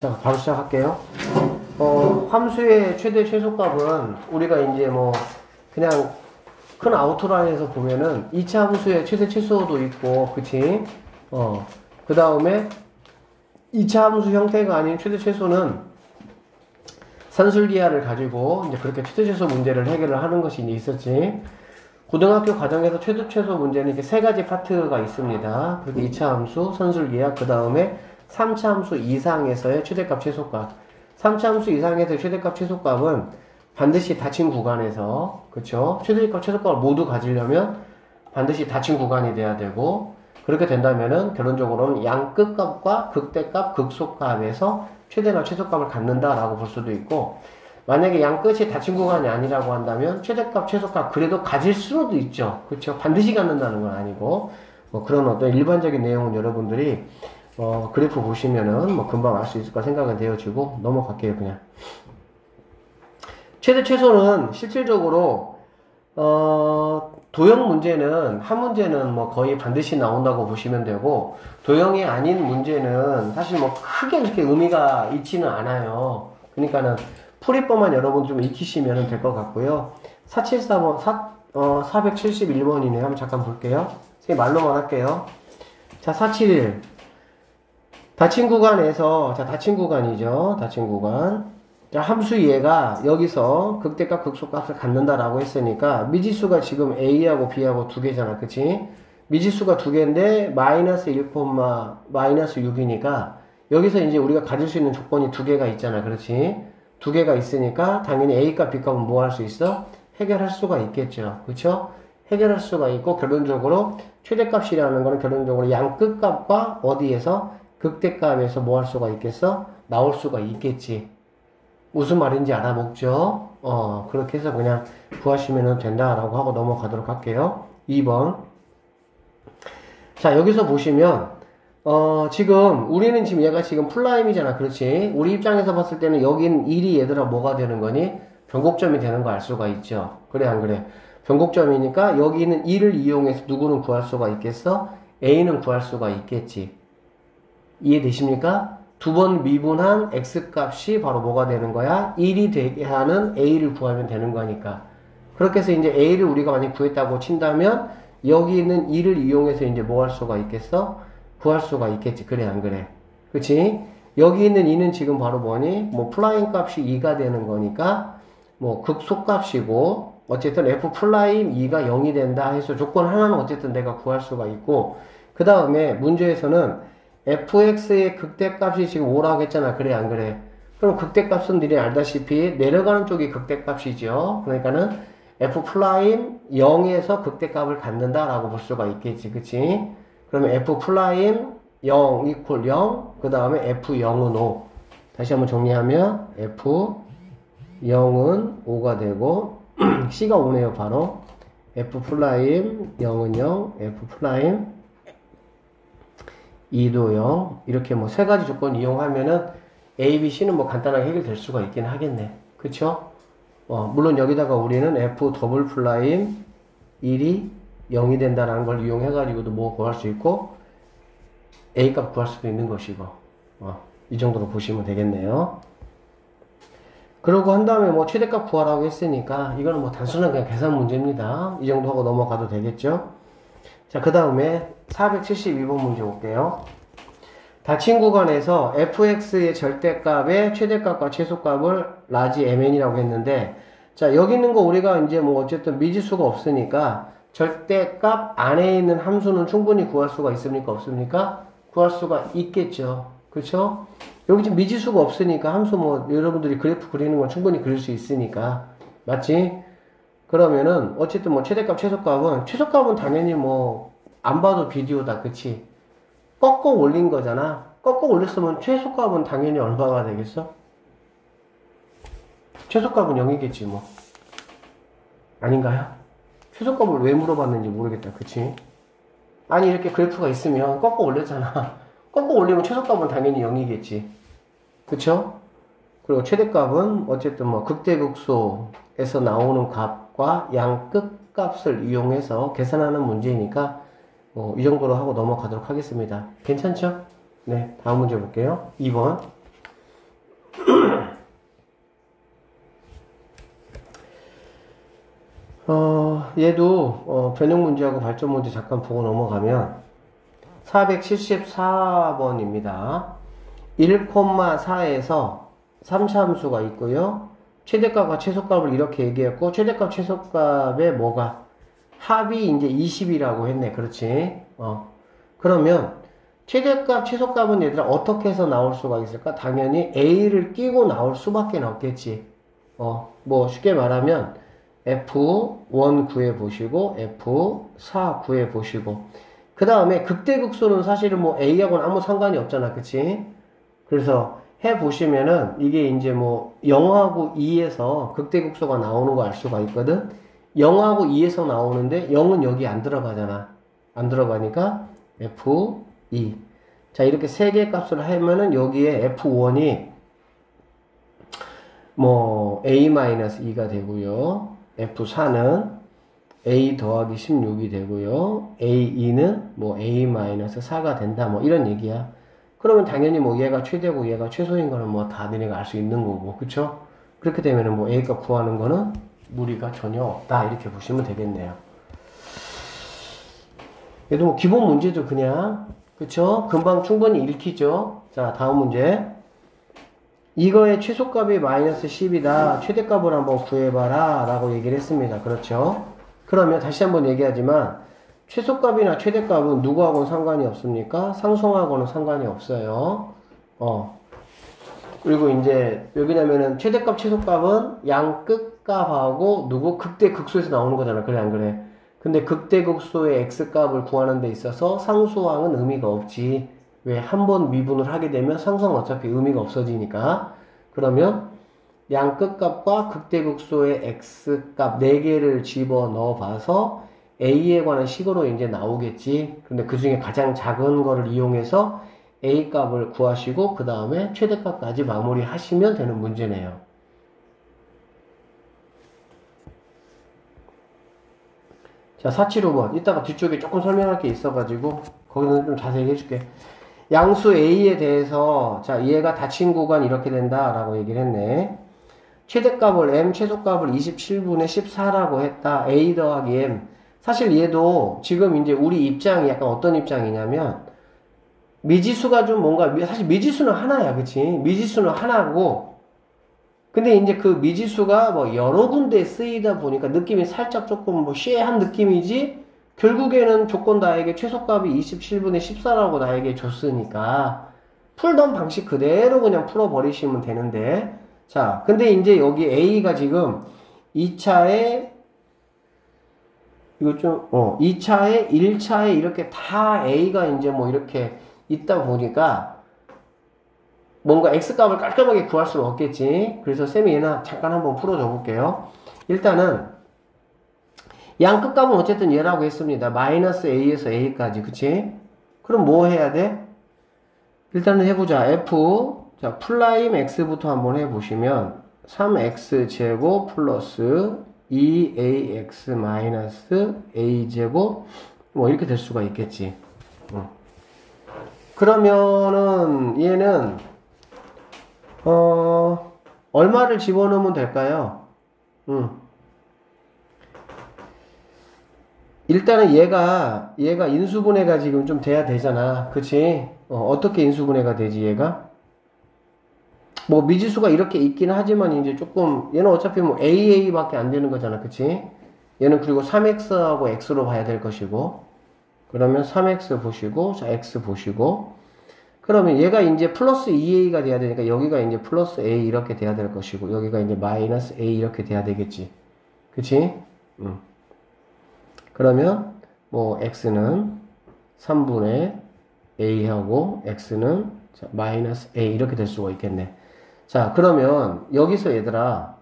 자, 바로 시작할게요. 어, 함수의 최대 최소값은 우리가 이제 뭐 그냥 큰 아우트라인에서 보면은 2차 함수의 최대 최소도 있고, 그치? 어, 그 다음에 2차 함수 형태가 아닌 최대 최소는 산술기하를 가지고 이제 그렇게 최대 최소 문제를 해결을 하는 것이 있었지. 고등학교 과정에서 최대 최소 문제는 이렇게 세 가지 파트가 있습니다. 그게 2차 함수, 산술기하, 그 다음에 3차 함수 이상에서의 최대값 최소값. 3차 함수 이상에서의 최대값 최소값은 반드시 닫힌 구간에서 그쵸? 최대값 최소값을 모두 가지려면 반드시 닫힌 구간이 돼야 되고 그렇게 된다면은 결론적으로는 양끝값과 극대값, 극소값에서 최대값 최소값을 갖는다라고 볼 수도 있고 만약에 양끝이 닫힌 구간이 아니라고 한다면 최대값 최소값 그래도 가질 수도 있죠. 그렇죠? 반드시 갖는다는 건 아니고 뭐 그런 어떤 일반적인 내용은 여러분들이 어, 그래프 보시면은 뭐 금방 알 수 있을 까 생각은 되어지고 넘어갈게요 그냥. 최대 최소는 실질적으로 어, 도형 문제는 한 문제는 뭐 거의 반드시 나온다고 보시면 되고 도형이 아닌 문제는 사실 뭐 크게 그렇게 의미가 있지는 않아요. 그러니까는 풀이법만 여러분 좀 익히시면 될 것 같고요. 474번 4, 어, 471번이네요. 한번 잠깐 볼게요. 말로만 할게요. 자471 닫힌 구간에서 자 닫힌 구간이죠. 닫힌 구간. 자 함수 얘가 여기서 극대값 극소값을 갖는다라고 했으니까 미지수가 지금 a하고 b하고 두 개잖아. 그치? 미지수가 두 개인데 마이너스 1, 마이너스 6이니까 여기서 이제 우리가 가질 수 있는 조건이 두 개가 있잖아. 그렇지? 두 개가 있으니까 당연히 a값 b값은 뭐 할 수 있어? 해결할 수가 있겠죠. 그쵸? 해결할 수가 있고 결론적으로 최대값이라는 거는 결론적으로 양끝값과 어디에서 극대값에서 뭐 할 수가 있겠어? 나올 수가 있겠지. 무슨 말인지 알아먹죠? 어, 그렇게 해서 그냥 구하시면 된다라고 하고 넘어가도록 할게요. 2번. 자, 여기서 보시면, 어, 지금, 우리는 지금 얘가 지금 플라임이잖아. 그렇지? 우리 입장에서 봤을 때는 여긴 1이 얘들아 뭐가 되는 거니? 변곡점이 되는 거 알 수가 있죠. 그래, 안 그래? 변곡점이니까 여기는 2를 이용해서 누구는 구할 수가 있겠어? A는 구할 수가 있겠지. 이해되십니까? 두 번 미분한 x값이 바로 뭐가 되는 거야? 1이 되게 하는 a를 구하면 되는 거니까. 그렇게 해서 이제 a를 우리가 만약 구했다고 친다면 여기 있는 2를 이용해서 이제 뭐 할 수가 있겠어? 구할 수가 있겠지. 그래 안 그래? 그치? 여기 있는 2는 지금 바로 뭐니? 뭐 prime 값이 2가 되는 거니까 뭐 극소값이고 어쨌든 f prime 2가 0이 된다 해서 조건 하나는 어쨌든 내가 구할 수가 있고 그 다음에 문제에서는 fx의 극대값이 지금 5라고 했잖아. 그래, 안 그래? 그럼 극대값은 니네 알다시피 내려가는 쪽이 극대값이죠. 그러니까는 f prime 0에서 극대값을 갖는다라고 볼 수가 있겠지. 그치? 그러면 f prime 0 equal 0, 그 다음에 f0은 5. 다시 한번 정리하면 f 0은 5가 되고 c가 5네요, 바로. f prime 0은 0, f prime 2도 0 이렇게 뭐 세 가지 조건 이용하면은 A, B, C는 뭐 간단하게 해결될 수가 있긴 하겠네. 그쵸? 어, 물론 여기다가 우리는 F double prime 1이 0이 된다는 걸 이용해가지고도 뭐 구할 수 있고 A 값 구할 수도 있는 것이고 어, 이 정도로 보시면 되겠네요. 그러고 한 다음에 뭐 최대값 구하라고 했으니까 이거는 뭐 단순한 그냥 계산 문제입니다. 이 정도 하고 넘어가도 되겠죠? 자, 그 다음에 472번 문제 볼게요. 닫힌 구간에서 fx의 절대값의 최대값과 최소값을 large mn이라고 했는데 자 여기 있는 거 우리가 이제 뭐 어쨌든 미지수가 없으니까 절대값 안에 있는 함수는 충분히 구할 수가 있습니까? 없습니까? 구할 수가 있겠죠. 그렇죠 여기 지금 미지수가 없으니까 함수 뭐 여러분들이 그래프 그리는 건 충분히 그릴 수 있으니까. 맞지 그러면은 어쨌든 뭐 최대값 최소값은 최소값은 당연히 뭐 안 봐도 비디오다 그치 꺾어 올린 거잖아 꺾어 올렸으면 최소값은 당연히 얼마가 되겠어? 최소값은 0이겠지 뭐 아닌가요? 최소값을 왜 물어봤는지 모르겠다 그치? 아니 이렇게 그래프가 있으면 꺾어 올렸잖아 꺾어 올리면 최소값은 당연히 0이겠지 그쵸? 그리고 최대값은 어쨌든 뭐 극대극소에서 나오는 값 값과 양 끝값을 이용해서 계산하는 문제니까 어, 이 정도로 하고 넘어가도록 하겠습니다. 괜찮죠? 네, 다음 문제 볼게요. 2번. 어, 얘도 어, 변형 문제하고 발전 문제 잠깐 보고 넘어가면 474번입니다. 1,4에서 3차함수가 있고요. 최대값과 최소값을 이렇게 얘기했고 최대값 최소값에 뭐가 합이 이제 20이라고 했네. 그렇지? 어. 그러면 최대값 최소값은 얘들아 어떻게 해서 나올 수가 있을까? 당연히 A를 끼고 나올 수밖에 없겠지. 어. 뭐 쉽게 말하면 F1 구해 보시고 F4 구해 보시고 그 다음에 극대극소는 사실은 뭐 A하고는 아무 상관이 없잖아. 그치? 그래서 해 보시면은 이게 이제 뭐 0하고 2에서 극대극소가 나오는 거 알 수가 있거든. 0하고 2에서 나오는데 0은 여기 안 들어가잖아. 안 들어가니까 F2. 자, 이렇게 세 개의 값을 하면은 여기에 F1이 뭐 A-2가 되고요. F4는 A 더하기 16이 되고요. A2는 뭐 A-4가 된다. 뭐 이런 얘기야. 그러면 당연히 뭐 얘가 최대고 얘가 최소인 거는 뭐 다 너네가 알 수 있는 거고. 그쵸? 그렇게 되면은 뭐 A값 구하는 거는 무리가 전혀 없다. 이렇게 보시면 되겠네요. 얘도 뭐 기본 문제죠. 그냥. 그쵸? 금방 충분히 읽히죠? 자, 다음 문제. 이거의 최소값이 마이너스 10이다. 최대값을 한번 구해봐라. 라고 얘기를 했습니다. 그렇죠? 그러면 다시 한번 얘기하지만 최소값이나 최대값은 누구하고는 상관이 없습니까? 상성하고는 상관이 없어요. 어. 그리고 이제 여기냐면은 최대값 최소값은 양 끝값하고 누구 극대 극소에서 나오는 거잖아. 그래 안 그래? 근데 극대 극소의 x값을 구하는 데 있어서 상수항은 의미가 없지. 왜 한 번 미분을 하게 되면 상수항 어차피 의미가 없어지니까. 그러면 양 끝값과 극대 극소의 x값 4개를 집어 넣어 봐서 A에 관한 식으로 이제 나오겠지. 근데 그 중에 가장 작은 거를 이용해서 A 값을 구하시고 그 다음에 최대값까지 마무리 하시면 되는 문제네요. 자, 475번. 이따가 뒤쪽에 조금 설명할 게 있어가지고 거기는 좀 자세히 해줄게. 양수 A에 대해서 자, 얘가 닫힌 구간 이렇게 된다라고 얘기를 했네. 최대값을 M, 최소값을 27분의 14라고 했다. A 더하기 M. 사실 얘도 지금 이제 우리 입장이 약간 어떤 입장이냐면 미지수가 좀 뭔가 사실 미지수는 하나야 그치? 미지수는 하나고. 근데 이제 그 미지수가 뭐 여러 군데 쓰이다 보니까 느낌이 살짝 조금 뭐 쉐한 느낌이지 결국에는 조건 나에게 최소값이 27분의 14라고 나에게 줬으니까 풀던 방식 그대로 그냥 풀어버리시면 되는데. 자 근데 이제 여기 A가 지금 2차에 이거 좀, 어, 2차에, 1차에 이렇게 다 A가 이제 뭐 이렇게 있다 보니까 뭔가 X값을 깔끔하게 구할 수는 없겠지. 그래서 쌤이 얘나 잠깐 한번 풀어줘 볼게요. 일단은 양 끝값은 어쨌든 얘라고 했습니다. 마이너스 A에서 A까지. 그치? 그럼 뭐 해야 돼? 일단은 해보자. F. 자, prime X부터 한번 해보시면 3X 제곱 플러스 2ax 마이너스 a제곱 뭐 이렇게 될 수가 있겠지. 어. 그러면은 얘는 어 얼마를 집어넣으면 될까요? 음. 일단은 얘가 얘가 인수분해가 지금 좀 돼야 되잖아. 그치? 어, 어떻게 인수분해가 되지 얘가? 뭐 미지수가 이렇게 있긴 하지만 이제 조금 얘는 어차피 뭐 AA밖에 안 되는 거잖아. 그치? 얘는 그리고 3X하고 X로 봐야 될 것이고 그러면 3X 보시고 자 X 보시고 그러면 얘가 이제 플러스 2A가 돼야 되니까 여기가 이제 플러스 A 이렇게 돼야 될 것이고 여기가 이제 마이너스 A 이렇게 돼야 되겠지. 그치? 음. 그러면 뭐 X는 3분의 A하고 X는 마이너스 A 이렇게 될 수가 있겠네. 자, 그러면 여기서 얘들아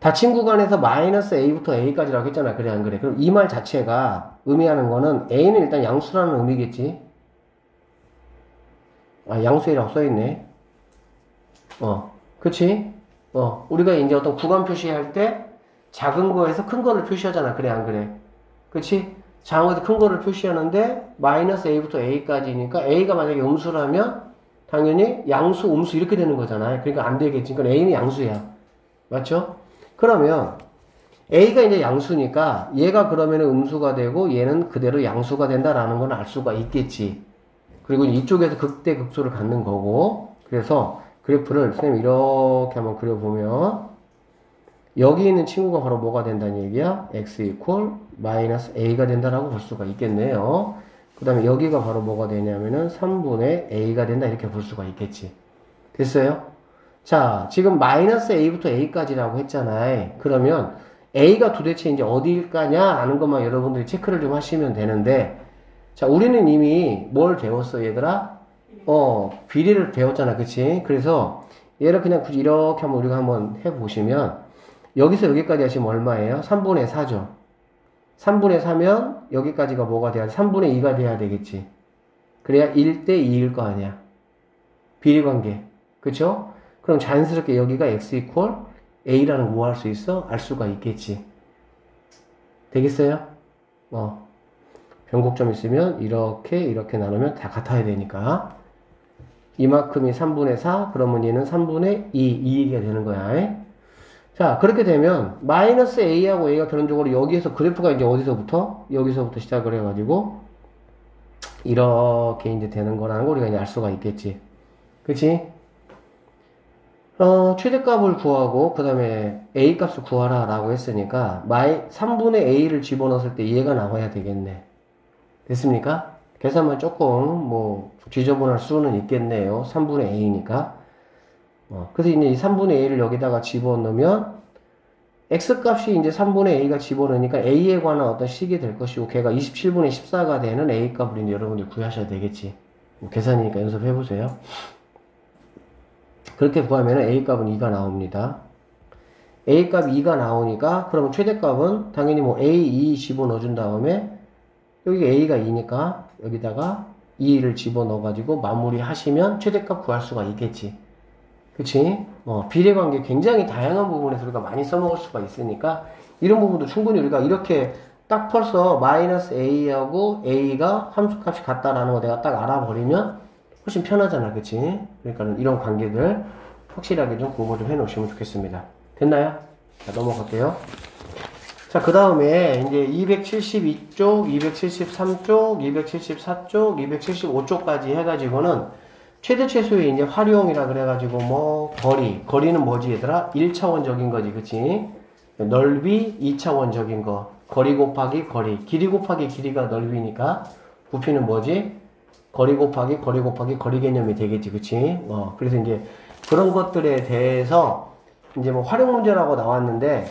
닫힌 구간에서 마이너스 a부터 a까지라고 했잖아. 그래 안 그래? 그럼 이 말 자체가 의미하는 거는 a는 일단 양수라는 의미겠지. 아, 양수이라고 써 있네. 어, 그치? 어, 우리가 이제 어떤 구간 표시할 때 작은 거에서 큰 거를 표시하잖아. 그래 안 그래? 그치? 작은 거에서 큰 거를 표시하는데 마이너스 a부터 a까지니까 a가 만약에 음수라면 당연히 양수, 음수 이렇게 되는 거잖아요. 그러니까 안 되겠지. 그러니까 A는 양수야. 맞죠? 그러면 A가 이제 양수니까 얘가 그러면 음수가 되고 얘는 그대로 양수가 된다라는 걸알 수가 있겠지. 그리고 이쪽에서 극대 극소를 갖는 거고 그래서 그래프를 선생님 이렇게 한번 그려보면 여기 있는 친구가 바로 뭐가 된다는 얘기야? x 이퀄 마이너스 a가 된다라고 볼 수가 있겠네요. 그 다음에 여기가 바로 뭐가 되냐면은 3분의 a가 된다 이렇게 볼 수가 있겠지. 됐어요? 자, 지금 마이너스 a부터 a까지라고 했잖아요. 그러면 a가 도대체 이제 어디일까냐라는 것만 여러분들이 체크를 좀 하시면 되는데 자, 우리는 이미 뭘 배웠어, 얘들아? 어, 비례를 배웠잖아, 그치? 그래서 얘를 그냥 굳이 이렇게 한번 우리가 한번 해보시면 여기서 여기까지 하시면 얼마예요? 3분의 4죠. 3분의 4면 여기까지가 뭐가 돼야 돼? 3분의 2가 돼야 되겠지. 그래야 1대 2일 거 아니야. 비례관계. 그쵸? 그럼 자연스럽게 여기가 x 이퀄 a라는 뭐 할 수 있어? 알 수가 있겠지. 되겠어요? 어. 변곡점 있으면 이렇게 이렇게 나누면 다 같아야 되니까 이만큼이 3분의 4 그러면 얘는 3분의 2 2가 되는 거야 자 그렇게 되면 마이너스 a하고 a가 결론적으로 여기에서 그래프가 이제 어디서부터 여기서부터 시작을 해가지고 이렇게 이제 되는 거라는 걸 우리가 이제 알 수가 있겠지 그치 어, 최대값을 구하고 그 다음에 a 값을 구하라 라고 했으니까 마이 3분의 a를 집어넣었을 때 얘가 나와야 되겠네 됐습니까? 계산만 조금 뭐 지저분할 수는 있겠네요. 3분의 a니까. 어, 그래서 이제 이 3분의 a를 여기다가 집어넣으면 x 값이 이제 3분의 a가 집어넣으니까 a에 관한 어떤 식이 될 것이고 걔가 27분의 14가 되는 a 값을 이제 여러분들이 구하셔야 되겠지. 뭐 계산이니까 연습해 보세요. 그렇게 구하면 a 값은 2가 나옵니다. a 값 2가 나오니까 그러면 최대값은 당연히 뭐 a 2 집어넣어 준 다음에 여기 a가 2니까 여기다가 2를 집어넣어 가지고 마무리 하시면 최대값 구할 수가 있겠지 그치? 어, 비례관계 굉장히 다양한 부분에서 우리가 많이 써먹을 수가 있으니까 이런 부분도 충분히 우리가 이렇게 딱 벌써 마이너스 a하고 a가 함수값이 같다라는 거 내가 딱 알아버리면 훨씬 편하잖아 그치? 그러니까 이런 관계들 확실하게 좀 공부 좀 해놓으시면 좋겠습니다 됐나요? 자 넘어갈게요 자, 그 다음에 이제 272쪽, 273쪽, 274쪽, 275쪽까지 해가지고는 최대 최소의 이제 활용이라 그래가지고 뭐 거리, 거리는 뭐지 얘들아? 1차원적인 거지, 그치? 넓이 2차원적인 거, 거리 곱하기 거리, 길이 곱하기 길이가 넓이니까 부피는 뭐지? 거리 곱하기 거리 곱하기 거리 개념이 되겠지, 그치? 어, 그래서 이제 그런 것들에 대해서 이제 뭐 활용 문제라고 나왔는데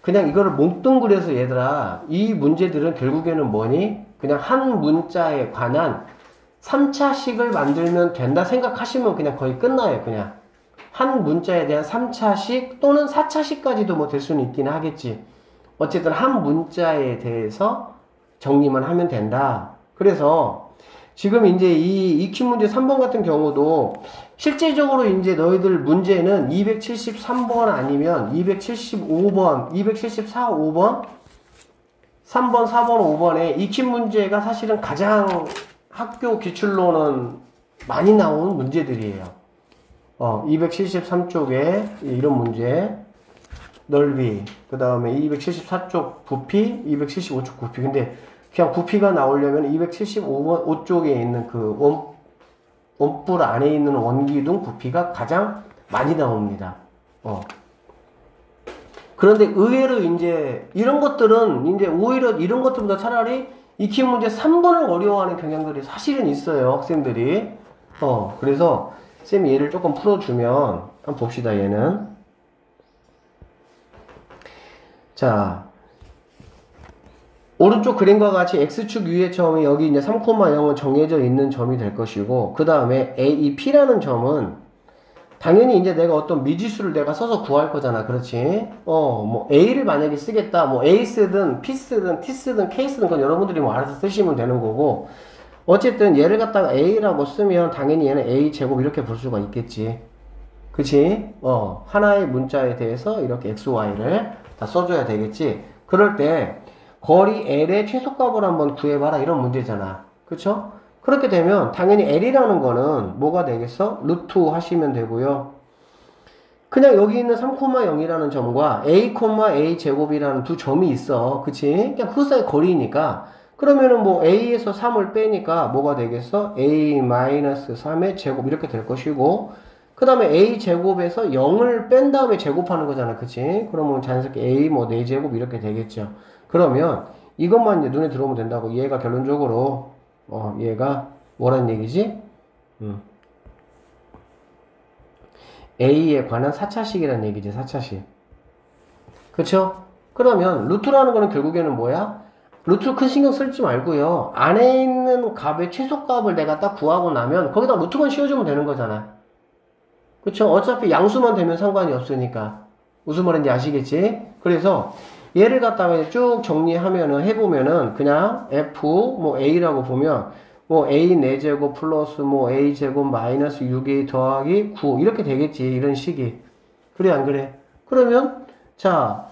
그냥 이거를 뭉뚱그려서 얘들아 이 문제들은 결국에는 뭐니? 그냥 한 문자에 관한 3차식을 만들면 된다 생각하시면 그냥 거의 끝나요 그냥. 한 문자에 대한 3차식 또는 4차식까지도 뭐 될 수는 있긴 하겠지. 어쨌든 한 문자에 대해서 정리만 하면 된다. 그래서 지금 이제 이 익히 문제 3번 같은 경우도 실제적으로 이제 너희들 문제는 273번 아니면 275번, 274, 5번, 3번, 4번, 5번에 익히 문제가 사실은 가장 학교 기출로는 많이 나오는 문제들이에요. 어, 273쪽에 이런 문제, 넓이, 그 다음에 274쪽 부피, 275쪽 부피. 근데 그냥 부피가 나오려면 275번 5쪽에 있는 그 원, 원뿔 안에 있는 원기둥 부피가 가장 많이 나옵니다. 어. 그런데 의외로 이제 이런 것들은 이제 오히려 이런 것들보다 차라리 익히 문제 3번을 어려워하는 경향들이 사실은 있어요. 학생들이. 어, 그래서 쌤이 얘를 조금 풀어주면 한번 봅시다, 얘는. 자, 오른쪽 그림과 같이 x축 위의 점이 여기 이제 3,0은 정해져 있는 점이 될 것이고 그 다음에 a, 이 p라는 점은 당연히 이제 내가 어떤 미지수를 내가 써서 구할 거잖아. 그렇지? 어 뭐 a를 만약에 쓰겠다. 뭐 a 쓰든 p 쓰든 t 쓰든 k 쓰든 그건 여러분들이 뭐 알아서 쓰시면 되는 거고. 어쨌든 얘를 갖다가 a라고 쓰면 당연히 얘는 a 제곱 이렇게 볼 수가 있겠지. 그치? 어 하나의 문자에 대해서 이렇게 x, y를 다 써줘야 되겠지. 그럴 때 거리 L의 최소값을 한번 구해봐라. 이런 문제잖아. 그쵸? 그렇게 되면 당연히 L이라는 거는 뭐가 되겠어? 루트 하시면 되고요. 그냥 여기 있는 3,0이라는 점과 a, a 제곱이라는 두 점이 있어. 그치? 그냥 그 사이 거리니까. 그러면은 뭐 a에서 3을 빼니까 뭐가 되겠어? a-3의 제곱 이렇게 될 것이고 그 다음에 a 제곱에서 0을 뺀 다음에 제곱하는 거잖아. 그치? 그러면 자연스럽게 a 뭐 4제곱 이렇게 되겠죠. 그러면 이것만 눈에 들어오면 된다고. 얘가 결론적으로 어 얘가 뭐란 얘기지? 음. A에 관한 4차식이라는 얘기지, 4차식. 그쵸? 그러면 루트라는 거는 결국에는 뭐야? 루트 큰 신경 쓸지 말고요. 안에 있는 값의 최소값을 내가 딱 구하고 나면 거기다 루트만 씌워주면 되는 거잖아. 그쵸? 어차피 양수만 되면 상관이 없으니까. 무슨 말인지 아시겠지? 그래서 얘를 갖다가 쭉 정리하면은 해보면은 그냥 f 뭐 a라고 보면 뭐 a 4제곱 플러스 뭐 a 제곱 마이너스 6a 더하기 9 이렇게 되겠지 이런 식이. 그래 안 그래? 그러면 자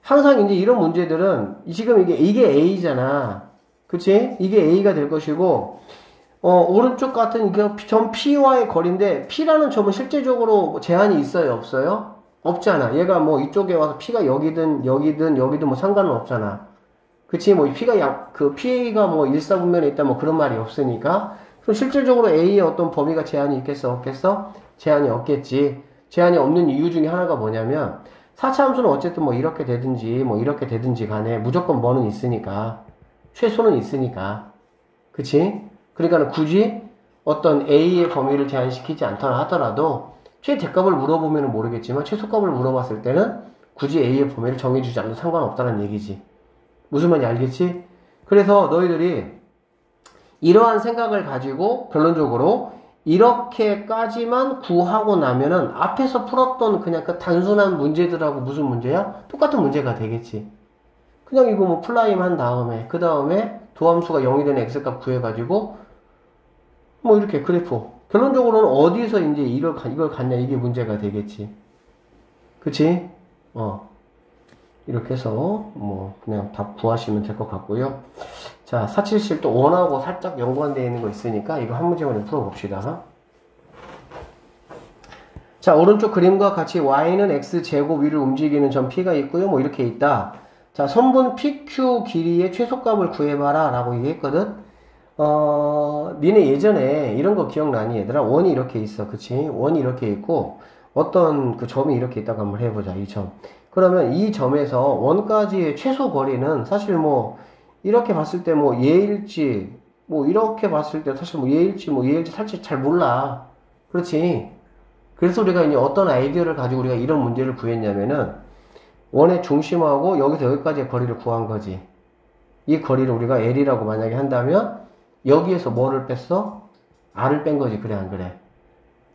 항상 이제 이런 문제들은 지금 이게 이게 a잖아. 그치? 이게 a가 될 것이고 어 오른쪽 같은 점 p와의 거리인데 p라는 점은 실제적으로 제한이 있어요? 없어요 없잖아 얘가 뭐 이쪽에 와서 p가 여기든 여기든 여기든 뭐 상관은 없잖아 그치, 뭐, P가 양, 그 PA가 뭐 일사분면에 있다 뭐 그런 말이 없으니까. 그럼 실질적으로 A의 어떤 범위가 제한이 있겠어, 없겠어? 제한이 없겠지. 제한이 없는 이유 중에 하나가 뭐냐면, 4차 함수는 어쨌든 뭐 이렇게 되든지, 뭐 이렇게 되든지 간에 무조건 뭐는 있으니까. 최소는 있으니까. 그치? 그러니까 굳이 어떤 A의 범위를 제한시키지 않더라 하더라도, 최대값을 물어보면 모르겠지만, 최소값을 물어봤을 때는 굳이 A의 범위를 정해주지 않아도 상관없다는 얘기지. 무슨 말인지 알겠지? 그래서 너희들이 이러한 생각을 가지고 결론적으로 이렇게까지만 구하고 나면은 앞에서 풀었던 그냥 그 단순한 문제들하고 무슨 문제야? 똑같은 문제가 되겠지. 그냥 이거 뭐 prime 한 다음에 그 다음에 도함수가 0이 되는 x값 구해가지고 뭐 이렇게 그래프 결론적으로는 어디서 이제 이걸, 이걸 갖냐 이게 문제가 되겠지. 그치? 어. 이렇게 해서 뭐 그냥 다 구하시면 될 것 같고요. 자, 477또 원하고 살짝 연관되어 있는 거 있으니까 이거 한 문제만 풀어봅시다. 자, 오른쪽 그림과 같이 y는 x제곱 위를 움직이는 점 p가 있고요. 뭐 이렇게 있다. 자, 선분 pq 길이의 최소값을 구해봐라 라고 얘기했거든. 어, 니네 예전에 이런 거 기억나니 얘들아? 원이 이렇게 있어. 그치? 원이 이렇게 있고 어떤 그 점이 이렇게 있다고 한번 해보자. 이 점. 그러면 이 점에서 원까지의 최소 거리는 사실 뭐 이렇게 봤을 때 뭐 예일지 뭐 이렇게 봤을 때 사실 뭐 예일지 뭐 예일지 사실 잘 몰라. 그렇지. 그래서 우리가 이제 어떤 아이디어를 가지고 우리가 이런 문제를 구했냐면은 원의 중심하고 여기서 여기까지의 거리를 구한 거지. 이 거리를 우리가 L이라고 만약에 한다면 여기에서 뭐를 뺐어? R을 뺀 거지. 그래 안 그래?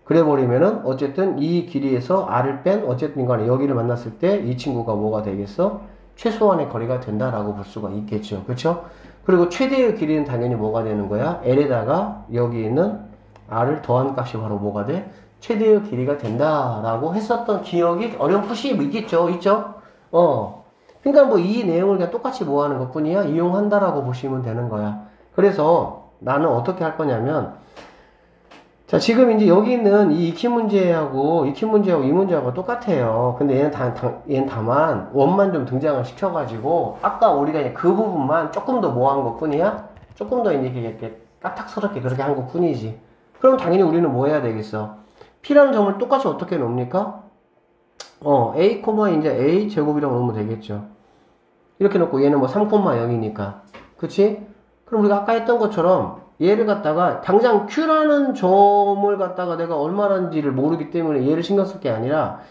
그래 버리면은 어쨌든 이 길이에서 R을 뺀 어쨌든 간에 여기를 만났을 때 이 친구가 뭐가 되겠어? 최소한의 거리가 된다라고 볼 수가 있겠죠. 그렇죠? 그리고 최대의 길이는 당연히 뭐가 되는 거야? L에다가 여기 있는 R을 더한 값이 바로 뭐가 돼? 최대의 길이가 된다라고 했었던 기억이 어렴풋이 있겠죠. 있죠? 어. 그러니까 뭐 이 내용을 그냥 똑같이 뭐 하는 것 뿐이야? 이용한다라고 보시면 되는 거야. 그래서 나는 어떻게 할 거냐면 자, 지금 이제 여기 있는 이 익히 문제하고, 익히 문제하고 이 문제하고 똑같아요. 근데 얘는 다, 다, 얘는 다만 원만 좀 등장을 시켜가지고, 아까 우리가 그 부분만 조금 더뭐한것 뿐이야? 조금 더 이제 이렇게 까딱스럽게 그렇게 한 것 뿐이지. 그럼 당연히 우리는 뭐 해야 되겠어? P라는 점을 똑같이 어떻게 놓습니까? 어, A, 이제 A 제곱이라고 놓으면 되겠죠. 이렇게 놓고 얘는 뭐 3,0이니까. 그치? 그럼 우리가 아까 했던 것처럼 얘를 갖다가 당장 Q라는 점을 갖다가 내가 얼마나인지를 모르기 때문에 얘를 신경 쓸 게 아니라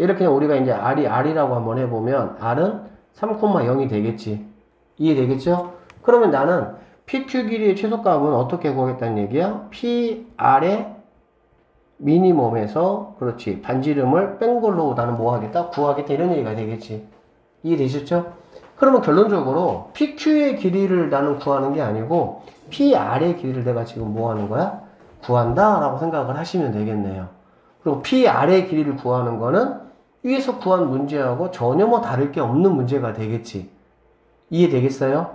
얘를 그냥 우리가 이제 R이 R이라고 한번 해보면 R은 3,0이 되겠지. 이해되겠죠? 그러면 나는 PQ 길이의 최소값은 어떻게 구하겠다는 얘기야? PR의 미니멈에서 그렇지 반지름을 뺀 걸로 나는 뭐 하겠다? 구하겠다 이런 얘기가 되겠지. 이해되셨죠? 그러면 결론적으로 PQ의 길이를 나는 구하는 게 아니고 PR의 길이를 내가 지금 뭐 하는 거야? 구한다 라고 생각을 하시면 되겠네요. 그리고 PR의 길이를 구하는 거는 위에서 구한 문제하고 전혀 뭐 다를 게 없는 문제가 되겠지. 이해되겠어요?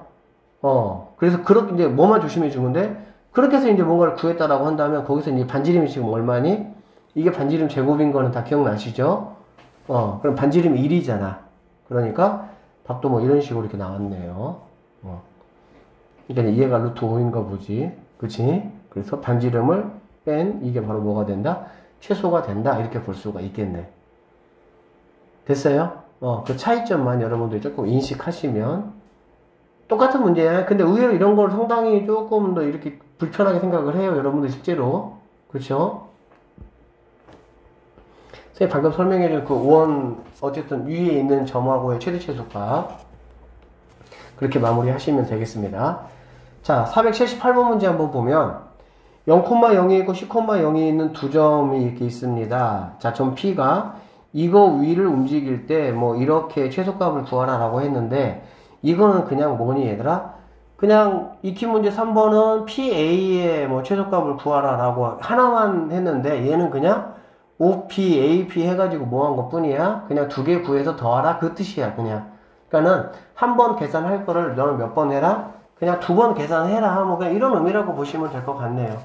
어, 그래서 그렇게 이제 뭐만 조심해 주면 돼? 그렇게 해서 이제 뭔가를 구했다라고 한다면 거기서 이제 반지름이 지금 얼마니? 이게 반지름 제곱인 거는 다 기억나시죠? 어, 그럼 반지름 1이잖아. 그러니까 답도 뭐 이런 식으로 이렇게 나왔네요. 어. 그러니까 이해가 루트 5인 거 보지. 그치? 그래서 반지름을 뺀 이게 바로 뭐가 된다? 최소가 된다. 이렇게 볼 수가 있겠네. 됐어요? 어, 그 차이점만 여러분들이 조금 인식하시면 똑같은 문제야. 근데 의외로 이런 걸 상당히 조금 더 이렇게 불편하게 생각을 해요. 여러분들 실제로. 그렇죠? 선생님 방금 설명해준 그 원, 어쨌든 위에 있는 점하고의 최대 최소값. 그렇게 마무리 하시면 되겠습니다. 자, 478번 문제 한번 보면 0,0이 있고 10,0이 있는 두 점이 이렇게 있습니다. 자, 점 P가 이거 위를 움직일 때 뭐 이렇게 최소값을 구하라 라고 했는데 이거는 그냥 뭐니 얘들아? 그냥 익히 문제 3번은 PA의 뭐 최소값을 구하라 라고 하나만 했는데 얘는 그냥 OP, AP 해가지고 뭐 한 것 뿐이야? 그냥 두 개 구해서 더하라? 그 뜻이야, 그냥. 그러니까는 한 번 계산할 거를 너는 몇 번 해라? 그냥 두 번 계산해라. 뭐 그냥 이런 의미라고 보시면 될 것 같네요.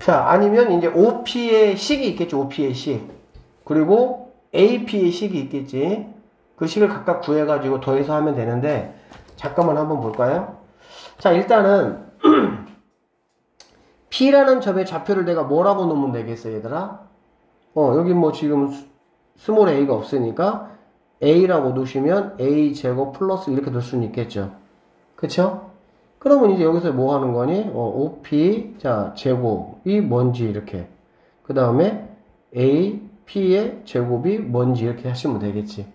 자, 아니면 이제 OP의 식이 있겠죠, OP의 식. 그리고 AP의 식이 있겠지. 그 식을 각각 구해가지고 더해서 하면 되는데, 잠깐만 한번 볼까요? 자, 일단은, P라는 점의 좌표를 내가 뭐라고 놓으면 되겠어, 얘들아? 어, 여기 뭐 지금 small a가 없으니까 a라고 놓으시면 a 제곱 플러스 이렇게 놓을 수는 있겠죠. 그쵸? 그러면 이제 여기서 뭐 하는 거니? 어, OP, 자, 제곱이 뭔지 이렇게. 그 다음에 A, P의 제곱이 뭔지 이렇게 하시면 되겠지.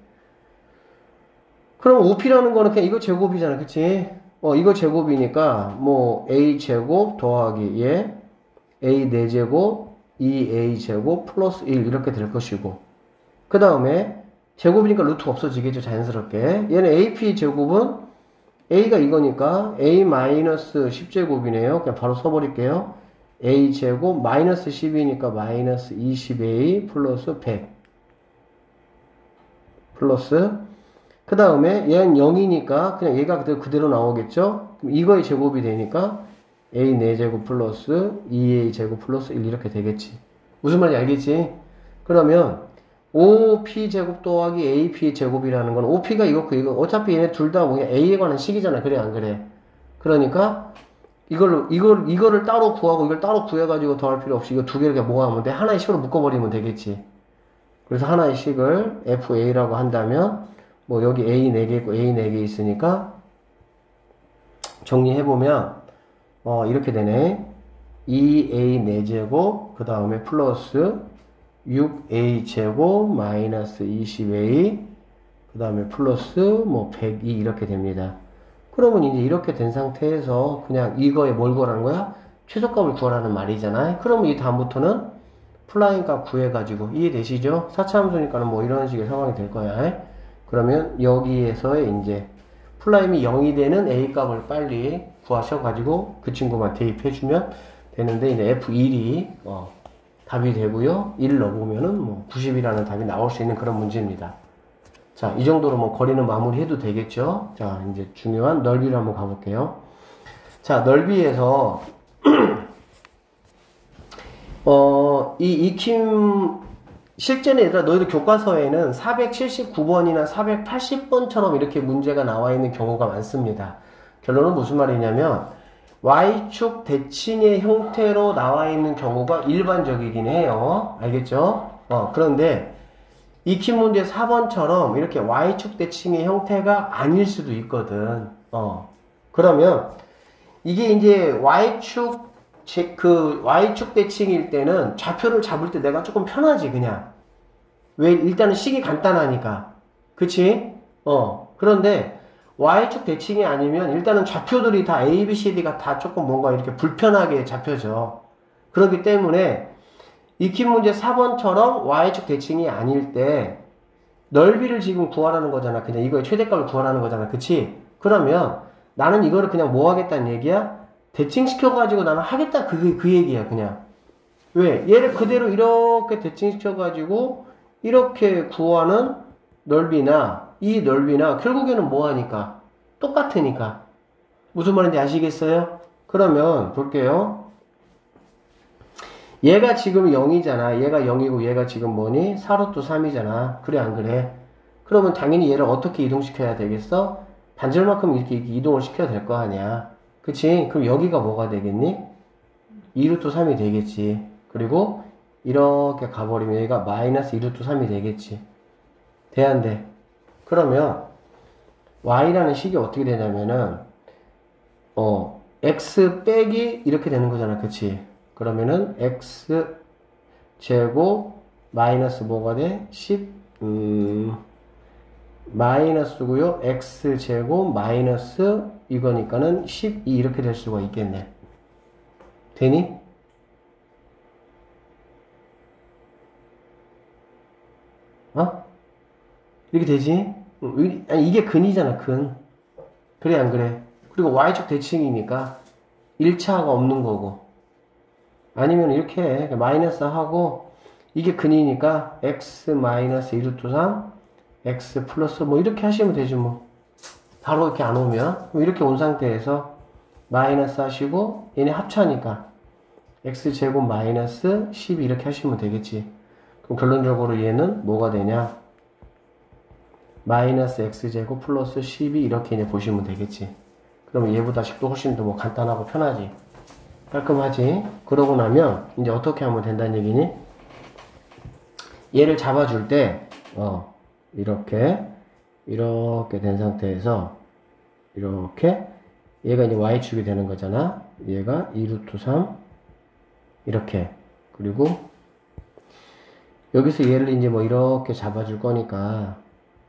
그럼 OP라는 거는 그냥 이거 제곱이잖아. 그치? 어, 이거 제곱이니까, 뭐, A 제곱 더하기 얘, A 4제곱, 2A 제곱 플러스 1 이렇게 될 것이고. 그 다음에, 제곱이니까 루트 없어지겠죠. 자연스럽게. 얘는 AP 제곱은 A가 이거니까 A 마이너스 10제곱이네요. 그냥 바로 써버릴게요. A 제곱 마이너스 10이니까 마이너스 20A 플러스 100 플러스 그 다음에 얘는 0이니까 그냥 얘가 그대로, 그대로 나오겠죠? 이거의 제곱이 되니까 A 4제곱 플러스 2A 제곱 플러스 1 이렇게 되겠지. 무슨 말인지 알겠지? 그러면 OP 제곱 더하기 AP 제곱이라는 건 OP가 이거고 이거 어차피 얘네 둘다 뭐냐 A에 관한 식이잖아. 그래 안 그래? 그러니까 이걸로 이걸 이거를 따로 구하고 이걸 따로 구해가지고 더할 필요 없이 이거 두 개를 모아면 돼. 하나의 식으로 묶어버리면 되겠지. 그래서 하나의 식을 FA라고 한다면 뭐 여기 A 4개 있고 A 4개 있으니까 정리해보면 어 이렇게 되네 2A 4제곱 그 다음에 플러스 6A 제곱 마이너스 20A 그 다음에 플러스 뭐 102 이렇게 됩니다 그러면 이제 이렇게 된 상태에서 그냥 이거에 뭘 구하라는 거야? 최소값을 구하라는 말이잖아요 그러면 이 다음부터는 prime 값 구해가지고 이해되시죠? 4차 함수니까는 뭐 이런 식의 상황이 될 거야 그러면 여기에서의 이제 prime이 0이 되는 A 값을 빨리 구하셔가지고 그 친구만 대입해주면 되는데 이제 F1이 어, 답이 되고요. 1 넣어보면은 뭐 90이라는 답이 나올 수 있는 그런 문제입니다. 자, 이 정도로 뭐 거리는 마무리해도 되겠죠? 자, 이제 중요한 넓이를 한번 가볼게요. 자, 넓이에서 어, 이 익힘 실제는 얘들아 너희들 교과서에는 479번이나 480번처럼 이렇게 문제가 나와 있는 경우가 많습니다. 결론은 무슨 말이냐면 Y축 대칭의 형태로 나와 있는 경우가 일반적이긴 해요. 알겠죠? 어, 그런데 익히 문제 4번처럼 이렇게 Y축 대칭의 형태가 아닐 수도 있거든. 어, 그러면 이게 이제 Y축 제, 그 Y축 대칭일 때는 좌표를 잡을 때 내가 조금 편하지 그냥 왜 일단은 식이 간단하니까 그치? 어 그런데 Y축 대칭이 아니면 일단은 좌표들이 다 A, B, C, D가 다 조금 뭔가 이렇게 불편하게 잡혀져 그렇기 때문에 익힌 문제 4번처럼 Y축 대칭이 아닐 때 넓이를 지금 구하라는 거잖아 그냥 이거의 최대값을 구하라는 거잖아 그치? 그러면 나는 이거를 그냥 뭐 하겠다는 얘기야? 대칭시켜가지고 나는 하겠다 그, 그 얘기야 그냥 왜? 얘를 그대로 이렇게 대칭시켜가지고 이렇게 구하는 넓이나 이 넓이나 결국에는 뭐 하니까 똑같으니까 무슨 말인지 아시겠어요? 그러면 볼게요 얘가 지금 0이잖아. 얘가 0이고 얘가 지금 뭐니? 4루트 3이잖아. 그래 안 그래? 그러면 당연히 얘를 어떻게 이동시켜야 되겠어? 반절만큼 이렇게 이동을 시켜야 될 거 아니야. 그치? 그럼 여기가 뭐가 되겠니? 2루트 3이 되겠지. 그리고 이렇게 가버리면 얘가 마이너스 2루트 3이 되겠지. 돼, 안 돼? 그러면 y라는 식이 어떻게 되냐면은 어 x 빼기 이렇게 되는 거잖아. 그치? 그러면은 x 제곱 마이너스 뭐가 돼? 10 음, 마이너스고요. x 제곱 마이너스 이거니까는 12 이렇게 될 수가 있겠네. 되니? 어? 이렇게 되지? 아니, 이게 근이잖아, 근. 그래, 안 그래? 그리고 y축 대칭이니까 1차가 없는 거고. 아니면 이렇게 마이너스 하고, 이게 근이니까 x 마이너스 1루트 3, x 플러스 뭐 이렇게 하시면 되지 뭐. 바로 이렇게 안 오면. 이렇게 온 상태에서 마이너스 하시고, 얘네 합차니까 x제곱 마이너스 12 이렇게 하시면 되겠지. 그럼 결론적으로 얘는 뭐가 되냐? 마이너스 x제곱 플러스 12 이렇게 이제 보시면 되겠지. 그러면 얘보다 식도 훨씬 더 뭐 간단하고 편하지. 깔끔하지? 그러고 나면 이제 어떻게 하면 된다는 얘기니? 얘를 잡아줄 때, 어, 이렇게, 이렇게 된 상태에서, 이렇게, 얘가 이제 y축이 되는 거잖아. 얘가 2루트 3, 이렇게. 그리고, 여기서 얘를 이제 뭐 이렇게 잡아줄 거니까,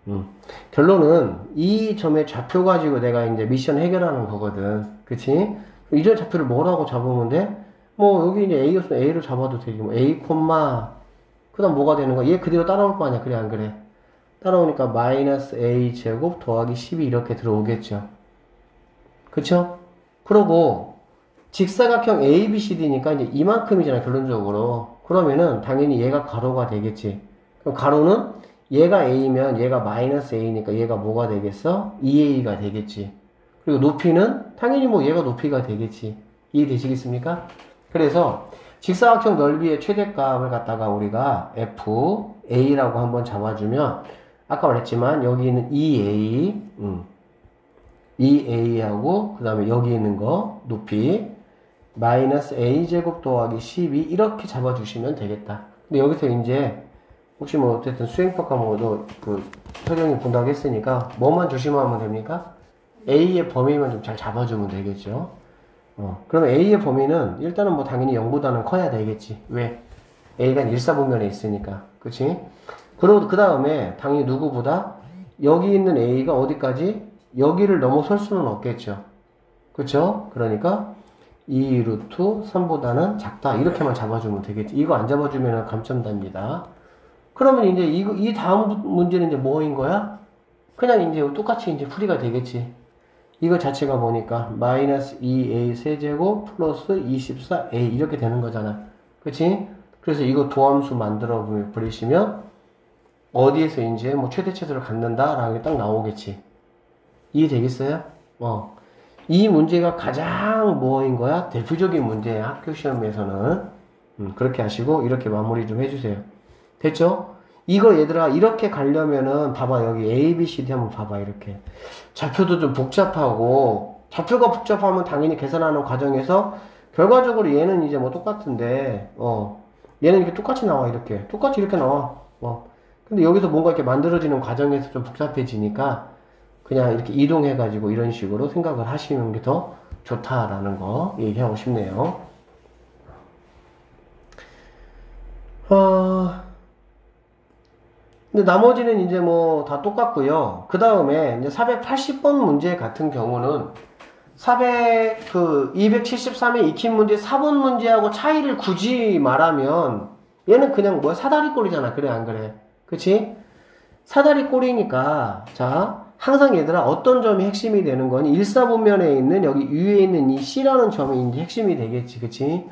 음. 결론은 이 점의 좌표 가지고 내가 이제 미션 해결하는 거거든. 그치? 이전 좌표를 뭐라고 잡으면 돼? 뭐 여기 이제 A였으면 A를 잡아도 되지. 뭐 A, 그 다음 뭐가 되는 거야? 얘 그대로 따라올 거 아니야. 그래 안 그래? 따라오니까 마이너스 A 제곱 더하기 12 이렇게 들어오겠죠. 그쵸? 그러고 직사각형 ABCD니까 이제 이만큼이잖아 결론적으로. 그러면은 당연히 얘가 가로가 되겠지. 그럼 가로는 얘가 A면 얘가 마이너스 A니까 얘가 뭐가 되겠어? 2A가 되겠지. 그리고 높이는 당연히 뭐 얘가 높이가 되겠지. 이해되시겠습니까? 그래서 직사각형 넓이의 최대값을 갖다가 우리가 F, A라고 한번 잡아주면 아까 말했지만 여기 있는 2A, 음, 2A하고 그 다음에 여기 있는 거 높이 마이너스 A제곱 더하기 12 이렇게 잡아주시면 되겠다. 근데 여기서 이제 혹시 뭐 어쨌든 수행법 과목도 그 서경이 본다고 했으니까 뭐만 조심하면 됩니까? A의 범위만 좀 잘 잡아주면 되겠죠. 어, 그러면 A의 범위는 일단은 뭐 당연히 0보다는 커야 되겠지. 왜? A가 일사분면에 있으니까. 그치? 그리고 그 다음에 당연히 누구보다 여기 있는 A가 어디까지? 여기를 넘어설 수는 없겠죠. 그쵸? 그러니까 2 루트 3보다는 작다. 이렇게만 잡아주면 되겠지. 이거 안 잡아주면 감점답니다. 그러면 이제 이, 이 다음 문제는 이제 뭐인 거야? 그냥 이제 똑같이 이제 풀이가 되겠지. 이거 자체가 보니까 마이너스 2a 세제곱 플러스 24a 이렇게 되는 거잖아. 그치? 그래서 이거 도함수 만들어 버리시면 어디에서 이제 뭐 최대치수를 갖는다라는 게 딱 나오겠지. 이해되겠어요? 어. 이 문제가 가장 뭐인 거야? 대표적인 문제야. 학교 시험에서는. 음, 그렇게 하시고 이렇게 마무리 좀 해주세요. 됐죠? 이거 얘들아 이렇게 가려면은 봐봐 여기 A, B, C, D 한번 봐봐 이렇게 좌표도 좀 복잡하고 좌표가 복잡하면 당연히 계산하는 과정에서 결과적으로 얘는 이제 뭐 똑같은데 어 얘는 이렇게 똑같이 나와 이렇게 똑같이 이렇게 나와 어 근데 여기서 뭔가 이렇게 만들어지는 과정에서 좀 복잡해지니까 그냥 이렇게 이동해 가지고 이런 식으로 생각을 하시는 게 더 좋다라는 거 얘기하고 싶네요 어... 근데 나머지는 이제 뭐 다 똑같고요. 그 다음에 이제 480번 문제 같은 경우는 400, 그 273의 익힌 문제 4번 문제하고 차이를 굳이 말하면 얘는 그냥 뭐야 사다리 꼴이잖아. 그래 안 그래? 그치? 사다리 꼴이니까 자 항상 얘들아 어떤 점이 핵심이 되는 거니 일사분면에 있는 여기 위에 있는 이 C라는 점이 이제 핵심이 되겠지. 그치?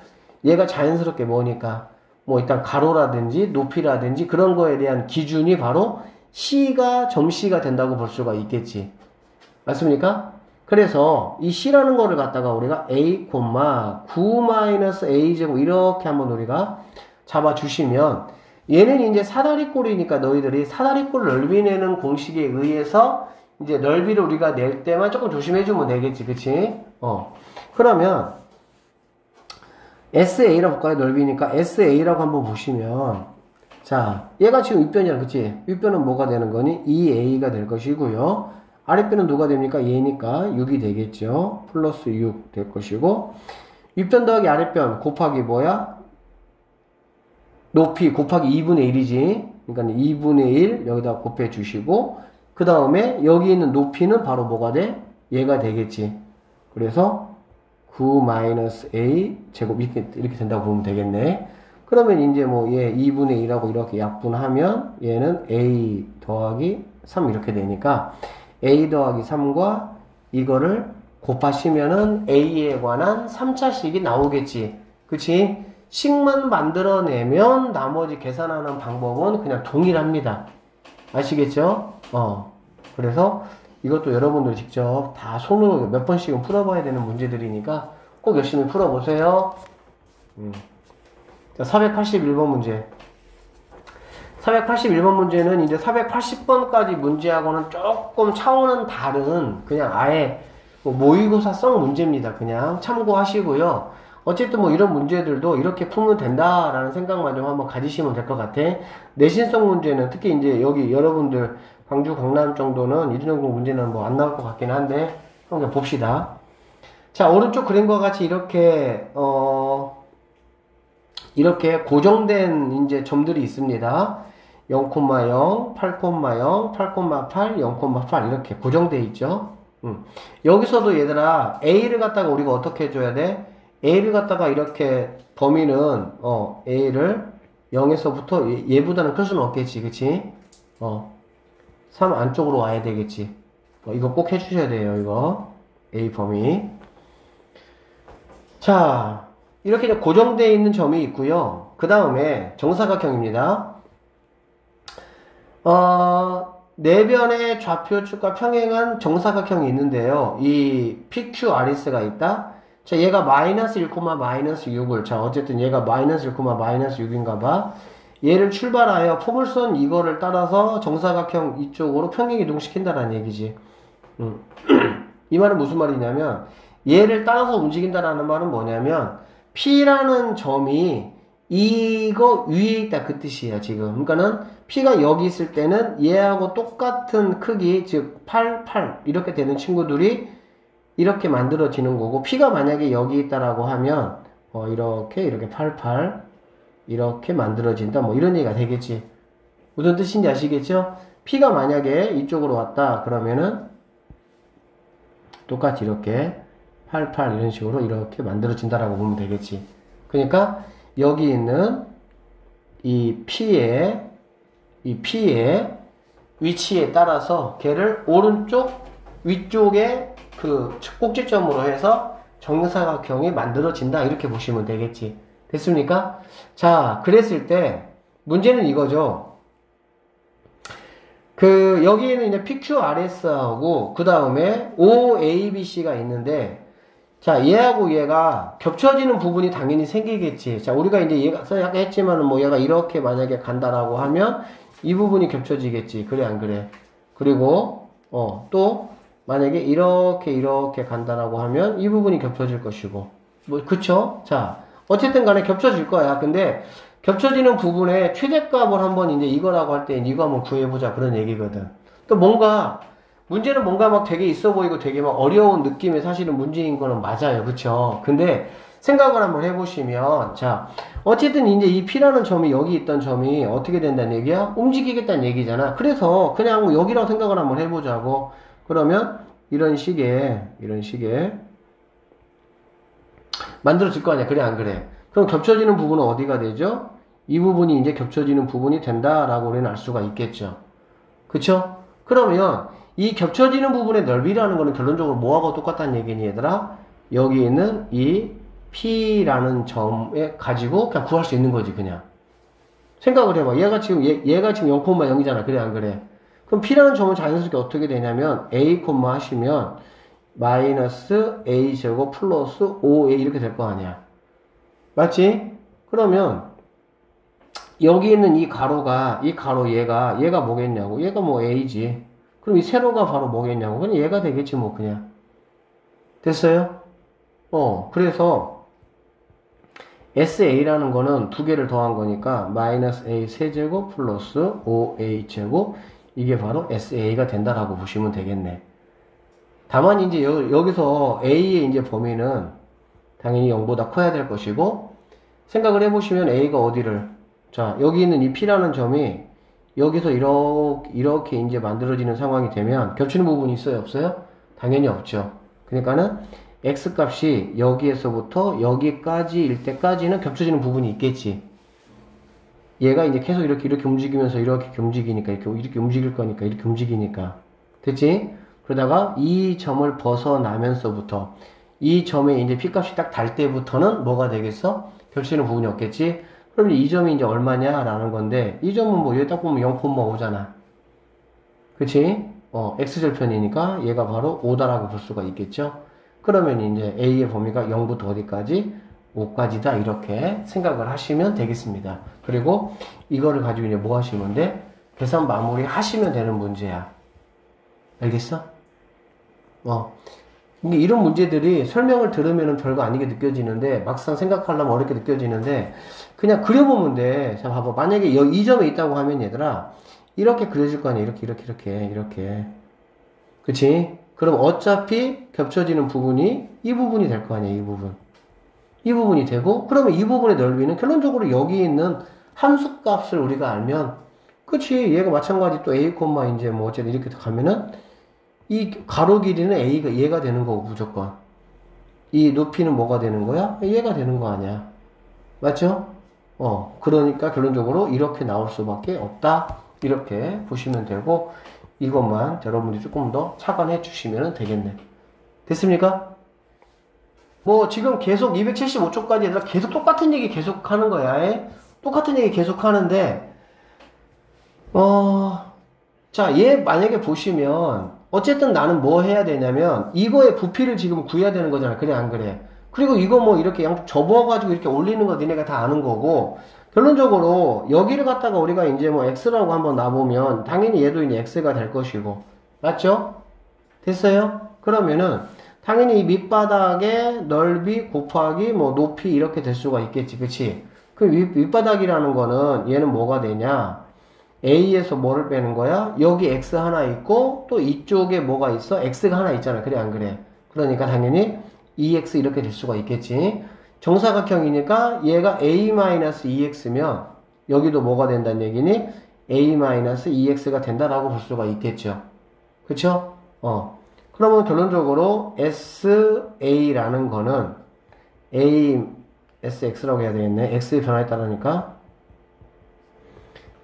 얘가 자연스럽게 뭐니까 뭐 일단 가로라든지 높이라든지 그런 거에 대한 기준이 바로 C가 점C가 된다고 볼 수가 있겠지. 맞습니까? 그래서 이 C라는 거를 갖다가 우리가 A, 9 A제곱 이렇게 한번 우리가 잡아주시면 얘는 이제 사다리꼴이니까 너희들이 사다리꼴 넓이 내는 공식에 의해서 이제 넓이를 우리가 낼 때만 조금 조심해주면 되겠지, 그치? 어. 그러면 SA라고 볼까요? 넓이니까 SA라고 한번 보시면 자, 얘가 지금 윗변이야, 그치? 윗변은 뭐가 되는 거니? 2A가 될 것이고요. 아랫변은 누가 됩니까? 얘니까 6이 되겠죠. 플러스 6 될 것이고 윗변 더하기 아랫변 곱하기 뭐야? 높이 곱하기 2분의 1이지. 그러니까 2분의 1 여기다 곱해 주시고 그 다음에 여기 있는 높이는 바로 뭐가 돼? 얘가 되겠지. 그래서 9-a 제곱 이렇게, 이렇게 된다고 보면 되겠네. 그러면 이제 뭐 얘 2분의 1하고 이렇게 약분하면 얘는 a 더하기 3 이렇게 되니까 a 더하기 3과 이거를 곱하시면은 a에 관한 3차식이 나오겠지. 그치? 식만 만들어내면 나머지 계산하는 방법은 그냥 동일합니다. 아시겠죠? 어. 그래서 이것도 여러분들 직접 다 손으로 몇 번씩은 풀어봐야 되는 문제들이니까 꼭 열심히 풀어보세요. 음. 자, 481번 문제. 481번 문제는 이제 480번까지 문제하고는 조금 차원은 다른 그냥 아예 뭐 모의고사 성 문제입니다. 그냥 참고하시고요. 어쨌든 뭐 이런 문제들도 이렇게 풀면 된다라는 생각만 좀 한번 가지시면 될 것 같아. 내신성 문제는 특히 이제 여기 여러분들 광주 강남 정도는 이런 문제는 뭐 안 나올 것 같긴 한데 한번 봅시다. 자 오른쪽 그림과 같이 이렇게 어 이렇게 고정된 이제 점들이 있습니다. 0,0, 8,0, 8,8, 0,8 이렇게 고정되어 있죠. 음. 여기서도 얘들아 A를 갖다가 우리가 어떻게 해줘야 돼? A를 갖다가 이렇게 범위는 어 A를 0에서부터 얘보다는 클 수는 없겠지 그치? 어3 안쪽으로 와야 되겠지 어, 이거 꼭 해주셔야 돼요 이거 A 범위 자 이렇게 고정되어 있는 점이 있고요 그 다음에 정사각형입니다 어, 내변의 좌표축과 평행한 정사각형이 있는데요. 이 PQRS가 있다. 자, 얘가 마이너스 1, 마이너스 6을, 자, 어쨌든 얘가 마이너스 1, 마이너스 6인가 봐. 얘를 출발하여 포물선 이거를 따라서 정사각형 이쪽으로 평행 이동시킨다는 얘기지. 음. 이 말은 무슨 말이냐면, 얘를 따라서 움직인다라는 말은 뭐냐면, P라는 점이 이거 위에 있다 그 뜻이에요 지금 그러니까는 P가 여기 있을 때는 얘하고 똑같은 크기 즉 8, 8 이렇게 되는 친구들이 이렇게 만들어지는 거고 P가 만약에 여기 있다라고 하면 어 이렇게 이렇게 8, 8 이렇게 만들어진다. 뭐 이런 얘기가 되겠지. 무슨 뜻인지 아시겠죠? P가 만약에 이쪽으로 왔다 그러면은 똑같이 이렇게 8, 8 이런 식으로 이렇게 만들어진다라고 보면 되겠지. 그러니까 여기 있는 이 P의 이 P의 위치에 따라서 걔를 오른쪽 위쪽에 그 꼭지점으로 해서 정사각형이 만들어진다 이렇게 보시면 되겠지 됐습니까? 자 그랬을 때 문제는 이거죠 그 여기에는 이제 PQRS하고 그 다음에 OABC가 있는데 자, 얘하고 얘가 겹쳐지는 부분이 당연히 생기겠지. 자, 우리가 이제 얘가 약간 했지만은 뭐 얘가 이렇게 만약에 간다라고 하면 이 부분이 겹쳐지겠지. 그래, 안 그래? 그리고, 어, 또, 만약에 이렇게, 이렇게 간다라고 하면 이 부분이 겹쳐질 것이고. 뭐, 그쵸? 자, 어쨌든 간에 겹쳐질 거야. 근데 겹쳐지는 부분의 최대값을 한번 이제 이거라고 할 때 이거 한번 구해보자. 그런 얘기거든. 또 뭔가, 문제는 뭔가 막 되게 있어 보이고 되게 막 어려운 느낌의 사실은 문제인 거는 맞아요. 그쵸? 근데 생각을 한번 해보시면, 자, 어쨌든 이제 이 P라는 점이 여기 있던 점이 어떻게 된다는 얘기야? 움직이겠다는 얘기잖아. 그래서 그냥 뭐 여기라고 생각을 한번 해보자고. 그러면 이런 식의, 이런 식의 만들어질 거 아니야. 그래, 안 그래? 그럼 겹쳐지는 부분은 어디가 되죠? 이 부분이 이제 겹쳐지는 부분이 된다라고 우리는 알 수가 있겠죠. 그쵸? 그러면 이 겹쳐지는 부분의 넓이라는 거는 결론적으로 뭐하고 똑같다는 얘기니 얘들아? 여기 있는 이 P라는 점에 가지고 그냥 구할 수 있는 거지 그냥 생각을 해봐 얘가 지금 얘, 얘가 지금 0,0이잖아 그래 안 그래 그럼 P라는 점은 자연스럽게 어떻게 되냐면 A, 하시면 마이너스 a제곱 플러스 5a 이렇게 될 거 아니야. 맞지? 그러면 여기 있는 이 가로가 이 가로 얘가 얘가 뭐겠냐고 얘가 뭐 a지 그럼 이 세로가 바로 뭐겠냐고 그냥 얘가 되겠지 뭐 그냥 됐어요? 어 그래서 SA라는 거는 두 개를 더한 거니까 마이너스 A 세제곱 플러스 5A 제곱 이게 바로 SA가 된다라고 보시면 되겠네. 다만 이제 여, 기서 A의 이제 범위는 당연히 0보다 커야 될 것이고 생각을 해보시면 A가 어디를 자 여기 있는 이 P라는 점이 여기서 이렇게, 이렇게 이제 만들어지는 상황이 되면 겹치는 부분이 있어요 없어요? 당연히 없죠. 그러니까는 x 값이 여기에서부터 여기까지 일 때까지는 겹쳐지는 부분이 있겠지. 얘가 이제 계속 이렇게 이렇게 움직이면서 이렇게 움직이니까 이렇게 이렇게 움직일 거니까 이렇게 움직이니까 됐지? 그러다가 이 점을 벗어나면서부터 이 점에 이제 p 값이 딱 달 때부터는 뭐가 되겠어? 겹치는 부분이 없겠지? 그럼 이 점이 이제 얼마냐 라는 건데 이 점은 뭐 여기 딱 보면 0,5잖아. 그치? 어, x절편이니까 얘가 바로 5다라고 볼 수가 있겠죠? 그러면 이제 A의 범위가 0부터 어디까지? 5까지다 이렇게 생각을 하시면 되겠습니다. 그리고 이거를 가지고 이제 뭐 하시면 돼? 계산 마무리 하시면 되는 문제야. 알겠어? 어. 근데 이런 문제들이 설명을 들으면 별거 아니게 느껴지는데 막상 생각하려면 어렵게 느껴지는데 그냥 그려보면 돼. 자 봐봐. 만약에 이 점에 있다고 하면 얘들아 이렇게 그려질 거 아니야. 이렇게 이렇게 이렇게 이렇게. 그치? 그럼 어차피 겹쳐지는 부분이 이 부분이 될 거 아니야, 이 부분. 이 부분이 되고, 그러면 이 부분의 넓이는 결론적으로 여기 있는 함수 값을 우리가 알면, 그치, 얘가 마찬가지 또 a, 이제 뭐 어쨌든 이렇게 가면은, 이 가로 길이는 a가, 얘가 되는 거고, 무조건. 이 높이는 뭐가 되는 거야? 얘가 되는 거 아니야. 맞죠? 어, 그러니까 결론적으로 이렇게 나올 수밖에 없다. 이렇게 보시면 되고, 이것만 여러분들이 조금 더 착안해 주시면 되겠네. 됐습니까? 뭐 지금 계속 275초까지 얘들아 계속 똑같은 얘기 계속 하는 거야. 에? 똑같은 얘기 계속 하는데 어, 자, 얘 만약에 보시면 어쨌든 나는 뭐 해야 되냐면 이거의 부피를 지금 구해야 되는 거잖아. 그래 안 그래? 그리고 이거 뭐 이렇게 양쪽 접어 가지고 이렇게 올리는 거 니네가 다 아는 거고 결론적으로 여기를 갖다가 우리가 이제 뭐 x라고 한번 놔보면 당연히 얘도 이제 x가 될 것이고 맞죠? 됐어요? 그러면은 당연히 이 밑바닥의 넓이 곱하기 뭐 높이 이렇게 될 수가 있겠지 그치? 그 윗, 밑바닥이라는 거는 얘는 뭐가 되냐 A에서 뭐를 빼는 거야? 여기 X 하나 있고 또 이쪽에 뭐가 있어? X가 하나 있잖아 그래 안 그래? 그러니까 당연히 EX 이렇게 될 수가 있겠지 정사각형이니까 얘가 a-2x면 여기도 뭐가 된다는 얘기니? a-2x가 된다라고 볼 수가 있겠죠. 그쵸? 어. 그러면 결론적으로 SA라는 거는 A, SX라고 해야 되겠네. X의 변화에 따르니까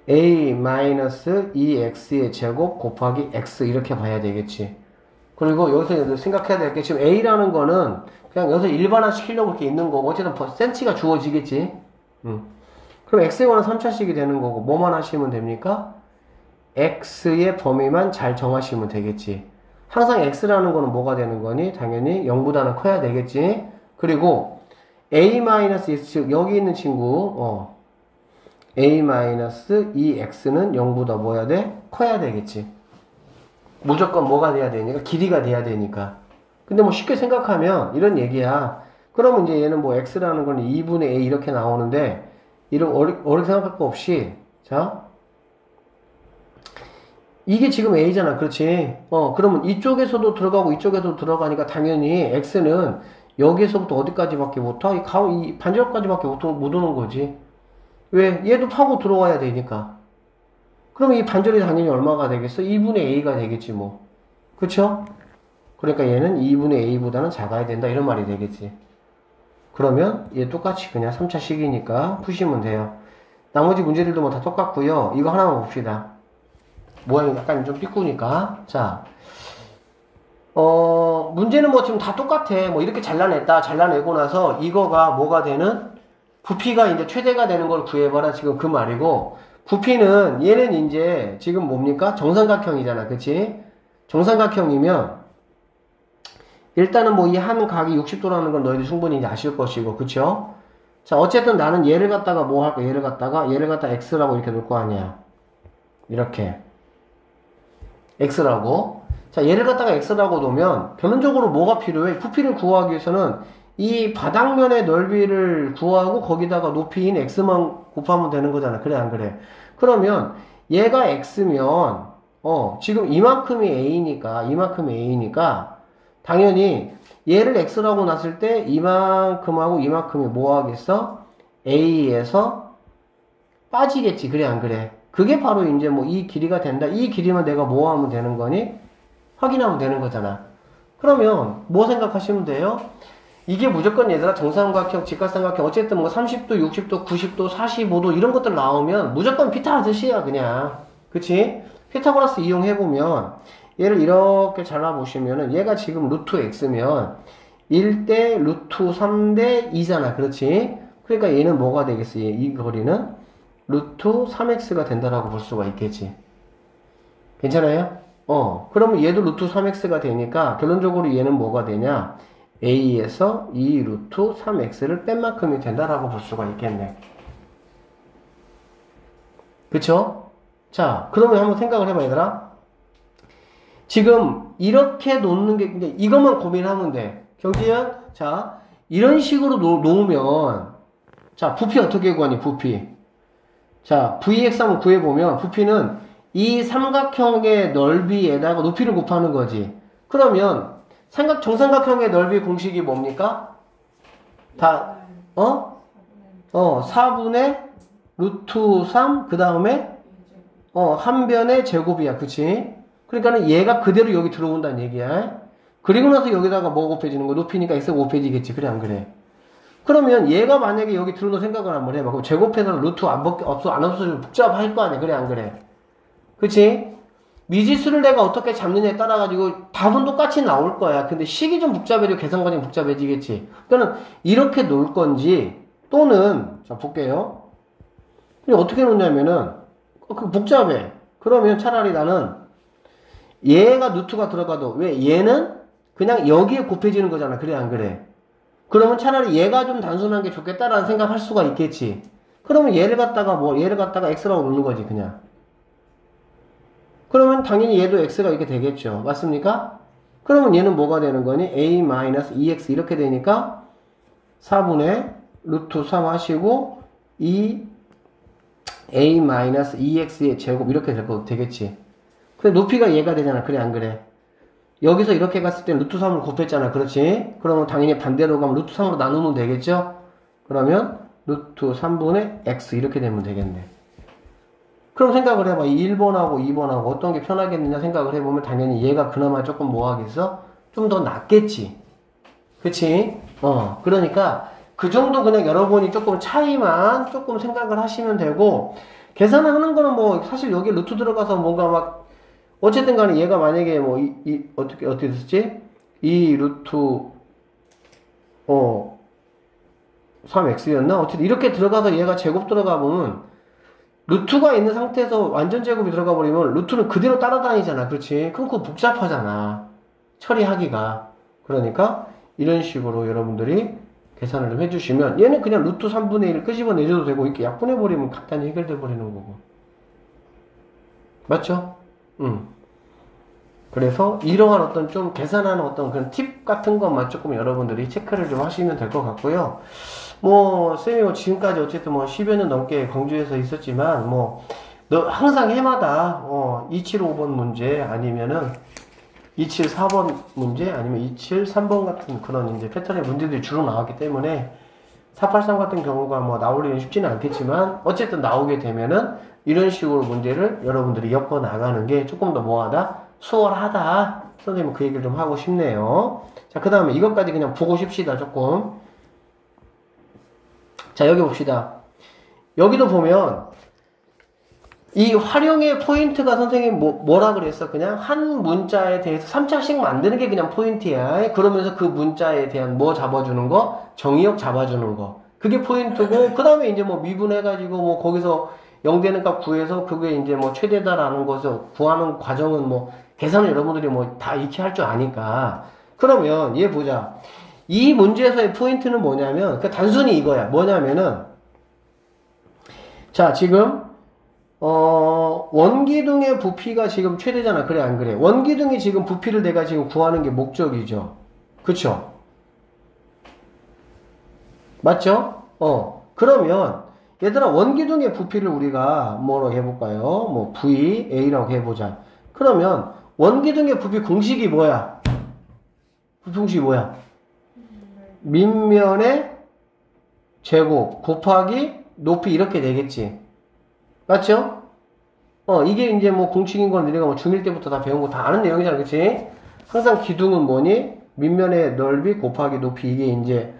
A-2X의 제곱 곱하기 X 이렇게 봐야 되겠지. 그리고 여기서 생각해야 될 게 지금 A라는 거는 그냥 여기서 일반화 시키려고 이렇게 있는 거고 어쨌든 센치가 주어지겠지 음. 그럼 x에 관한 3차식이 되는 거고 뭐만 하시면 됩니까? x의 범위만 잘 정하시면 되겠지 항상 x라는 거는 뭐가 되는 거니? 당연히 0보다는 커야 되겠지 그리고 a-x 즉 여기 있는 친구 어. a-2x는 0보다 뭐야 돼? 커야 되겠지 무조건 뭐가 돼야 되니까 길이가 돼야 되니까 근데 뭐 쉽게 생각하면 이런 얘기야. 그러면 이제 얘는 뭐 x라는 건 2분의 a 이렇게 나오는데 이런 어렵, 어렵게 생각할 거 없이 자 이게 지금 a잖아. 그렇지? 어 그러면 이쪽에서도 들어가고 이쪽에도 들어가니까 당연히 x는 여기에서부터 어디까지밖에 못하? 이, 가, 이 반절까지밖에 못, 못 오는 거지. 왜? 얘도 파고 들어와야 되니까. 그러면 이 반절이 당연히 얼마가 되겠어? 2분의 a가 되겠지 뭐. 그쵸? 그러니까 얘는 2분의 a보다는 작아야 된다 이런 말이 되겠지. 그러면 얘 똑같이 그냥 3차식이니까 푸시면 돼요. 나머지 문제들도 뭐 다 똑같고요. 이거 하나만 봅시다. 모양이 약간 좀 삐꾸니까. 자, 어, 문제는 뭐 지금 다 똑같아. 뭐 이렇게 잘라냈다. 잘라내고 나서 이거가 뭐가 되는? 부피가 이제 최대가 되는 걸 구해봐라. 지금 그 말이고. 부피는 얘는 이제 지금 뭡니까? 정삼각형이잖아. 그치? 정삼각형이면 일단은 뭐 이 한 각이 60도라는 건 너희들 충분히 이제 아실 것이고, 그쵸? 자, 어쨌든 나는 얘를 갖다가 뭐 할까? 얘를 갖다가, 얘를 갖다 x라고 이렇게 놓을 거 아니야. 이렇게. X라고. 자, 얘를 갖다가 x라고 놓으면, 결론적으로 뭐가 필요해? 부피를 구하기 위해서는 이 바닥면의 넓이를 구하고 거기다가 높이인 x만 곱하면 되는 거잖아. 그래, 안 그래? 그러면 얘가 x면, 어, 지금 이만큼이 a니까, 이만큼이 a니까, 당연히 얘를 x라고 놨을 때 이만큼하고 이만큼이 뭐 하겠어? a에서 빠지겠지. 그래, 안 그래? 그게 바로 이제 뭐 이 길이가 된다. 이 길이만 내가 뭐 하면 되는 거니? 확인하면 되는 거잖아. 그러면 뭐 생각하시면 돼요? 이게 무조건 얘들아 정삼각형, 직각삼각형 어쨌든 뭐 30도, 60도, 90도, 45도 이런 것들 나오면 무조건 피타 아저씨야 그냥 그치? 피타고라스 이용해보면 얘를 이렇게 잘라보시면은 얘가 지금 루트 x면 1대 루트 3대 2잖아 그렇지? 그러니까 얘는 뭐가 되겠어? 이 거리는 루트 3x가 된다라고 볼 수가 있겠지 괜찮아요? 어 그러면 얘도 루트 3x가 되니까 결론적으로 얘는 뭐가 되냐 a에서 2 루트 3x를 뺀 만큼이 된다라고 볼 수가 있겠네. 그쵸? 자, 그러면 한번 생각을 해봐, 얘들아. 지금 이렇게 놓는 게, 근데 이것만 고민하면 돼. 경지연, 자, 이런 식으로 놓, 놓으면, 자, 부피 어떻게 구하니, 부피. 자, vx 한번 구해보면, 부피는 이 삼각형의 넓이에다가 높이를 곱하는 거지. 그러면, 삼각, 정삼각형의 넓이 공식이 뭡니까? 다, 어? 어, 4분의 루트 3, 그 다음에, 어, 한 변의 제곱이야. 그치? 그러니까는 얘가 그대로 여기 들어온다는 얘기야. 그리고 나서 여기다가 뭐 곱해지는 거? 높이니까 x가 곱해지겠지. 그래, 안 그래? 그러면 얘가 만약에 여기 들어오는 생각을 한번 해봐. 그럼 제곱해서 루트 안 벗, 없어, 안 없어지면 복잡할 거 아니야. 그래, 안 그래? 그치? 미지수를 내가 어떻게 잡느냐에 따라 가지고 답은 똑같이 나올 거야. 근데 식이 좀 복잡해지고 계산 과정이 복잡해지겠지. 그러니까 이렇게 놓을 건지 또는 자 볼게요. 어떻게 놓냐면은 어, 그 복잡해. 그러면 차라리 나는 얘가 루트가 들어가도 왜 얘는 그냥 여기에 곱해지는 거잖아. 그래 안 그래? 그러면 차라리 얘가 좀 단순한 게 좋겠다라는 생각할 수가 있겠지. 그러면 얘를 갖다가 뭐 얘를 갖다가 x라고 놓는 거지 그냥. 그러면 당연히 얘도 x가 이렇게 되겠죠. 맞습니까? 그러면 얘는 뭐가 되는 거니? a-2x 이렇게 되니까 4분의 루트 3 하시고 2 a-2x의 제곱 이렇게 될 거 되겠지. 그래 높이가 얘가 되잖아. 그래 안 그래? 여기서 이렇게 갔을 때 루트 3을 곱했잖아. 그렇지? 그러면 당연히 반대로 가면 루트 3으로 나누면 되겠죠? 그러면 루트 3분의 x 이렇게 되면 되겠네. 그럼 생각을 해봐. 1번하고 2번하고 어떤 게 편하겠느냐 생각을 해보면 당연히 얘가 그나마 조금 뭐 하겠어? 좀 더 낫겠지. 그치? 어, 그러니까 그 정도 그냥 여러분이 조금 차이만 조금 생각을 하시면 되고 계산을 하는 거는 뭐 사실 여기 루트 들어가서 뭔가 막 어쨌든 간에 얘가 만약에 뭐 이, 이 어떻게 어떻게 됐지? 이 루트 어 3x였나? 어쨌든 이렇게 들어가서 얘가 제곱 들어가 보면 루트가 있는 상태에서 완전 제곱이 들어가 버리면 루트는 그대로 따라다니잖아. 그렇지? 그럼 그거 복잡하잖아. 처리하기가. 그러니까 이런 식으로 여러분들이 계산을 좀 해주시면 얘는 그냥 루트 3분의 1을 끄집어 내줘도 되고 이렇게 약분해버리면 간단히 해결돼 버리는 거고. 맞죠? 응. 그래서 이러한 어떤 좀 계산하는 어떤 그런 팁 같은 것만 조금 여러분들이 체크를 좀 하시면 될 것 같고요. 뭐, 쌤이 뭐 지금까지 어쨌든 뭐 10여 년 넘게 광주에서 있었지만, 뭐, 너 항상 해마다, 어, 275번 문제 아니면은 274번 문제 아니면 273번 같은 그런 이제 패턴의 문제들이 주로 나왔기 때문에 483 같은 경우가 뭐 나올 일은 쉽지는 않겠지만 어쨌든 나오게 되면은 이런 식으로 문제를 여러분들이 엮어 나가는 게 조금 더 뭐하다? 수월하다. 선생님은 그 얘기를 좀 하고 싶네요. 자, 그 다음에 이것까지 그냥 보고 싶시다, 조금. 자, 여기 봅시다. 여기도 보면 이 활용의 포인트가 선생님 뭐, 뭐라 그랬어? 그냥 한 문자에 대해서 3차씩 만드는 게 그냥 포인트야. 그러면서 그 문자에 대한 뭐 잡아주는 거? 정의역 잡아주는 거. 그게 포인트고, 그 다음에 이제 뭐 미분해가지고 뭐 거기서 0되는 값 구해서 그게 이제 뭐 최대다라는 것을 구하는 과정은 뭐 계산을 여러분들이 뭐 다 익히 할 줄 아니까 그러면 얘 보자. 이 문제에서의 포인트는 뭐냐면 그 단순히 이거야. 뭐냐면은 자 지금 어 원기둥의 부피가 지금 최대잖아. 그래 안 그래? 원기둥이 지금 부피를 내가 지금 구하는 게 목적이죠. 그쵸? 맞죠? 어 그러면 얘들아 원기둥의 부피를 우리가 뭐로 해볼까요? 뭐 V, A라고 해보자. 그러면 원기둥의 부피 공식이 뭐야? 부피 공식이 뭐야? 밑면의 제곱 곱하기 높이 이렇게 되겠지. 맞죠? 어, 이게 이제 뭐 공식인 건 우리가 뭐 중1 때부터 다 배운 거 다 아는 내용이잖아. 그치? 항상 기둥은 뭐니? 밑면의 넓이 곱하기 높이 이게 이제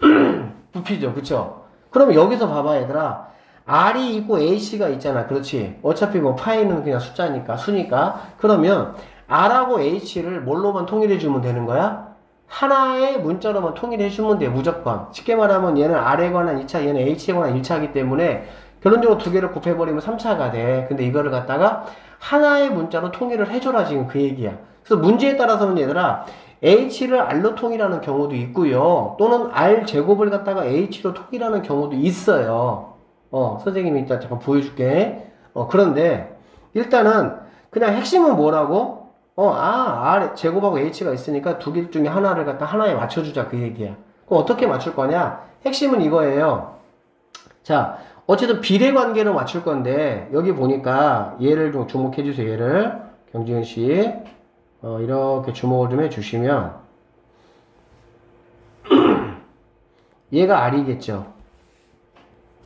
부피죠. 그쵸? 그러면 여기서 봐봐 얘들아. R이 있고 H가 있잖아. 그렇지? 어차피 뭐 파이는 그냥 숫자니까 수니까. 그러면 R하고 H를 뭘로만 통일해 주면 되는 거야? 하나의 문자로만 통일해 주면 돼 무조건. 쉽게 말하면 얘는 R에 관한 2차 얘는 H에 관한 1차이기 때문에 결론적으로 두 개를 곱해버리면 3차가 돼. 근데 이거를 갖다가 하나의 문자로 통일을 해줘라 지금 그 얘기야. 그래서 문제에 따라서는 얘들아 h를 r로 통일하는 경우도 있고요. 또는 r 제곱을 갖다가 h로 통일하는 경우도 있어요. 어, 선생님이 이따 잠깐 보여줄게. 어, 그런데 일단은 그냥 핵심은 뭐라고? 어, 아, r 제곱하고 h가 있으니까 두 개 중에 하나를 갖다 하나에 맞춰주자 그 얘기야. 그럼 어떻게 맞출 거냐? 핵심은 이거예요. 자, 어쨌든 비례 관계를 맞출 건데 여기 보니까 얘를 좀 주목해 주세요. 얘를 경지은 씨. 어, 이렇게 주목을 좀 해주시면 얘가 R이겠죠.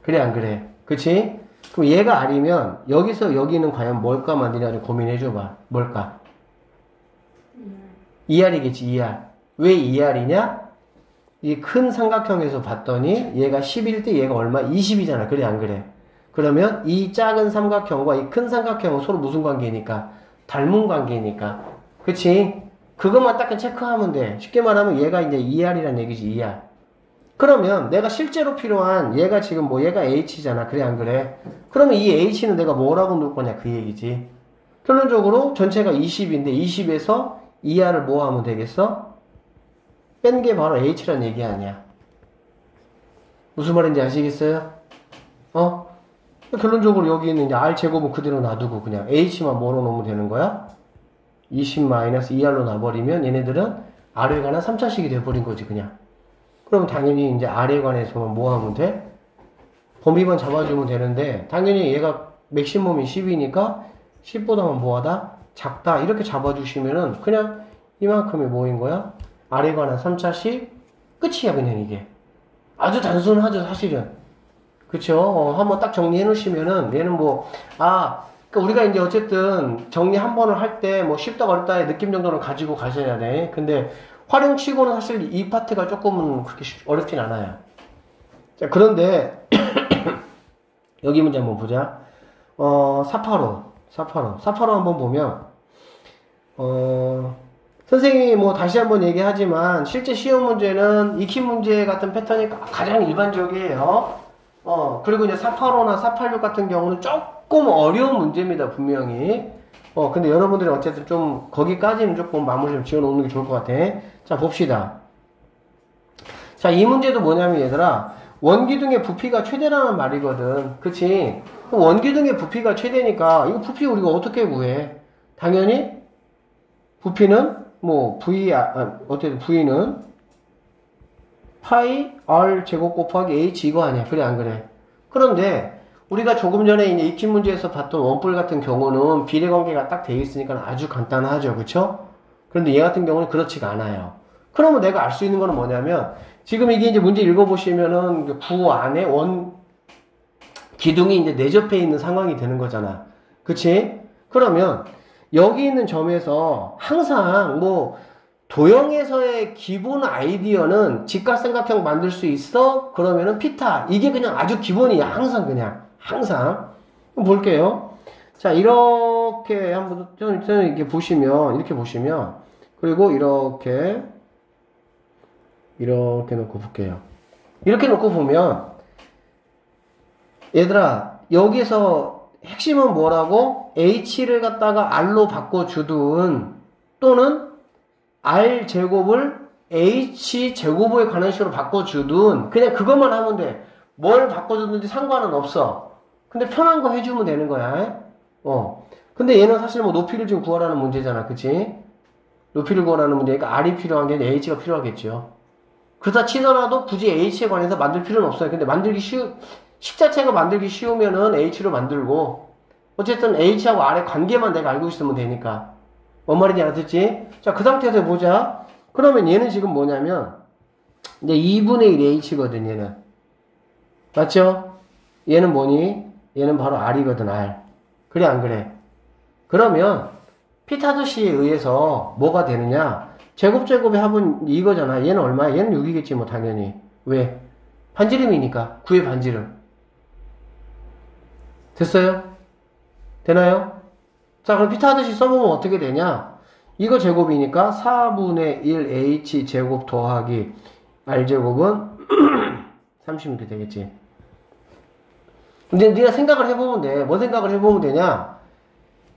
그래 안 그래? 그치? 그럼 얘가 R이면 여기서 여기는 과연 뭘까 만드냐 좀 고민해줘봐. 뭘까? ER이겠지 ER. 왜 ER이냐? 이 큰 삼각형에서 봤더니 얘가 11대 얘가 얼마? 20이잖아. 그래 안 그래? 그러면 이 작은 삼각형과 이 큰 삼각형은 서로 무슨 관계니까? 닮은 관계니까 그치? 그것만 딱 체크하면 돼. 쉽게 말하면 얘가 이제 ER이란 얘기지, ER. 그러면 내가 실제로 필요한 얘가 지금 뭐 얘가 H잖아. 그래, 안 그래? 그러면 이 H는 내가 뭐라고 놓을 거냐, 그 얘기지. 결론적으로 전체가 20인데 20에서 ER을 뭐 하면 되겠어? 뺀 게 바로 H란 얘기 아니야. 무슨 말인지 아시겠어요? 어? 결론적으로 여기 있는 이제 R 제곱은 그대로 놔두고 그냥 H만 뭐로 놓으면 되는 거야? 20-2R로 나버리면 얘네들은 R에 관한 3차식이 돼버린 거지 그냥 그럼 당연히 이제 R에 관해서만 뭐 하면 돼? 범위만 잡아주면 되는데 당연히 얘가 맥시멈이 10이니까 10보다만 뭐하다? 작다 이렇게 잡아주시면은 그냥 이만큼이 뭐인 거야? R에 관한 3차식 끝이야 그냥 이게 아주 단순하죠 사실은 그쵸? 어, 한번 딱 정리해 놓으시면은 얘는 뭐 아 그러니까 우리가 이제 어쨌든 정리 한 번을 할 때 뭐 쉽다 어렵다의 느낌 정도는 가지고 가셔야 돼. 근데 활용치고는 사실 이 파트가 조금은 그렇게 어렵진 않아요. 자, 그런데 여기 문제 한번 보자. 어, 사파로, 사파로, 사파로 한번 보면 어, 선생님이 뭐 다시 한번 얘기하지만 실제 시험 문제는 익히 문제 같은 패턴이 가장 일반적이에요. 어, 그리고 이제 485나 486 같은 경우는 조금 어려운 문제입니다, 분명히. 어, 근데 여러분들이 어쨌든 좀, 거기까지는 조금 마무리 좀 지어 놓는 게 좋을 것 같아. 자, 봅시다. 자, 이 문제도 뭐냐면 얘들아, 원기둥의 부피가 최대라는 말이거든. 그치? 원기둥의 부피가 최대니까, 이거 부피 우리가 어떻게 구해? 당연히, 부피는, 뭐, V, 아, 아 어쨌든 V는 파이 r 제곱 곱하기 h 이거 아니야. 그래 안 그래? 그런데 우리가 조금 전에 이제 익힌 문제에서 봤던 원뿔 같은 경우는 비례 관계가 딱 되어 있으니까 아주 간단하죠. 그렇죠? 그런데 얘 같은 경우는 그렇지가 않아요. 그러면 내가 알 수 있는 거는 뭐냐면 지금 이게 이제 문제 읽어보시면은 구 안에 원 기둥이 이제 내접해 있는 상황이 되는 거잖아. 그치? 그러면 여기 있는 점에서 항상 뭐 도형에서의 기본 아이디어는 직각삼각형 만들 수 있어? 그러면은 피타. 이게 그냥 아주 기본이야. 항상 그냥. 항상. 볼게요. 자, 이렇게 한번, 저는 이렇게 보시면, 이렇게 보시면, 그리고 이렇게, 이렇게 놓고 볼게요. 이렇게 놓고 보면, 얘들아, 여기서 핵심은 뭐라고? H를 갖다가 R로 바꿔 주든, 또는 R 제곱을 H 제곱에 관한 식으로 바꿔 주든 그냥 그것만 하면 돼. 뭘 바꿔주든지 상관은 없어. 근데 편한 거 해주면 되는 거야. 어. 근데 얘는 사실 뭐 높이를 좀 구하라는 문제잖아. 그치? 높이를 구하라는 문제니까 R이 필요한 게 H가 필요하겠죠. 그러다 치더라도 굳이 H에 관해서 만들 필요는 없어요. 근데 만들기 쉬우, 식 자체가 만들기 쉬우면은 H로 만들고, 어쨌든 H하고 R의 관계만 내가 알고 있으면 되니까. 뭔 말인지 알아듣지? 자, 그 상태에서 보자. 그러면 얘는 지금 뭐냐면, 이제 2분의 1 H거든, 얘는. 맞죠? 얘는 뭐니? 얘는 바로 R이거든, R. 그래, 안 그래? 그러면, 피타드시에 의해서 뭐가 되느냐? 제곱 제곱의 합은 이거잖아. 얘는 얼마야? 얘는 6이겠지, 뭐, 당연히. 왜? 반지름이니까. 9의 반지름. 됐어요? 되나요? 자, 그럼 피타드시 써보면 어떻게 되냐? 이거 제곱이니까 4분의 1 h 제곱 더하기 r 제곱은 30 이렇게 되겠지. 근데 네가 생각을 해보면 돼. 뭐 생각을 해보면 되냐?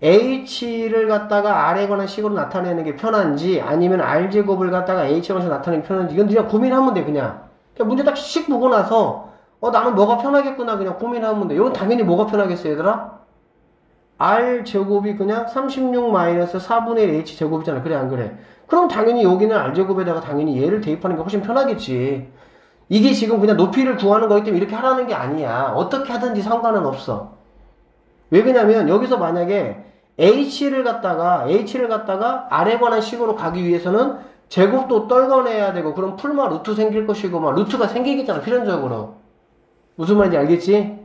h를 갖다가 r에 관한 식으로 나타내는 게 편한지 아니면 r 제곱을 갖다가 h에 관해서 나타내는 게 편한지 이건 네가 고민하면 돼 그냥. 그냥 문제 딱 씩 보고 나서 어 나는 뭐가 편하겠구나 그냥 고민하면 돼. 이건 당연히 뭐가 편하겠어 얘들아? r 제곱이 그냥 36 마이너스 4분의 1 h 제곱이잖아. 그래 안 그래? 그럼 당연히 여기는 r 제곱에다가 당연히 얘를 대입하는 게 훨씬 편하겠지. 이게 지금 그냥 높이를 구하는 거기 때문에 이렇게 하라는 게 아니야. 어떻게 하든지 상관은 없어. 왜 그러냐면 여기서 만약에 h를 갖다가 h를 갖다가 r에 관한 식으로 가기 위해서는 제곱도 떨궈내야 되고 그럼 풀마 루트 생길 것이고 막 루트가 생기겠잖아 필연적으로 무슨 말인지 알겠지?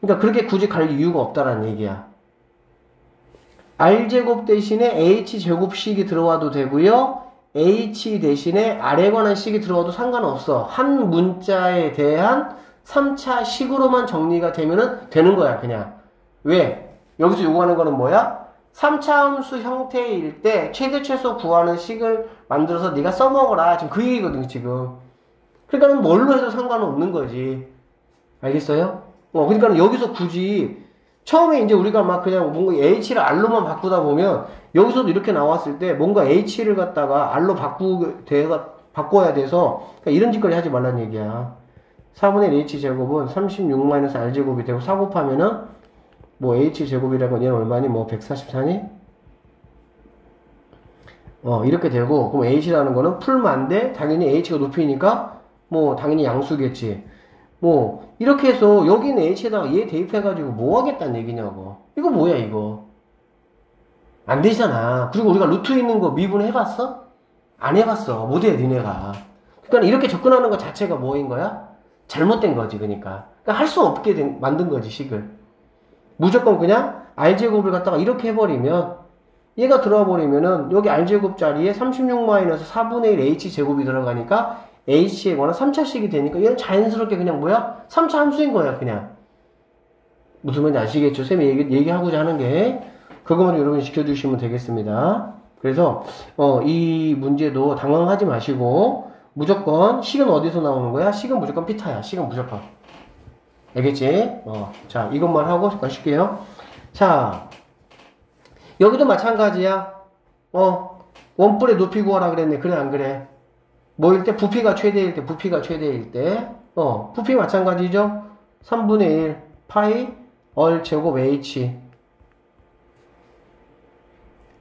그러니까 그렇게 굳이 갈 이유가 없다라는 얘기야. r제곱 대신에 h제곱식이 들어와도 되고요. H 대신에 r에 관한 식이 들어와도 상관없어. 한 문자에 대한 3차 식으로만 정리가 되면은 되는 거야, 그냥. 왜? 여기서 요구하는 거는 뭐야? 3차 함수 형태일 때 최대 최소 구하는 식을 만들어서 네가 써먹어라. 지금 그 얘기거든, 지금. 그러니까는 뭘로 해도 상관은 없는 거지. 알겠어요? 어, 그러니까 여기서 굳이 처음에 이제 우리가 막 그냥 뭔가 H를 R로만 바꾸다 보면 여기서도 이렇게 나왔을 때 뭔가 H를 갖다가 R로 바꾸, 대가, 바꿔야 돼서 그러니까 이런 짓거리 하지 말란 얘기야. 4분의 H 제곱은 36-R 제곱이 되고 4 곱하면은 뭐 H 제곱이라는 건 얘는 얼마니? 뭐 144니? 어 이렇게 되고 그럼 H라는 거는 풀만데 당연히 H가 높이니까 뭐 당연히 양수겠지. 뭐 이렇게 해서 여기는 h에다가 얘 대입해가지고 뭐 하겠다는 얘기냐고. 이거 뭐야 이거? 안 되잖아. 그리고 우리가 루트 있는 거 미분 해봤어? 안 해봤어. 못해 니네가. 그러니까 이렇게 접근하는 것 자체가 뭐인 거야? 잘못된 거지 그러니까, 그러니까 할 수 없게 된, 만든 거지 식을. 무조건 그냥 r제곱을 갖다가 이렇게 해버리면 얘가 들어와 버리면은 여기 r제곱 자리에 36-4분의 1 h제곱이 들어가니까 관한 3차식이 되니까 얘는 자연스럽게 그냥 뭐야? 3차 함수인 거야 그냥. 무슨 말인지 아시겠죠? 쌤이 얘기, 얘기하고자 하는 게. 그것만 여러분 지켜주시면 되겠습니다. 그래서 어, 이 문제도 당황하지 마시고 무조건 식은 어디서 나오는 거야? 식은 무조건 피타야. 식은 무조건. 알겠지? 어, 자 이것만 하고 가실게요. 자 여기도 마찬가지야. 어 원뿔의 높이 구하라 그랬네. 그래 안 그래 뭐일 때? 부피가 최대일 때, 부피가 최대일 때. 어, 부피 마찬가지죠? 3분의 1 파이 얼 제곱 h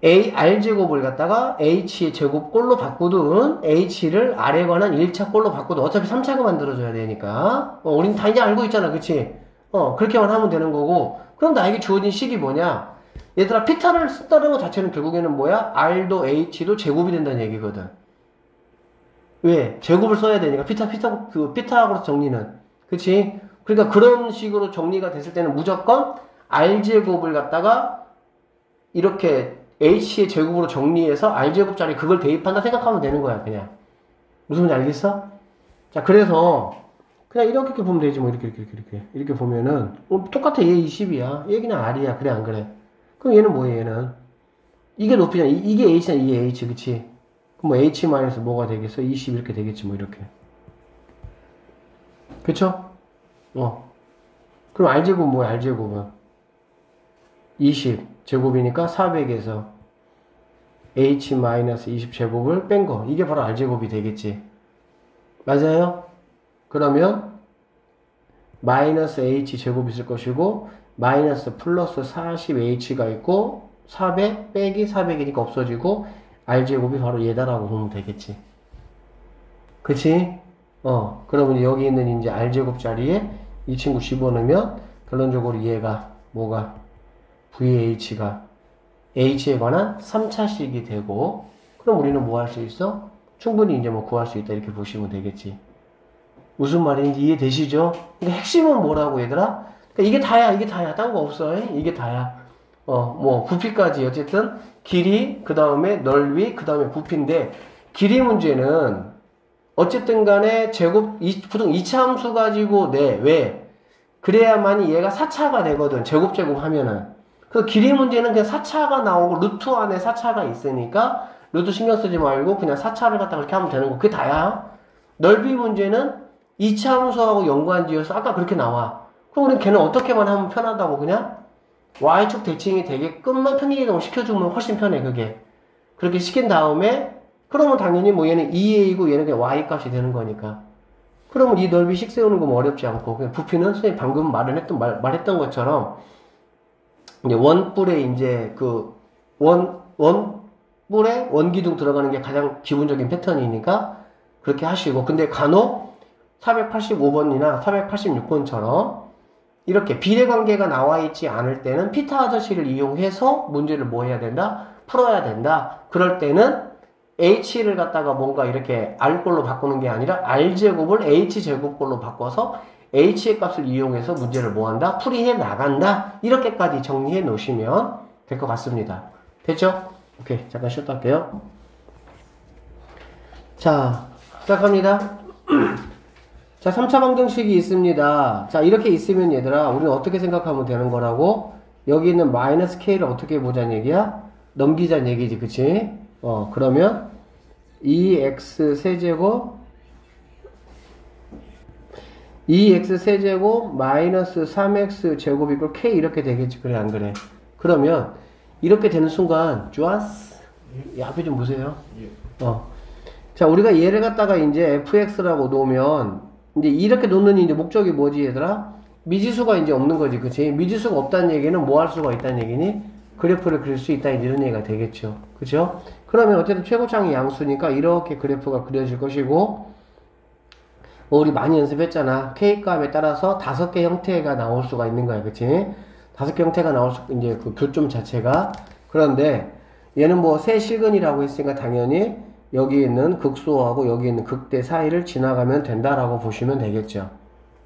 a r 제곱을 갖다가 h 제곱 꼴로 바꾸든 h를 r에 관한 1차 꼴로 바꾸든 어차피 3차가 만들어져야 되니까 어, 우린 다 이제 알고 있잖아 그치? 어 그렇게만 하면 되는 거고 그럼 나에게 주어진 식이 뭐냐 얘들아 피타를 쓴다는 것 자체는 결국에는 뭐야? r도 h도 제곱이 된다는 얘기거든 왜? 제곱을 써야 되니까. 피타 피타 그 피타고라스 정리는. 그치? 그러니까 그런 식으로 정리가 됐을 때는 무조건 r 제곱을 갖다가 이렇게 h의 제곱으로 정리해서 r 제곱 자리 그걸 대입한다 생각하면 되는 거야 그냥. 무슨 말인지 알겠어? 자 그래서 그냥 이렇게 보면 되지 뭐. 이렇게 이렇게 이렇게 이렇게, 이렇게 보면은 어, 똑같아. 얘 20이야. 얘 그냥 r이야. 그래 안 그래? 그럼 얘는 뭐야 얘는? 이게 높이잖아. 이, 게 h잖아. 이게 h. 그치? 그럼 뭐 h 마이너스 뭐가 되겠어? 20 이렇게 되겠지 뭐 이렇게. 그쵸? 어. 그럼 r제곱 뭐야 r제곱은? 20 제곱이니까 400에서 h-20 제곱을 뺀 거. 이게 바로 r제곱이 되겠지. 맞아요? 그러면 마이너스 h제곱이 있을 것이고 마이너스 플러스 40h가 있고 400 빼기 400이니까 없어지고 r제곱이 바로 얘다라고 보면 되겠지. 그치? 어, 그러면 여기 있는 이제 r제곱 자리에 이 친구 집어넣으면 결론적으로 얘가 뭐가 VH가 H에 관한 3차식이 되고 그럼 우리는 뭐 할 수 있어? 충분히 이제 뭐 구할 수 있다 이렇게 보시면 되겠지. 무슨 말인지 이해되시죠? 근데 핵심은 뭐라고 얘들아? 그러니까 이게 다야 이게 다야 딴 거 없어 이게 다야. 어 뭐 부피까지 어쨌든 길이 그 다음에 넓이 그 다음에 부피인데 길이 문제는 어쨌든 간에 제곱 이, 보통 2차 함수 가지고 내 왜? 그래야만이 얘가 4차가 되거든 제곱 제곱 하면은 그 길이 문제는 그냥 4차가 나오고 루트 안에 4차가 있으니까 루트 신경 쓰지 말고 그냥 4차를 갖다 그렇게 하면 되는 거. 그게 다야. 넓이 문제는 2차 함수하고 연관 지어서 아까 그렇게 나와. 그럼 우리는 걔는 어떻게만 하면 편하다고 그냥 y축 대칭이 되게끔만 편의이동 시켜주면 훨씬 편해 그게. 그렇게 시킨 다음에 그러면 당연히 뭐 얘는 2a이고 얘는 그냥 y 값이 되는 거니까. 그러면 이 넓이 식 세우는 거 뭐 어렵지 않고 부피는 선생님 방금 말을 했던 말, 말했던 것처럼 이제 원뿔에 이제 그 원, 원뿔에 원기둥 들어가는 게 가장 기본적인 패턴이니까 그렇게 하시고. 근데 간혹 485번이나 486번처럼 이렇게 비례관계가 나와 있지 않을 때는 피타 아저씨를 이용해서 문제를 뭐 해야 된다? 풀어야 된다. 그럴 때는 h를 갖다가 뭔가 이렇게 r꼴로 바꾸는 게 아니라 r제곱을 h제곱꼴로 바꿔서 h의 값을 이용해서 문제를 뭐 한다? 풀이해 나간다. 이렇게까지 정리해 놓으시면 될 것 같습니다. 됐죠? 오케이. 잠깐 쉬었다 할게요. 자, 시작합니다. 자, 3차 방정식이 있습니다. 자, 이렇게 있으면 얘들아, 우리는 어떻게 생각하면 되는 거라고? 여기 있는 마이너스 k를 어떻게 보자는 얘기야? 넘기자는 얘기지, 그치? 어, 그러면 2x 세제곱 2x 세제곱 마이너스 3x 제곱 이걸 k 이렇게 되겠지 그래 안 그래 그러면 이렇게 되는 순간 좋았어 이 앞에 좀 보세요 어. 자 우리가 얘를 갖다가 이제 fx라고 놓으면 이제 이렇게 놓는 이제 목적이 뭐지 얘들아 미지수가 이제 없는 거지 그치 미지수가 없다는 얘기는 뭐 할 수가 있다는 얘기니 그래프를 그릴 수 있다 이런 얘기가 되겠죠 그죠 그러면 어쨌든 최고창이 양수니까 이렇게 그래프가 그려질 것이고 뭐 우리 많이 연습했잖아. K값에 따라서 다섯 개 형태가 나올 수가 있는 거야. 그치? 다섯 개 형태가 나올 수, 이제 그 교점 자체가. 그런데 얘는 뭐 세시근이라고 했으니까 당연히 여기 있는 극소하고 여기 있는 극대 사이를 지나가면 된다라고 보시면 되겠죠.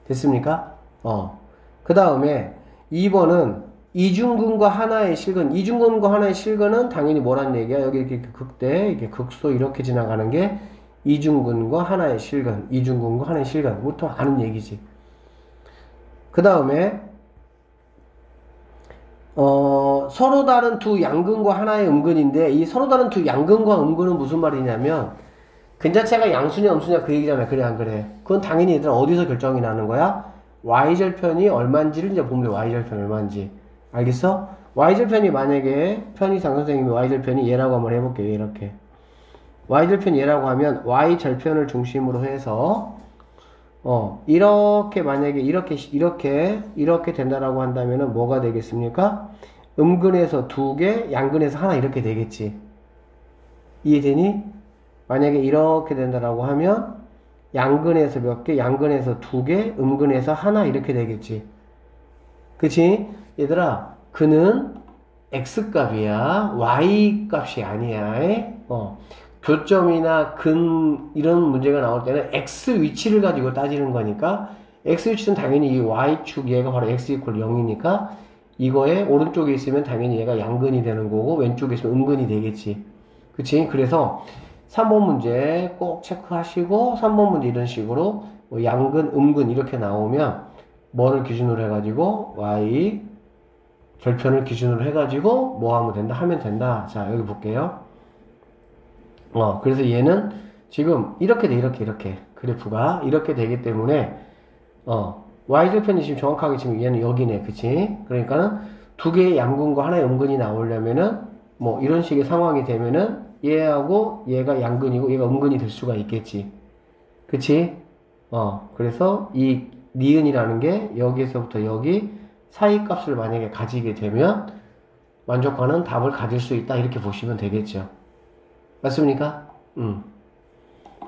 됐습니까? 어. 그 다음에 2번은 이중근과 하나의 실근. 이중근과 하나의 실근은 당연히 뭐란 얘기야? 여기 이렇게 극대, 이렇게 극소 이렇게 지나가는 게 이중근과 하나의 실근, 이중근과 하나의 실근. 보통 아는 얘기지. 그 다음에, 어, 서로 다른 두 양근과 하나의 음근인데, 이 서로 다른 두 양근과 음근은 무슨 말이냐면, 근자체가 양수냐 음수냐 그 얘기잖아. 그래, 안 그래? 그건 당연히 얘들 어디서 결정이 나는 거야? y절편이 얼마인지를 이제 보면 돼. y절편 얼마인지. 알겠어? y절편이 만약에 편의상 선생님이 y절편이 얘라고 한번 해볼게요. 이렇게. y절편 얘라고 하면 y절편을 중심으로 해서 어 이렇게 만약에 이렇게 이렇게 이렇게 된다라고 한다면은 뭐가 되겠습니까? 음근에서 두 개, 양근에서 하나 이렇게 되겠지. 이해되니? 만약에 이렇게 된다라고 하면 양근에서 몇 개, 양근에서 두 개, 음근에서 하나 이렇게 되겠지. 그치? 얘들아, 그는 x값이야. y값이 아니야. 어. 교점이나 근 이런 문제가 나올 때는 x 위치를 가지고 따지는 거니까 x 위치는 당연히 이 y축 얘가 바로 x 이퀄 0이니까 이거에 오른쪽에 있으면 당연히 얘가 양근이 되는 거고 왼쪽에 있으면 음근이 되겠지. 그치? 그래서 3번 문제 꼭 체크하시고 3번 문제 이런 식으로 뭐 양근, 음근 이렇게 나오면 뭐를 기준으로 해가지고 y 절편을 기준으로 해가지고 뭐 하면 된다? 하면 된다. 자 여기 볼게요 어, 그래서 얘는 지금 이렇게 돼, 이렇게, 이렇게. 그래프가 이렇게 되기 때문에, 어, y절편이 지금 정확하게 지금 얘는 여기네. 그치? 그러니까는 두 개의 양근과 하나의 음근이 나오려면은 뭐 이런 식의 상황이 되면은 얘하고 얘가 양근이고 얘가 음근이 될 수가 있겠지. 그치? 어, 그래서 이 니은이라는 게 여기에서부터 여기 사이 값을 만약에 가지게 되면 만족하는 답을 가질 수 있다. 이렇게 보시면 되겠죠. 맞습니까? 음.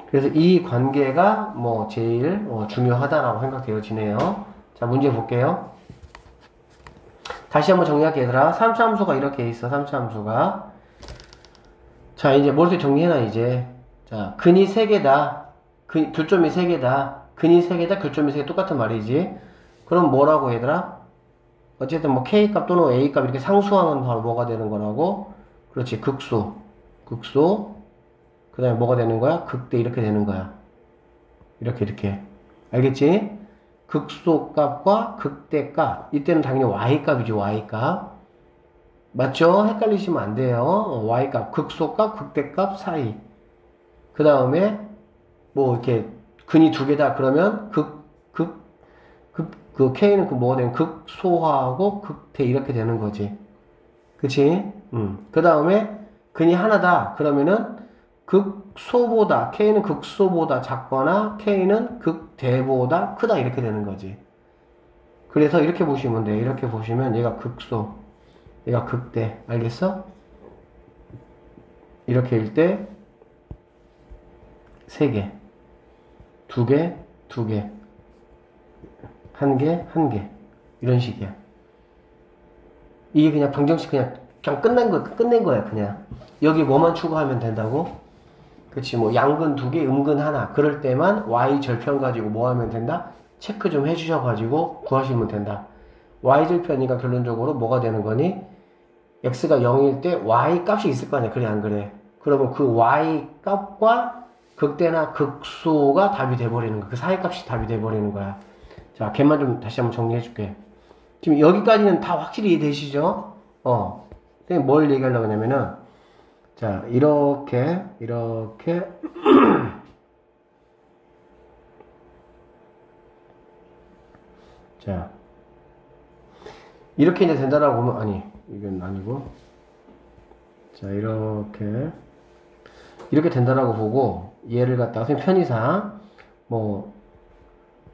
그래서 이 관계가 뭐 제일 어, 중요하다라고 생각되어지네요. 자, 문제 볼게요. 다시 한번 정리할게 얘들아. 3차 함수가 이렇게 있어. 3차 함수가. 자, 이제 뭘수 정리해놔, 이제. 자, 근이 3개다. 그, 교점이 3개다. 근이 3개다. 교점이 3개 똑같은 말이지. 그럼 뭐라고 얘들아? 어쨌든 뭐 K값 또는 A값 이렇게 상수하면 바로 뭐가 되는 거라고? 그렇지. 극소. 극소. 그 다음에 뭐가 되는 거야? 극대 이렇게 되는 거야. 이렇게 이렇게. 알겠지? 극소 값과 극대 값. 이때는 당연히 Y값이지 Y값. 맞죠? 헷갈리시면 안 돼요. Y값, 극소 값, 극대 값 사이. 그 다음에 뭐 이렇게 근이 두 개다 그러면 극, 극, 극, 그 K는 그 뭐가 되면 극소화하고 극대 이렇게 되는 거지. 그치? 음. 그 다음에 근이 하나다 그러면은 극소보다 K는 극소보다 작거나 K는 극대보다 크다 이렇게 되는 거지. 그래서 이렇게 보시면 돼. 이렇게 보시면 얘가 극소, 얘가 극대. 알겠어? 이렇게 일 때, 세 개. 두 개, 두 개. 한 개, 한 개. 이런 식이야. 이게 그냥 방정식 그냥, 그냥 끝낸 거, 끝낸 거야, 그냥. 여기 뭐만 추가하면 된다고? 그치, 뭐, 양근 두 개, 음근 하나. 그럴 때만 y 절편 가지고 뭐 하면 된다? 체크 좀 해주셔 가지고 구하시면 된다. y 절편이니까 결론적으로 뭐가 되는 거니? x가 0일 때 y 값이 있을 거 아니야. 그래, 안 그래? 그러면 그 y 값과 극대나 극소가 답이 돼버리는 거야. 그 사이 값이 답이 돼버리는 거야. 자, 걔만 좀 다시 한번 정리해 줄게. 지금 여기까지는 다 확실히 이해되시죠? 어. 선생님 뭘 얘기하려고 하냐면은, 자, 이렇게, 이렇게, 자, 이렇게 이제 된다라고 보면, 아니, 이건 아니고, 자, 이렇게, 이렇게 된다라고 보고, 얘를 갖다가 선생님 편의상 뭐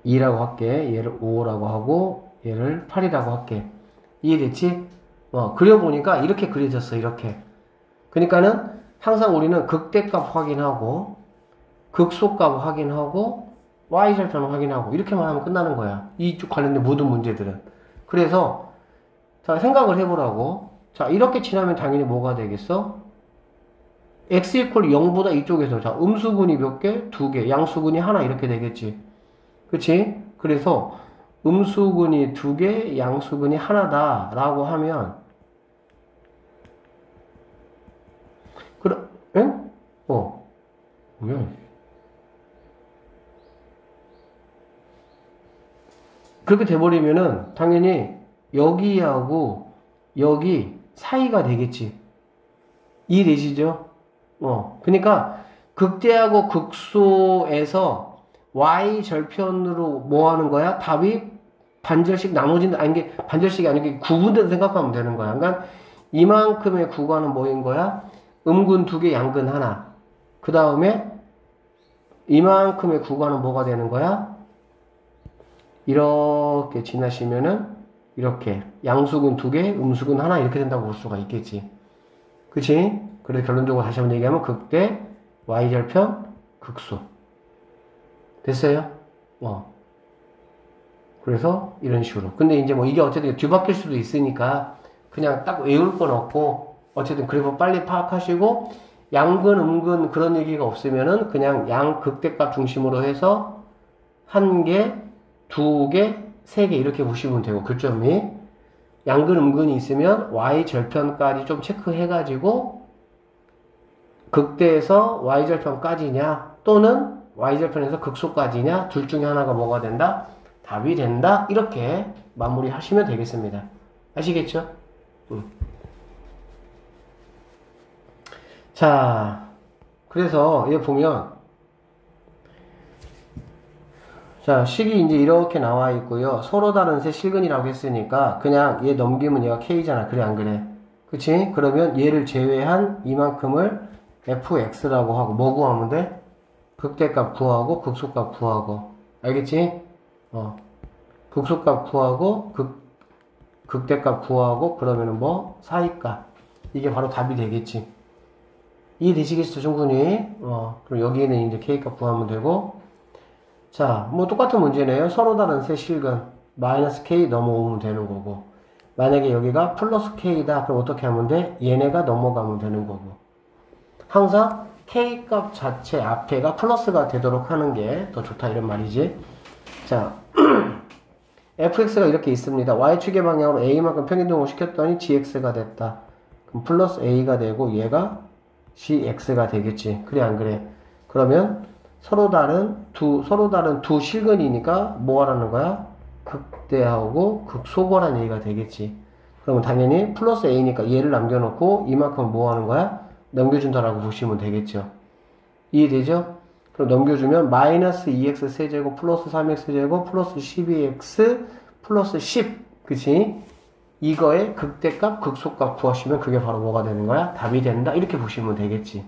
2라고 할게 얘를 5라고 하고 얘를 8이라고 할게 이해됐지? 어, 그려보니까 이렇게 그려졌어 이렇게 그러니까는 항상 우리는 극대값 확인하고 극소값 확인하고 y절편 확인하고 이렇게만 하면 끝나는 거야 이쪽 관련된 모든 문제들은 그래서 자 생각을 해보라고 자 이렇게 지나면 당연히 뭐가 되겠어? x 이퀄 0보다 이쪽에서 자 음수근이 몇 개? 두 개. 양수근이 하나 이렇게 되겠지. 그치? 그래서 음수근이 두 개, 양수근이 하나다 라고 하면 그럼 응? 어 뭐야 그렇게 돼버리면은 당연히 여기하고 여기 사이가 되겠지 이해되시죠? 어, 그러니까 극대하고 극소에서 y 절편으로 뭐 하는 거야? 답이 반절씩 나눠진다. 아니 이게 반절씩이 아니고 구분돼서 생각하면 되는 거야. 그러니까 이만큼의 구간은 뭐인 거야? 음근 두 개, 양근 하나. 그 다음에 이만큼의 구간은 뭐가 되는 거야? 이렇게 지나시면은 이렇게 양수근 두 개, 음수근 하나 이렇게 된다고 볼 수가 있겠지. 그치? 그래서 결론적으로 다시 한번 얘기하면 극대, y절편, 극소. 됐어요? 어. 그래서 이런 식으로. 근데 이제 뭐 이게 어쨌든 뒤바뀔 수도 있으니까 그냥 딱 외울 건 없고 어쨌든 그래프 빨리 파악하시고 양근, 음근 그런 얘기가 없으면은 그냥 양 극대값 중심으로 해서 한 개, 두 개, 세 개 이렇게 보시면 되고 교점이 양근, 음근이 있으면 y 절편까지 좀 체크해 가지고 극대에서 y절편까지냐 또는 y절편에서 극소까지냐 둘 중에 하나가 뭐가 된다? 답이 된다 이렇게 마무리 하시면 되겠습니다 아시겠죠? 음. 자 그래서 여기 보면 자 식이 이제 이렇게 나와 있고요 서로 다른 세 실근이라고 했으니까 그냥 얘 넘기면 얘가 K잖아 그래 안 그래 그치? 그러면 얘를 제외한 이만큼을 fx라고 하고 뭐 구하면 돼? 극대값 구하고 극소값 구하고 알겠지? 어. 극소값 구하고 극, 극대값 구하고 그러면은 뭐 사이값 이게 바로 답이 되겠지 이해되시겠죠 충분히 어 그럼 여기에는 이제 k값 구하면 되고 자 뭐 똑같은 문제네요 서로 다른 세 실근 마이너스 k 넘어오면 되는 거고 만약에 여기가 플러스 k다 그럼 어떻게 하면 돼? 얘네가 넘어가면 되는 거고 항상 k값 자체 앞에가 플러스가 되도록 하는 게 더 좋다 이런 말이지 자 fx가 이렇게 있습니다. y축의 방향으로 a만큼 평균동을 시켰더니 gx가 됐다. 그럼 플러스 a가 되고 얘가 gx가 되겠지. 그래 안 그래? 그러면 서로 다른 두 서로 다른 두 실근이니까 뭐 하라는 거야? 극대하고 극소거란 얘기가 되겠지. 그러면 당연히 플러스 a니까 얘를 남겨놓고 이만큼 뭐 하는 거야? 넘겨준다라고 보시면 되겠죠. 이해되죠? 그럼 넘겨주면 마이너스 2x 세제곱 플러스 3x 제곱 플러스 12x 플러스 10 그치? 이거의 극대값 극소값 구하시면 그게 바로 뭐가 되는 거야? 답이 된다? 이렇게 보시면 되겠지.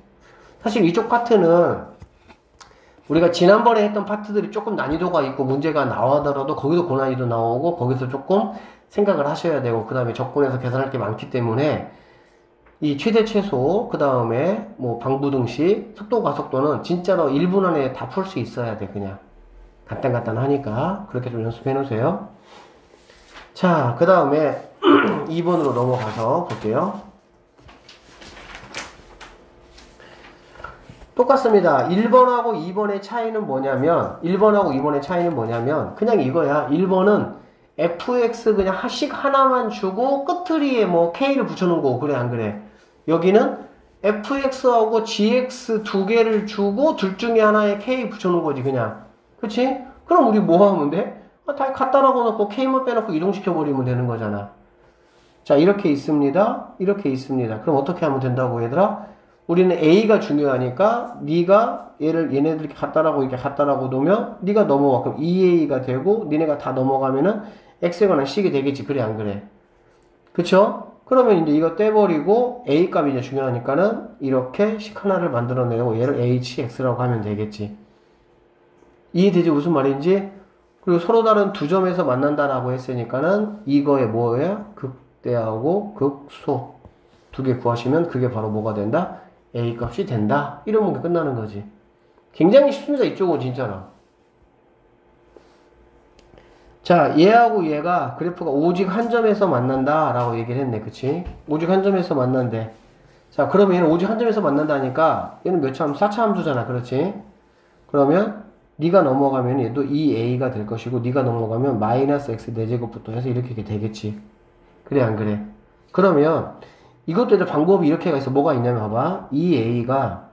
사실 이쪽 파트는 우리가 지난번에 했던 파트들이 조금 난이도가 있고 문제가 나오더라도 거기도 고난이도 나오고 거기서 조금 생각을 하셔야 되고 그 다음에 접근해서 계산할 게 많기 때문에 이 최대 최소 그 다음에 뭐 방부등식 속도 가속도는 진짜로 1분 안에 다 풀 수 있어야 돼 그냥. 간단간단하니까. 그렇게 좀 연습해 놓으세요. 자 그 다음에 2번으로 넘어가서 볼게요. 똑같습니다. 1번하고 2번의 차이는 뭐냐면 1번하고 2번의 차이는 뭐냐면 그냥 이거야. 1번은 fx 그냥 하식 하나만 주고 끝트리에 뭐 k를 붙여놓은 거고 그래 안 그래? 여기는 fx하고 gx 두 개를 주고 둘 중에 하나에 k 붙여놓은 거지 그냥. 그치? 그럼 우리 뭐 하면 돼? 아, 다 갖다 라고 놓고 k만 빼놓고 이동시켜 버리면 되는 거잖아 자 이렇게 있습니다 이렇게 있습니다 그럼 어떻게 하면 된다고 얘들아 우리는 a가 중요하니까 네가 얘를 얘네들 이렇게 갖다라고 이렇게 갖다라고 놓으면 네가 넘어가 그럼 2a가 되고 니네가 다 넘어가면은 x에 관한 식이 되겠지 그래 안 그래 그쵸? 그러면 이제 이거 떼버리고 a 값이 이제 중요하니까는 이렇게 식 하나를 만들어내고 얘를 hx라고 하면 되겠지. 이해되지 무슨 말인지? 그리고 서로 다른 두 점에서 만난다라고 했으니까는 이거에 뭐예요? 극대하고 극소 두 개 구하시면 그게 바로 뭐가 된다? a 값이 된다. 이러면 끝나는 거지. 굉장히 쉽습니다. 이쪽은 진짜로. 자, 얘하고 얘가 그래프가 오직 한 점에서 만난다 라고 얘기를 했네. 그치? 오직 한 점에서 만난대. 자, 그러면 얘는 오직 한 점에서 만난다니까 얘는 몇 차 함수? 4차 함수잖아. 그렇지? 그러면 네가 넘어가면 얘도 2a가 될 것이고 네가 넘어가면 마이너스 x 4제곱부터 해서 이렇게 되겠지. 그래 안 그래? 그러면 이것도 이제 방법이 이렇게가 있어. 뭐가 있냐면 봐봐. 2a가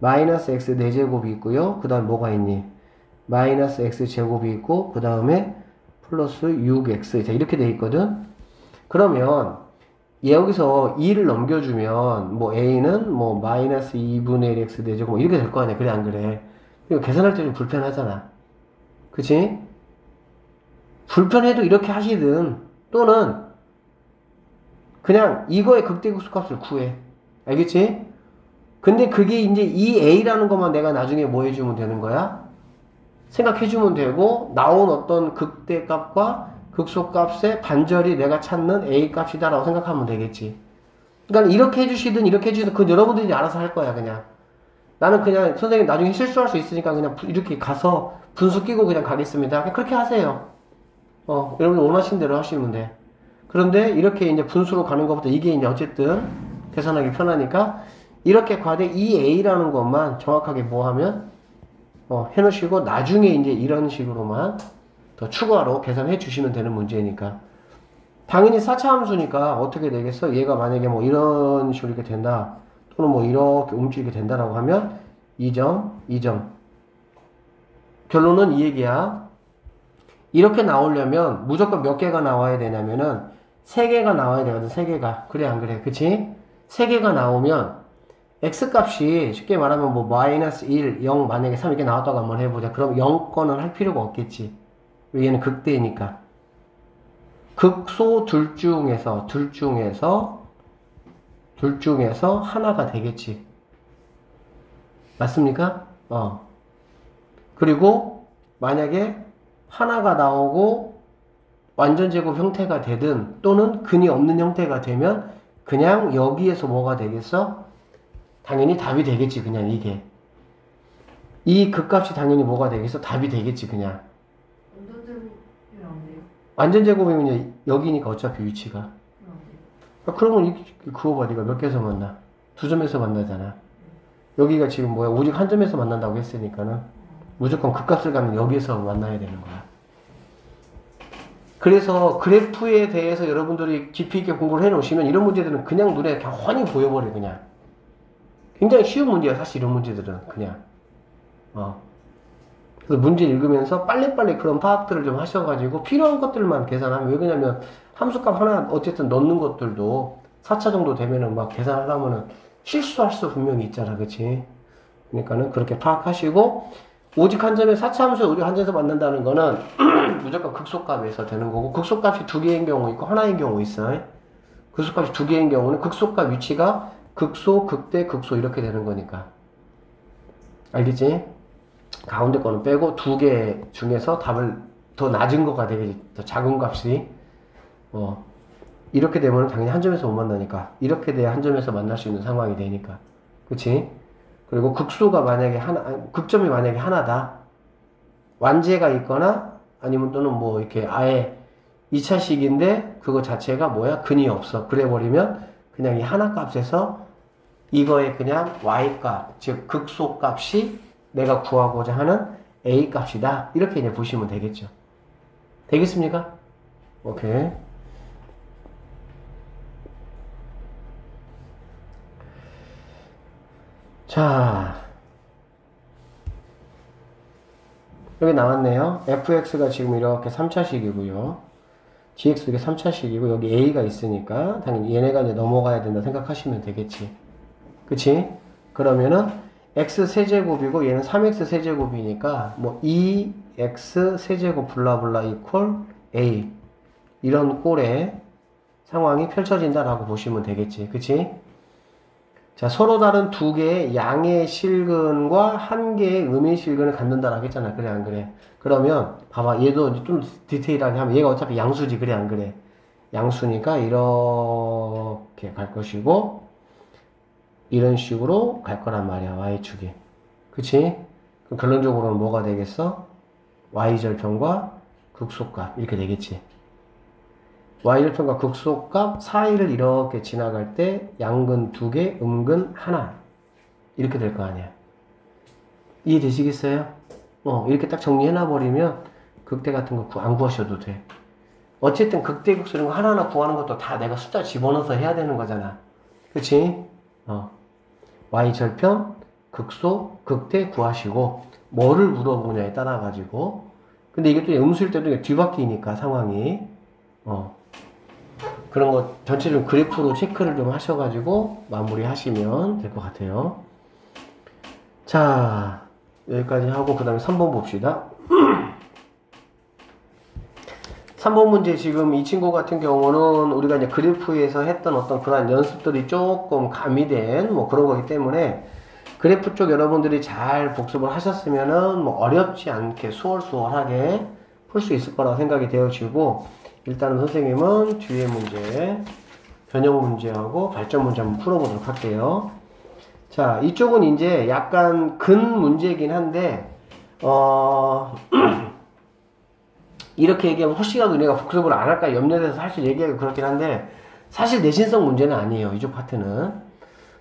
마이너스 x 4제곱이 있고요. 그 다음 뭐가 있니? 마이너스 x 제곱이 있고 그 다음에 플러스 6x 자 이렇게 돼 있거든 그러면 여기서 2를 넘겨주면 뭐 a는 뭐 마이너스 2분의 1 x 되죠 뭐 이렇게 될 거 아니야 그래 안 그래 이거 계산할 때 좀 불편하잖아 그치 불편해도 이렇게 하시든 또는 그냥 이거의 극대극소 값을 구해 알겠지 근데 그게 이제 이 a라는 것만 내가 나중에 뭐 해주면 되는 거야 생각해주면 되고 나온 어떤 극대 값과 극소 값의 반절이 내가 찾는 A값이다라고 생각하면 되겠지. 그러니까 이렇게 해주시든 이렇게 해주시든 그건 여러분들이 알아서 할 거야 그냥. 나는 그냥 선생님 나중에 실수할 수 있으니까 그냥 이렇게 가서 분수 끼고 그냥 가겠습니다. 그냥 그렇게 하세요. 어, 여러분 원하시는 대로 하시면 돼. 그런데 이렇게 이제 분수로 가는 것보다 이게 이제 어쨌든 계산하기 편하니까 이렇게 과대 2A라는 것만 정확하게 뭐 하면 어, 해놓으시고 나중에 이제 이런 식으로만 더 추가로 계산해 주시면 되는 문제니까. 당연히 4차 함수니까 어떻게 되겠어? 얘가 만약에 뭐 이런 식으로 이렇게 된다 또는 뭐 이렇게 움직이게 된다라고 하면 2점, 2점. 결론은 이 얘기야. 이렇게 나오려면 무조건 몇 개가 나와야 되냐면은 3개가 나와야 되거든 3개가 그래 안 그래 그치? 3개가 나오면 x값이 쉽게 말하면 뭐 마이너스 1, 0 만약에 3 이렇게 나왔다고 한번 해보자. 그럼 0건은 할 필요가 없겠지. 얘는 극대니까. 극소 둘 중에서 둘 중에서 둘 중에서 하나가 되겠지. 맞습니까? 어. 그리고 만약에 하나가 나오고 완전 제곱 형태가 되든 또는 근이 없는 형태가 되면 그냥 여기에서 뭐가 되겠어? 당연히 답이 되겠지 그냥 이게 이 극값이 당연히 뭐가 되겠어? 답이 되겠지 그냥 완전 제곱이면 여기니까 어차피 위치가? 아, 그러면 이, 그거 봐 네가 몇 개에서 만나? 두 점에서 만나잖아 여기가 지금 뭐야 오직 한 점에서 만난다고 했으니까는 무조건 극값을 가면 여기에서 만나야 되는 거야 그래서 그래프에 대해서 여러분들이 깊이 있게 공부를 해 놓으시면 이런 문제들은 그냥 눈에 그냥 훤히 보여버려 그냥. 굉장히 쉬운 문제야 사실 이런 문제들은 그냥. 어. 그래서 문제 읽으면서 빨리빨리 그런 파악들을 좀 하셔가지고 필요한 것들만 계산하면 왜 그러냐면 함수값 하나 어쨌든 넣는 것들도 4차 정도 되면은 막 계산하려면은 실수할 수 분명히 있잖아 그치? 그러니까는 그렇게 파악하시고 오직 한 점에 4차 함수 오직 한 점에서 만난다는 거는 무조건 극소값에서 되는 거고 극소값이 두 개인 경우 있고 하나인 경우 있어 극소값이 두 개인 경우는 극소값 위치가 극소, 극대, 극소 이렇게 되는 거니까. 알겠지? 가운데 거는 빼고 두 개 중에서 답을 더 낮은 거가 되겠지. 더 작은 값이. 어 이렇게 되면 당연히 한 점에서 못 만나니까. 이렇게 돼야 한 점에서 만날 수 있는 상황이 되니까. 그치? 그리고 극소가 만약에 하나 극점이 만약에 하나다. 완제가 있거나 아니면 또는 뭐 이렇게 아예 2차식인데 그거 자체가 뭐야? 근이 없어. 그래 버리면 그냥 이 하나 값에서 이거의 그냥 y값 즉 극소 값이 내가 구하고자 하는 a 값이다. 이렇게 이제 보시면 되겠죠. 되겠습니까? 오케이 자, 여기 나왔네요. fx가 지금 이렇게 3차식이고요. gx도 이게 3차식이고 여기 a가 있으니까 당연히 얘네가 이제 넘어가야 된다 생각하시면 되겠지. 그치? 그러면은 x 세제곱이고 얘는 3x 세제곱이니까 뭐 2x 세제곱 블라블라 이퀄 a 이런 꼴의 상황이 펼쳐진다라고 보시면 되겠지. 그치? 자, 서로 다른 두 개의 양의 실근과 한 개의 음의 실근을 갖는다라고 했잖아. 그래, 안 그래? 그러면, 봐봐. 얘도 좀 디테일하게 하면 얘가 어차피 양수지. 그래, 안 그래? 양수니까 이렇게 갈 것이고, 이런 식으로 갈 거란 말이야. Y축이. 그치? 그럼 결론적으로는 뭐가 되겠어? Y절편과 극소값. 이렇게 되겠지. Y절편과 극소값 사이를 이렇게 지나갈 때 양근 두 개, 음근 하나 이렇게 될 거 아니야. 이해되시겠어요? 어 이렇게 딱 정리해놔 버리면 극대 같은 거 안 구하셔도 돼. 어쨌든 극대 극소 이런 거 하나하나 구하는 것도 다 내가 숫자 집어넣어서 해야 되는 거잖아. 그치? 어 y절편, 극소, 극대 구하시고 뭐를 물어보냐에 따라 가지고 근데 이게 또 음수일 때도 뒤바뀌니까 상황이 어 그런 거 전체적으로 그래프로 체크를 좀 하셔가지고 마무리 하시면 될 것 같아요. 자, 여기까지 하고 그 다음에 3번 봅시다. 3번 문제 지금 이 친구 같은 경우는 우리가 이제 그래프에서 했던 어떤 그런 연습들이 조금 가미된 뭐 그런 거기 때문에 그래프 쪽 여러분들이 잘 복습을 하셨으면은 뭐 어렵지 않게 수월수월하게 풀 수 있을 거라고 생각이 되어지고 일단은 선생님은 뒤에 문제, 변형 문제하고 발전 문제 한번 풀어보도록 할게요. 자, 이쪽은 이제 약간 근 문제이긴 한데, 어, 이렇게 얘기하면 혹시라도 내가 복습을 안 할까 염려돼서 사실 얘기하기 그렇긴 한데, 사실 내신성 문제는 아니에요. 이쪽 파트는.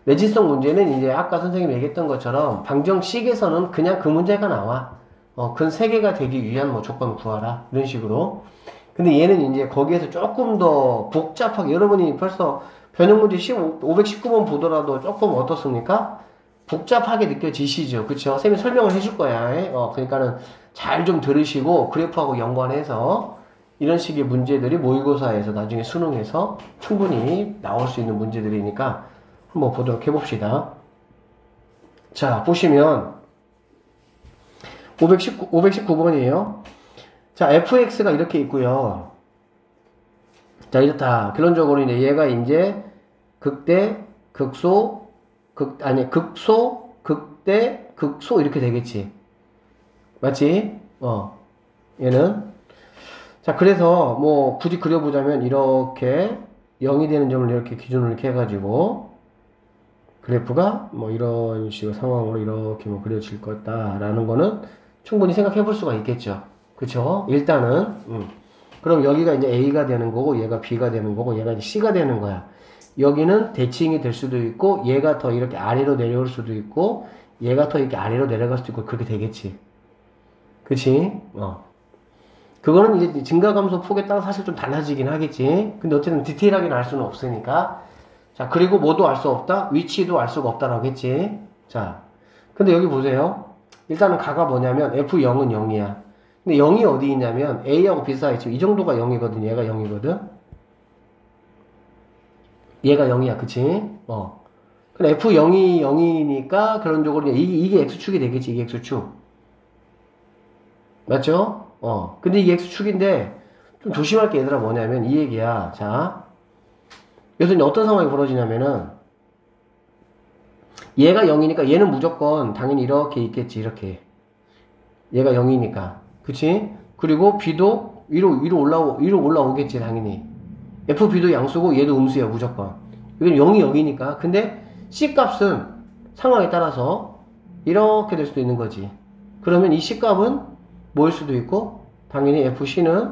내신성 문제는 이제 아까 선생님이 얘기했던 것처럼 방정식에서는 그냥 그 문제가 나와. 어, 근 3개가 되기 위한 뭐 조건 구하라. 이런 식으로. 근데 얘는 이제 거기에서 조금 더 복잡하게 여러분이 벌써 변형 문제 15, 519번 보더라도 조금 어떻습니까? 복잡하게 느껴지시죠. 그쵸? 쌤이 설명을 해줄 거야. 어, 그러니까는 잘 좀 들으시고 그래프하고 연관해서 이런 식의 문제들이 모의고사에서 나중에 수능에서 충분히 나올 수 있는 문제들이니까 한번 보도록 해봅시다. 자, 보시면 519, 519번이에요. 자, fx가 이렇게 있고요. 자, 이렇다. 결론적으로 이제 얘가 이제 극대, 극소, 극, 아니, 극소, 극대, 극소 이렇게 되겠지. 맞지? 어. 얘는. 자, 그래서 뭐 굳이 그려보자면 이렇게 0이 되는 점을 이렇게 기준으로 이렇게 해가지고 그래프가 뭐 이런 식의 상황으로 이렇게 뭐 그려질 거다라는 거는 충분히 생각해 볼 수가 있겠죠. 그쵸? 일단은, 음. 그럼 여기가 이제 A가 되는 거고, 얘가 B가 되는 거고, 얘가 이제 C가 되는 거야. 여기는 대칭이 될 수도 있고, 얘가 더 이렇게 아래로 내려올 수도 있고, 얘가 더 이렇게 아래로 내려갈 수도 있고, 그렇게 되겠지. 그치? 어. 그거는 이제 증가 감소 폭에 따라 사실 좀 달라지긴 하겠지. 근데 어쨌든 디테일하게는 알 수는 없으니까. 자, 그리고 뭐도 알 수 없다? 위치도 알 수가 없다라고 했지. 자, 근데 여기 보세요. 일단은 가가 뭐냐면 F0은 0이야. 근데 0이 어디 있냐면 A하고 비슷하게 지금 이 정도가 0이거든. 얘가 0이거든. 얘가 0이야. 그치? 어. 근데 F0이 0이니까 그런 쪽으로 이게, 이게 X축이 되겠지. 이게 X축. 맞죠? 어. 근데 이게 X축인데 좀 조심할 게 얘들아 뭐냐면 이 얘기야. 자. 여기서 어떤 상황이 벌어지냐면은 얘가 0이니까 얘는 무조건 당연히 이렇게 있겠지. 이렇게. 얘가 0이니까. 그치? 그리고 B도 위로, 위로 올라오, 위로 올라오겠지, 당연히. FB도 양수고 얘도 음수야, 무조건. 이건 0이 0이니까. 근데 C 값은 상황에 따라서 이렇게 될 수도 있는 거지. 그러면 이 C 값은 뭐일 수도 있고, 당연히 FC는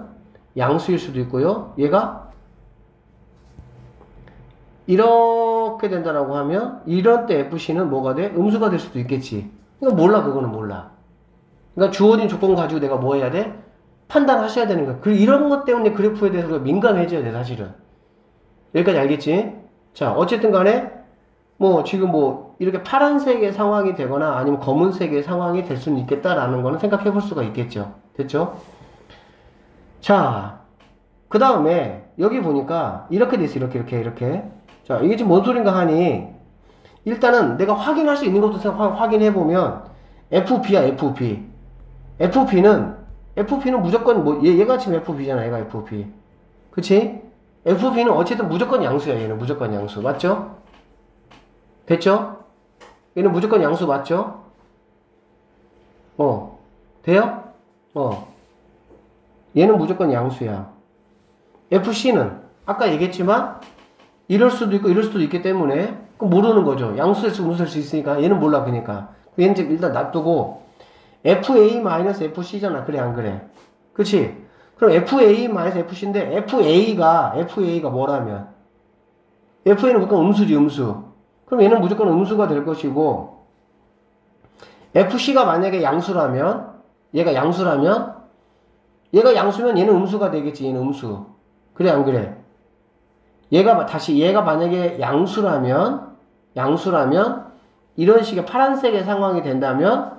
양수일 수도 있고요. 얘가 이렇게 된다라고 하면, 이런 때 FC는 뭐가 돼? 음수가 될 수도 있겠지. 이거 몰라, 그거는 몰라. 그러니까 주어진 조건 가지고 내가 뭐 해야 돼? 판단하셔야 되는 거야. 그 이런 것 때문에 그래프에 대해서 우리가 민감해져야 돼, 사실은. 여기까지 알겠지? 자, 어쨌든 간에, 뭐, 지금 뭐, 이렇게 파란색의 상황이 되거나 아니면 검은색의 상황이 될 수는 있겠다라는 거는 생각해 볼 수가 있겠죠. 됐죠? 자, 그 다음에, 여기 보니까, 이렇게 됐어, 이렇게, 이렇게, 이렇게. 자, 이게 지금 뭔 소린가 하니, 일단은 내가 확인할 수 있는 것도 확인해 보면, FB야, FB. FP는, FP는 무조건 뭐, 얘, 얘가 지금 FP잖아, 얘가 FP. 그치? FP는 어쨌든 무조건 양수야, 얘는 무조건 양수. 맞죠? 됐죠? 얘는 무조건 양수 맞죠? 어. 돼요? 어. 얘는 무조건 양수야. FC는, 아까 얘기했지만, 이럴 수도 있고 이럴 수도 있기 때문에, 모르는 거죠. 수, 음수일 수 있으니까, 얘는 몰라, 그니까. 얘는 일단 놔두고, FA-FC잖아. 그래, 안 그래? 그치? 그럼 FA-FC인데, FA가, FA가 뭐라면? FA는 무조건 음수지, 음수. 그럼 얘는 무조건 음수가 될 것이고, FC가 만약에 양수라면, 얘가 양수라면, 얘가 양수면 얘는 음수가 되겠지, 얘는 음수. 그래, 안 그래? 얘가, 다시, 얘가 만약에 양수라면, 양수라면, 이런 식의 파란색의 상황이 된다면,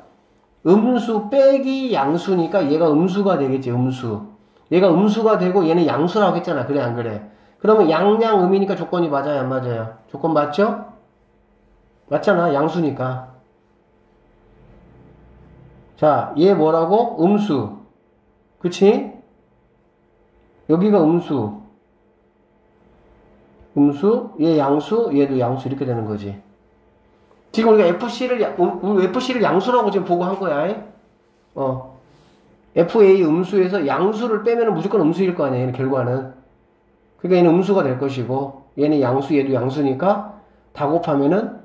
음수 빼기 양수니까 얘가 음수가 되겠지, 음수. 얘가 음수가 되고 얘는 양수라고 했잖아. 그래, 안 그래? 그러면 양양 음이니까 조건이 맞아요, 안 맞아요? 조건 맞죠? 맞잖아, 양수니까. 자, 얘 뭐라고? 음수. 그치? 여기가 음수. 음수, 얘 양수, 얘도 양수 이렇게 되는 거지. 지금 우리가 FC를, FC를 양수라고 지금 보고 한 거야. 어. FA 음수에서 양수를 빼면 무조건 음수일 거 아니야, 얘는 결과는. 그러니까 얘는 음수가 될 것이고, 얘는 양수, 얘도 양수니까, 다 곱하면은,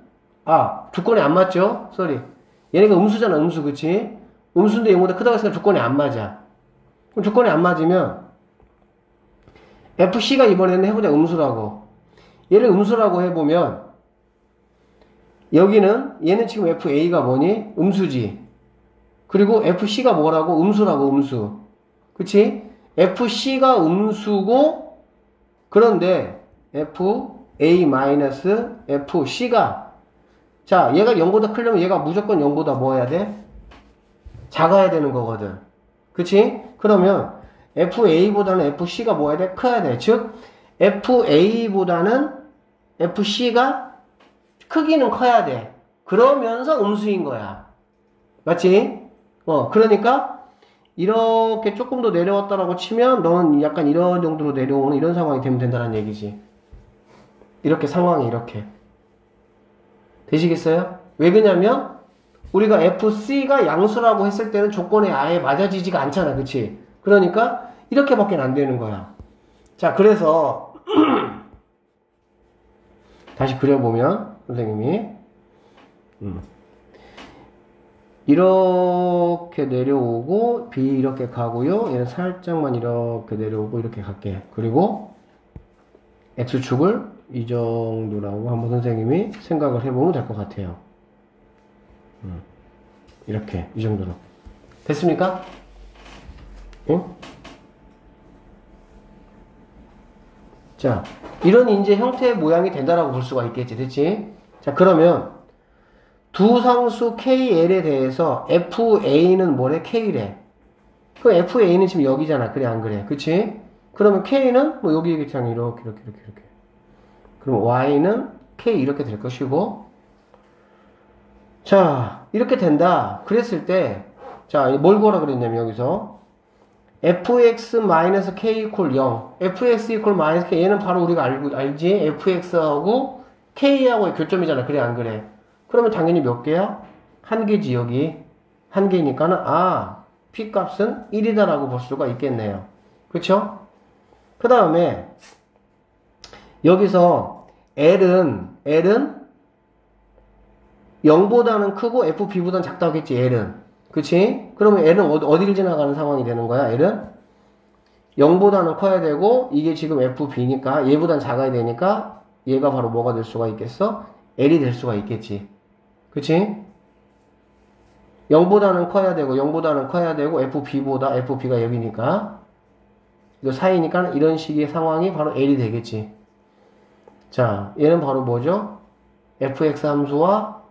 아, 조건이 안 맞죠? 쏘리. 얘네가 음수잖아, 음수, 그치? 음수인데 얘보다 크다고 했으니까 조건이 안 맞아. 그럼 조건이 안 맞으면, FC가 이번에는 해보자, 음수라고. 얘를 음수라고 해보면, 여기는 얘는 지금 FA가 뭐니? 음수지. 그리고 FC가 뭐라고? 음수라고 음수. 그치? FC가 음수고 그런데 FA-FC가 자 얘가 0보다 크려면 얘가 무조건 0보다 뭐 해야 돼? 작아야 되는 거거든. 그치? 그러면 FA보다는 FC가 뭐 해야 돼? 커야 돼. 즉 FA보다는 FC가 크기는 커야 돼. 그러면서 음수인 거야. 맞지? 어, 그러니까, 이렇게 조금 더 내려왔다라고 치면, 너는 약간 이런 정도로 내려오는 이런 상황이 되면 된다는 얘기지. 이렇게 상황이 이렇게. 되시겠어요? 왜 그러냐면 우리가 FC가 양수라고 했을 때는 조건에 아예 맞아지지가 않잖아. 그치? 그러니까 이렇게밖에 안 되는 거야. 자, 그래서 다시 그려보면 선생님이 음. 이렇게 내려오고 B 이렇게 가고요. 얘는 살짝만 이렇게 내려오고 이렇게 갈게. 그리고 X축을 이 정도라고 한번 선생님이 생각을 해보면 될 것 같아요. 음. 이렇게 이 정도로 됐습니까? 응? 자, 이런 이제 형태의 모양이 된다라고 볼 수가 있겠지, 됐지? 자, 그러면 두 상수 KL에 대해서 FA는 뭐래? K래. 그 FA는 지금 여기잖아. 그래, 안 그래? 그치? 그러면 K는 뭐 여기 그냥 이렇게, 이렇게, 이렇게, 이렇게. 그럼 Y는 K 이렇게 될 것이고, 자, 이렇게 된다. 그랬을 때, 자, 뭘 구하라 그랬냐면 여기서 fx-k 이퀄 0. fx 이퀄 마이너스 k 얘는 바로 우리가 알고 알지? fx하고 k하고의 교점이잖아. 그래 안 그래? 그러면 당연히 몇 개야? 한 개지 여기. 한 개니까는 아, p 값은 1이다라고 볼 수가 있겠네요. 그렇죠? 그다음에 여기서 l은 l은 0보다는 크고 fb보다는 작다겠지 l은. 그치? 그러면 L은 어디를 지나가는 상황이 되는 거야? L은 0보다는 커야 되고 이게 지금 FB니까 얘보단 작아야 되니까 얘가 바로 뭐가 될 수가 있겠어? L이 될 수가 있겠지. 그치? 0보다는 커야 되고 0보다는 커야 되고 FB보다 FB가 여기니까 이거 사이니까 이런 식의 상황이 바로 L이 되겠지. 자, 얘는 바로 뭐죠? fx 함수와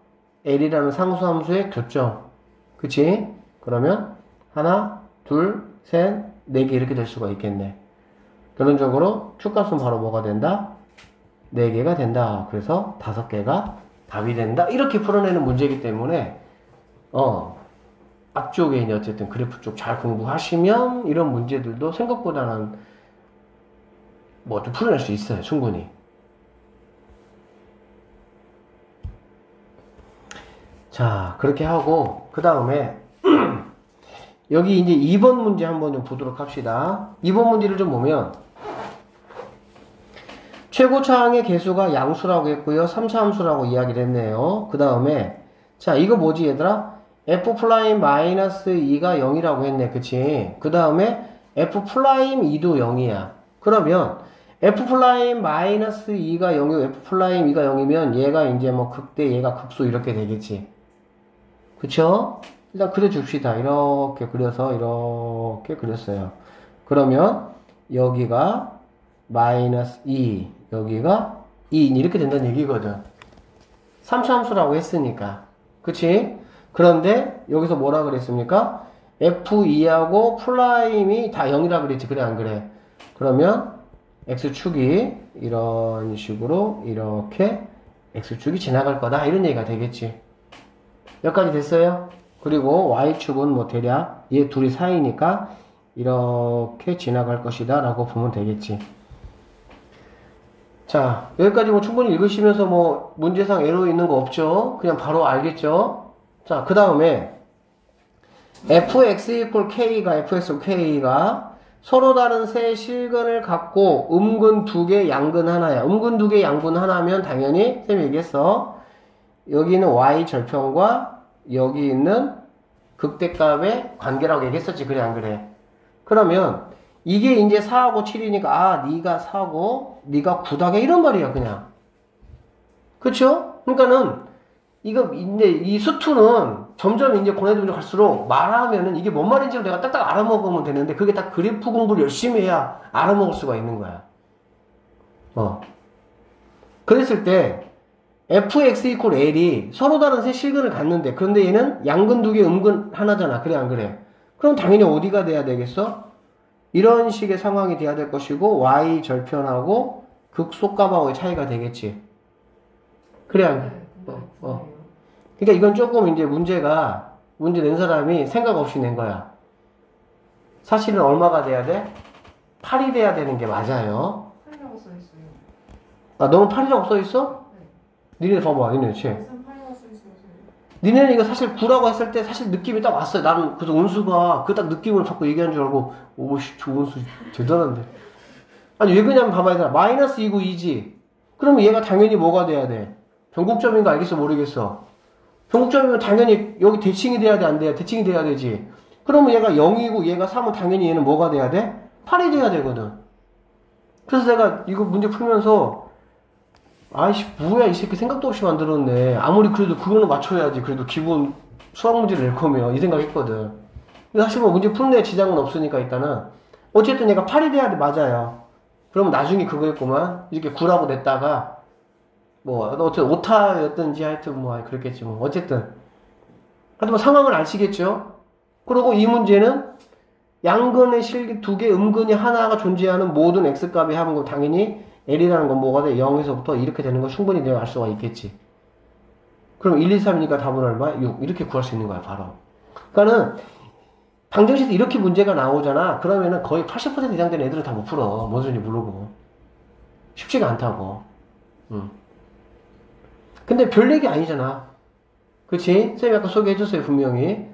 L이라는 상수 함수의 교점. 그치? 그러면 하나, 둘, 셋, 네 개 이렇게 될 수가 있겠네. 결론적으로 축값은 바로 뭐가 된다? 네 개가 된다. 그래서 다섯 개가 답이 된다. 이렇게 풀어내는 문제이기 때문에 어 앞쪽에 이제 어쨌든 그래프 쪽 잘 공부하시면 이런 문제들도 생각보다는 뭐 좀 풀어낼 수 있어요. 충분히. 자, 그렇게 하고, 그 다음에, 여기 이제 2번 문제 한번 좀 보도록 합시다. 2번 문제를 좀 보면, 최고차항의 개수가 양수라고 했고요. 3차 함수라고 이야기를 했네요. 그 다음에, 자, 이거 뭐지, 얘들아? f prime 마이너스 2가 0이라고 했네. 그치? 그 다음에, f prime 2도 0이야. 그러면, f prime 마이너스 2가 0이고, f prime 2가 0이면, 얘가 이제 뭐 극대, 얘가 극소 이렇게 되겠지. 그쵸? 일단 그려줍시다. 이렇게 그려서 이렇게 그렸어요. 그러면 여기가 마이너스 2, 여기가 2 이렇게 된다는 얘기거든. 3차 함수라고 했으니까. 그치? 그런데 여기서 뭐라 그랬습니까? F2하고 플라임이 다 0이라 그랬지. 그래 안 그래? 그러면 X축이 이런 식으로 이렇게 X축이 지나갈 거다. 이런 얘기가 되겠지. 여기까지 됐어요? 그리고 Y축은 뭐 대략 얘 둘이 사이니까 이렇게 지나갈 것이다 라고 보면 되겠지. 자, 여기까지 뭐 충분히 읽으시면서 뭐 문제상 에러 있는 거 없죠? 그냥 바로 알겠죠? 자, 그 다음에 fx equal k가 fx k가 서로 다른 세 실근을 갖고 음근 두 개, 양근 하나야. 음근 두 개, 양분 하나면 당연히 쌤이 얘기했어. 여기는 y 절편과 여기 있는 극대값의 관계라고 얘기했었지 그래 안 그래 그러면 이게 이제 4하고 7이니까 아 네가 4고 네가 9다게 이런 말이야 그냥 그쵸? 그러니까는 이거 이제 이 수투는 점점 이제 고뇌도로 갈수록 말하면은 이게 뭔 말인지 내가 딱딱 알아먹으면 되는데 그게 딱 그래프 공부를 열심히 해야 알아먹을 수가 있는 거야 어 그랬을 때 fx 이퀄 l이 서로 다른 세 실근을 갖는데 그런데 얘는 양근 두 개, 음근 하나잖아. 그래 안 그래? 그럼 당연히 어디가 돼야 되겠어? 이런 식의 상황이 돼야 될 것이고 y 절편하고 극소값하고의 차이가 되겠지. 그래 안 그래? 어, 어. 그러니까 이건 조금 이제 문제가 문제 낸 사람이 생각 없이 낸 거야. 사실은 얼마가 돼야 돼? 8이 돼야 되는 게 맞아요. 8이라고 써 있어요. 아, 너무 8이라고 써 있어? 니네 봐봐, 니네 쟤. 무슨 파이너스 있어요? 니네는 이거 사실 9라고 했을 때 사실 느낌이 딱 왔어요. 나는 그래서 운수가 그 딱 느낌을 갖고 얘기한 줄 알고 오씨 저 운수 대단한데. 아니 왜 그러냐면 봐봐 얘들아 마이너스 2고 2지. 그러면 얘가 당연히 뭐가 돼야 돼? 변곡점인 거 알겠어 모르겠어. 변곡점이면 당연히 여기 대칭이 돼야 돼 안 돼야 대칭이 돼야 되지. 그러면 얘가 0이고 얘가 3은 당연히 얘는 뭐가 돼야 돼? 8이 돼야 되거든. 그래서 내가 이거 문제 풀면서 아이씨 뭐야 이 새끼 생각도 없이 만들었네. 아무리 그래도 그거는 맞춰야지. 그래도 기본 수학 문제를 낼 거면 이 생각했거든. 근데 사실 뭐 문제 푸는데 지장은 없으니까 일단은. 어쨌든 얘가 8이 돼야 돼 맞아요. 그러면 나중에 그거였구만. 이렇게 9라고 냈다가 뭐 어쨌든 오타였든지 하여튼 뭐 그랬겠지 뭐. 어쨌든. 하여튼 뭐 상황을 아시겠죠? 그리고 이 문제는 양근의 실기 두 개, 음근이 하나가 존재하는 모든 x값의 합은 거 당연히 L이라는 건 뭐가 돼? 0에서부터 이렇게 되는 걸 충분히 내가 알 수가 있겠지. 그럼 1, 2, 3이니까 답은 얼마? 6. 이렇게 구할 수 있는 거야, 바로. 그러니까는 방정식에서 이렇게 문제가 나오잖아. 그러면은 거의 80% 이상 되는 애들은 다 못 풀어. 뭔 소리인지 모르고. 쉽지가 않다고. 응. 근데 별 얘기 아니잖아. 그치? 쌤이 아까 소개해줬어요, 분명히.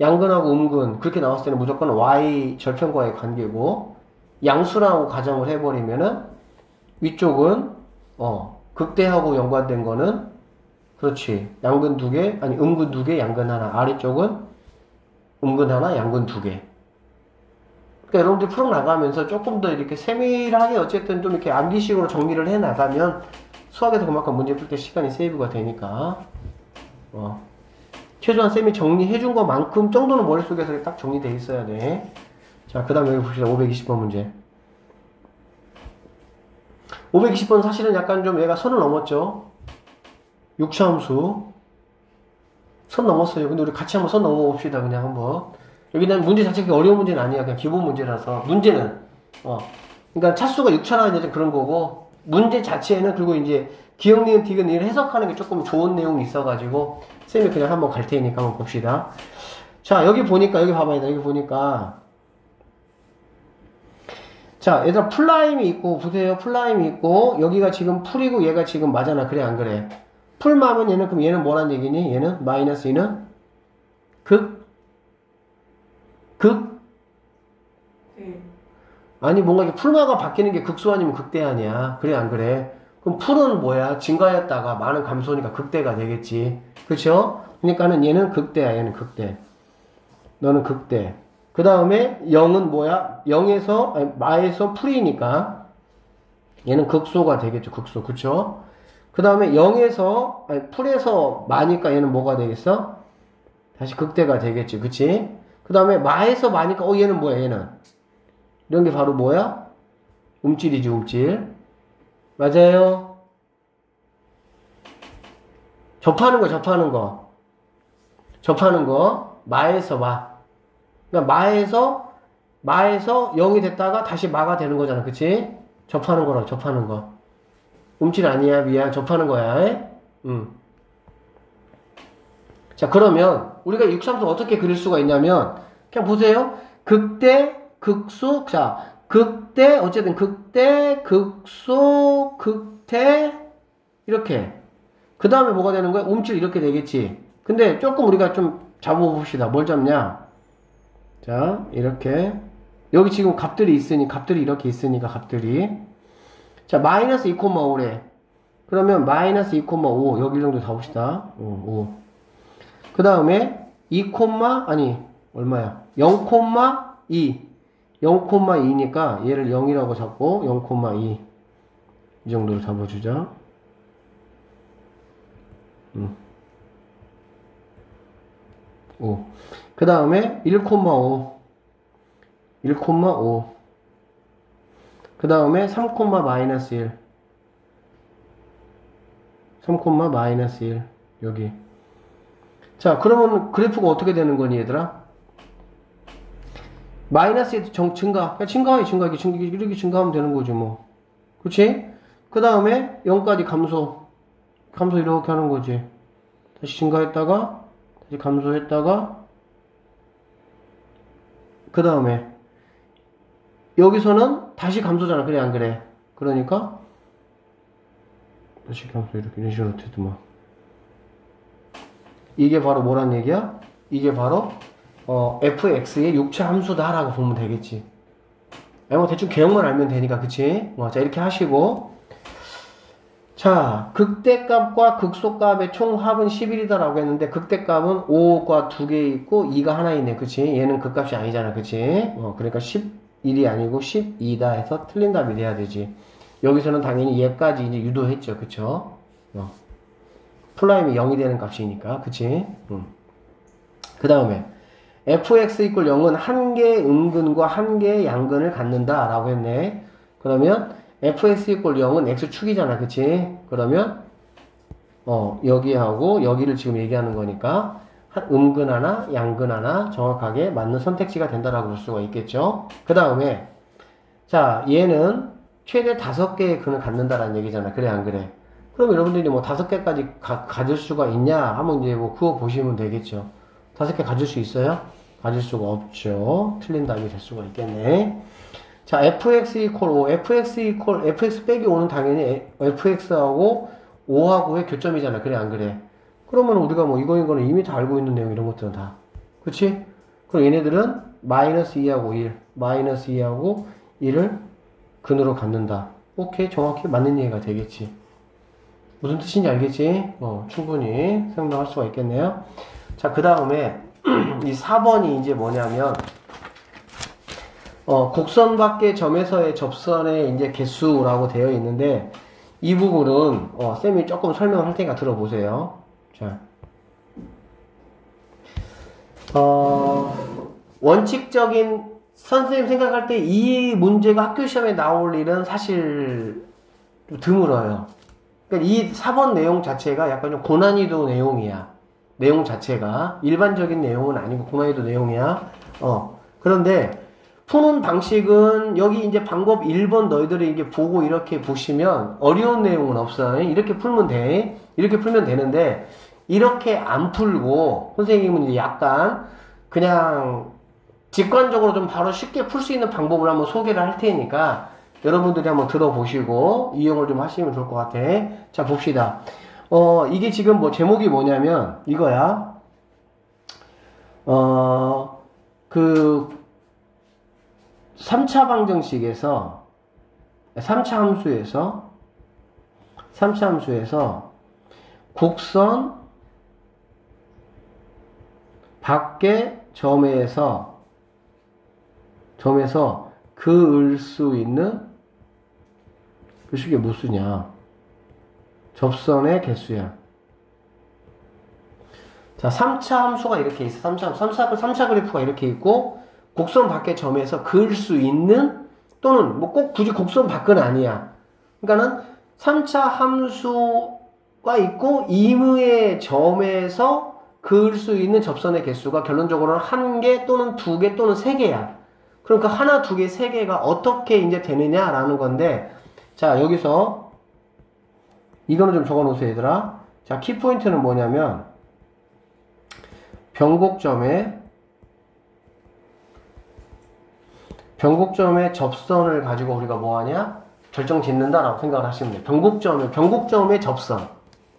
양근하고 음근, 그렇게 나왔을 때는 무조건 y 절편과의 관계고, 양수라고 가정을 해버리면은, 위쪽은, 어, 극대하고 연관된 거는, 그렇지. 양근 두 개, 아니, 음근 두 개, 양근 하나. 아래쪽은 음근 하나, 양근 두 개. 그러니까 여러분들 풀어 나가면서 조금 더 이렇게 세밀하게 어쨌든 좀 이렇게 암기식으로 정리를 해 나가면 수학에서 그만큼 문제 풀 때 시간이 세이브가 되니까, 어. 최소한 쌤이 정리해 준 것만큼 정도는 머릿속에서 딱 정리돼 있어야 돼. 자, 그 다음에 여기 봅시다. 520번 문제. 520번 사실은 약간 좀 얘가 선을 넘었죠. 6차함수. 선 넘었어요. 근데 우리 같이 한번 선 넘어 봅시다. 그냥 한번. 여기는 문제 자체가 어려운 문제는 아니야. 그냥 기본 문제라서. 문제는, 어. 그러니까 차수가 6차라는 이제 그런 거고, 문제 자체는 그리고 이제 기억, 니은, 디귿, 을 해석하는 게 조금 좋은 내용이 있어가지고, 쌤이 그냥 한번 갈 테니까 한번 봅시다. 자, 여기 보니까, 여기 봐봐요. 여기 보니까. 자, 얘들아, 풀라임이 있고, 보세요. 풀라임이 있고, 여기가 지금 풀이고, 얘가 지금 맞잖아. 그래, 안 그래? 풀마면 얘는, 그럼 얘는 뭐란 얘기니? 얘는, 마이너스 2는? 극? 극? 네. 아니, 뭔가 이게 풀마가 바뀌는 게 극소 아니면 극대 아니야. 그래, 안 그래? 그럼 풀은 뭐야? 증가했다가 많은 감소니까 극대가 되겠지. 그쵸? 그러니까는 얘는 극대야, 얘는 극대. 너는 극대. 그 다음에 0은 뭐야? 0에서, 아니, 마에서 풀이니까 얘는 극소가 되겠죠, 극소. 그쵸? 그 다음에 0에서, 아니, 풀에서 마니까 얘는 뭐가 되겠어? 다시 극대가 되겠지, 그치? 그 다음에 마에서 마니까, 어, 얘는 뭐야, 얘는? 이런 게 바로 뭐야? 움찔이지, 움찔. 맞아요. 접하는 거, 접하는 거. 접하는 거. 마에서 마. 그러니까 마에서, 마에서 0이 됐다가 다시 마가 되는 거잖아. 그치? 접하는 거라, 접하는 거. 움찔 아니야, 미안. 접하는 거야. 에? 응. 자, 그러면 우리가 육삼수 어떻게 그릴 수가 있냐면, 그냥 보세요. 극대, 극소, 자, 극대, 어쨌든 극대, 극소, 극대, 이렇게. 그 다음에 뭐가 되는 거야? 움찔 이렇게 되겠지. 근데 조금 우리가 좀 잡아봅시다. 뭘 잡냐? 자, 이렇게. 여기 지금 값들이 있으니, 값들이 이렇게 있으니까, 값들이. 자, 마이너스 2,5래. 그러면 마이너스 2,5. 여기 정도 잡읍시다. 5. 5. 그 다음에 2, 아니, 얼마야? 0,2. 0,2니까 얘를 0이라고 잡고 0,2. 이 정도로 잡아주자. 음. 5. 그 다음에 1,5. 1,5. 그 다음에 3, 마이너스 1. 3, 마이너스 1. 여기. 자, 그러면 그래프가 어떻게 되는 거니, 얘들아? 마이너스에 정, 증가. 그러니까 증가해, 증가. 이렇게, 증가, 이렇게 증가하면 되는 거지, 뭐. 그치? 그 다음에 0까지 감소. 감소 이렇게 하는 거지. 다시 증가했다가, 다시 감소했다가, 그 다음에, 여기서는 다시 감소잖아. 그래, 안 그래? 그러니까, 식함수 이렇게 이런 식으로 되더만. 이게 바로 뭐란 얘기야? 이게 바로 어, fx의 6차 함수다라고 보면 되겠지. 뭐 대충 개형만 알면 되니까 그치? 어, 자 이렇게 하시고 자 극대값과 극소값의 총합은 11이다라고 했는데 극대값은 5가 두 개 있고 2가 하나 있네 그치? 얘는 극값이 아니잖아 그치? 어, 그러니까 11이 아니고 12다 해서 틀린 답이 돼야 되지 여기서는 당연히 얘까지 이제 유도했죠 그쵸? 어. 플라임이 0이 되는 값이니까 그치? 음. 그 다음에 fx 이퀄 0은 한 개의 음근과 한 개의 양근을 갖는다 라고 했네 그러면 fx 이퀄 0은 x축이잖아 그치 그러면 어 여기하고 여기를 지금 얘기하는 거니까 한 음근 하나 양근 하나 정확하게 맞는 선택지가 된다라고 볼 수가 있겠죠 그 다음에 자 얘는 최대 다섯 개의 근을 갖는다라는 얘기잖아 그래 안 그래 그럼 여러분들이 뭐 다섯 개까지 가, 가질 수가 있냐 하면 이제 뭐 그거 보시면 되겠죠 다섯 개 가질 수 있어요? 가질 수가 없죠. 틀린 답이 될 수가 있겠네. 자, fx 이퀄 5, fx 이퀄, fx 빼기 5는 당연히 fx하고 5하고의 교점이잖아. 그래, 안 그래? 그러면 우리가 뭐 이거, 이거는 이미 다 알고 있는 내용 이런 것들은 다. 그치? 그럼 얘네들은 마이너스 2하고 1, 마이너스 2하고 1을 근으로 갖는다. 오케이, 정확히 맞는 얘기가 되겠지. 무슨 뜻인지 알겠지? 어, 충분히 생각할 수가 있겠네요. 자, 그 다음에 이 4번이 이제 뭐냐면 어, 곡선 밖의 점에서의 접선의 이제 개수라고 되어 있는데 이 부분은 어, 쌤이 조금 설명을 할 테니까 들어보세요. 자, 어, 원칙적인 선생님 생각할 때 이 문제가 학교 시험에 나올 일은 사실 좀 드물어요. 그러니까 이 4번 내용 자체가 약간 좀 고난이도 내용이야. 내용 자체가 일반적인 내용은 아니고 고난이도 내용이야. 어. 그런데 푸는 방식은 여기 이제 방법 1번 너희들이 이게 보고 이렇게 보시면 어려운 내용은 없어. 이렇게 풀면 돼. 이렇게 풀면 되는데 이렇게 안 풀고 선생님은 이제 약간 그냥 직관적으로 좀 바로 쉽게 풀 수 있는 방법을 한번 소개를 할 테니까 여러분들이 한번 들어보시고 이용을 좀 하시면 좋을 것 같아. 자, 봅시다. 어, 이게 지금 뭐 제목이 뭐냐면 이거야. 어, 그 3차 방정식에서 3차 함수에서 3차 함수에서 곡선 밖의 점에서 점에서 그을 수 있는 그 식이 무엇이냐 접선의 개수야. 자, 3차 함수가 이렇게 있어. 3차, 3차, 3차 그래프가 이렇게 있고, 곡선 밖의 점에서 그을 수 있는, 또는 뭐 꼭 굳이 곡선 밖은 아니야. 그러니까는 3차 함수가 있고, 임의의 점에서 그을 수 있는 접선의 개수가 결론적으로는 한 개 또는 두 개 또는 세 개야. 그러니까 하나, 두 개, 세 개가 어떻게 이제 되느냐라는 건데, 자, 여기서 이거는 좀 적어 놓으세요, 얘들아. 자, 키포인트는 뭐냐면, 변곡점에, 변곡점의 접선을 가지고 우리가 뭐 하냐? 결정 짓는다라고 생각을 하시면 돼요. 변곡점의, 변곡점의 접선.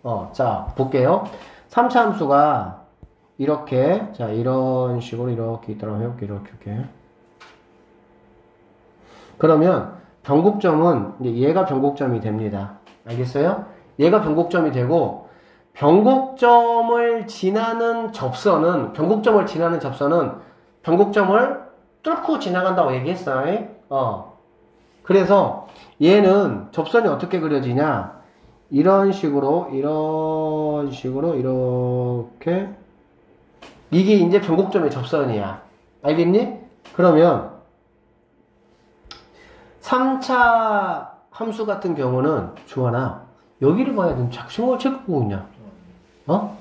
어, 자, 볼게요. 3차 함수가 이렇게, 자, 이런 식으로 이렇게 있더라고 해볼게요. 이렇게, 이렇게. 그러면, 변곡점은, 이제 얘가 변곡점이 됩니다. 알겠어요? 얘가 변곡점이 되고 변곡점을 지나는 접선은 변곡점을 지나는 접선은 변곡점을 뚫고 지나간다고 얘기했어요. 어. 그래서 얘는 접선이 어떻게 그려지냐? 이런 식으로 이런 식으로 이렇게 이게 이제 변곡점의 접선이야. 알겠니? 그러면 3차 함수 같은 경우는 주하나 여기를 봐야 되는 자꾸 신호를 체크 보고 있냐? 어?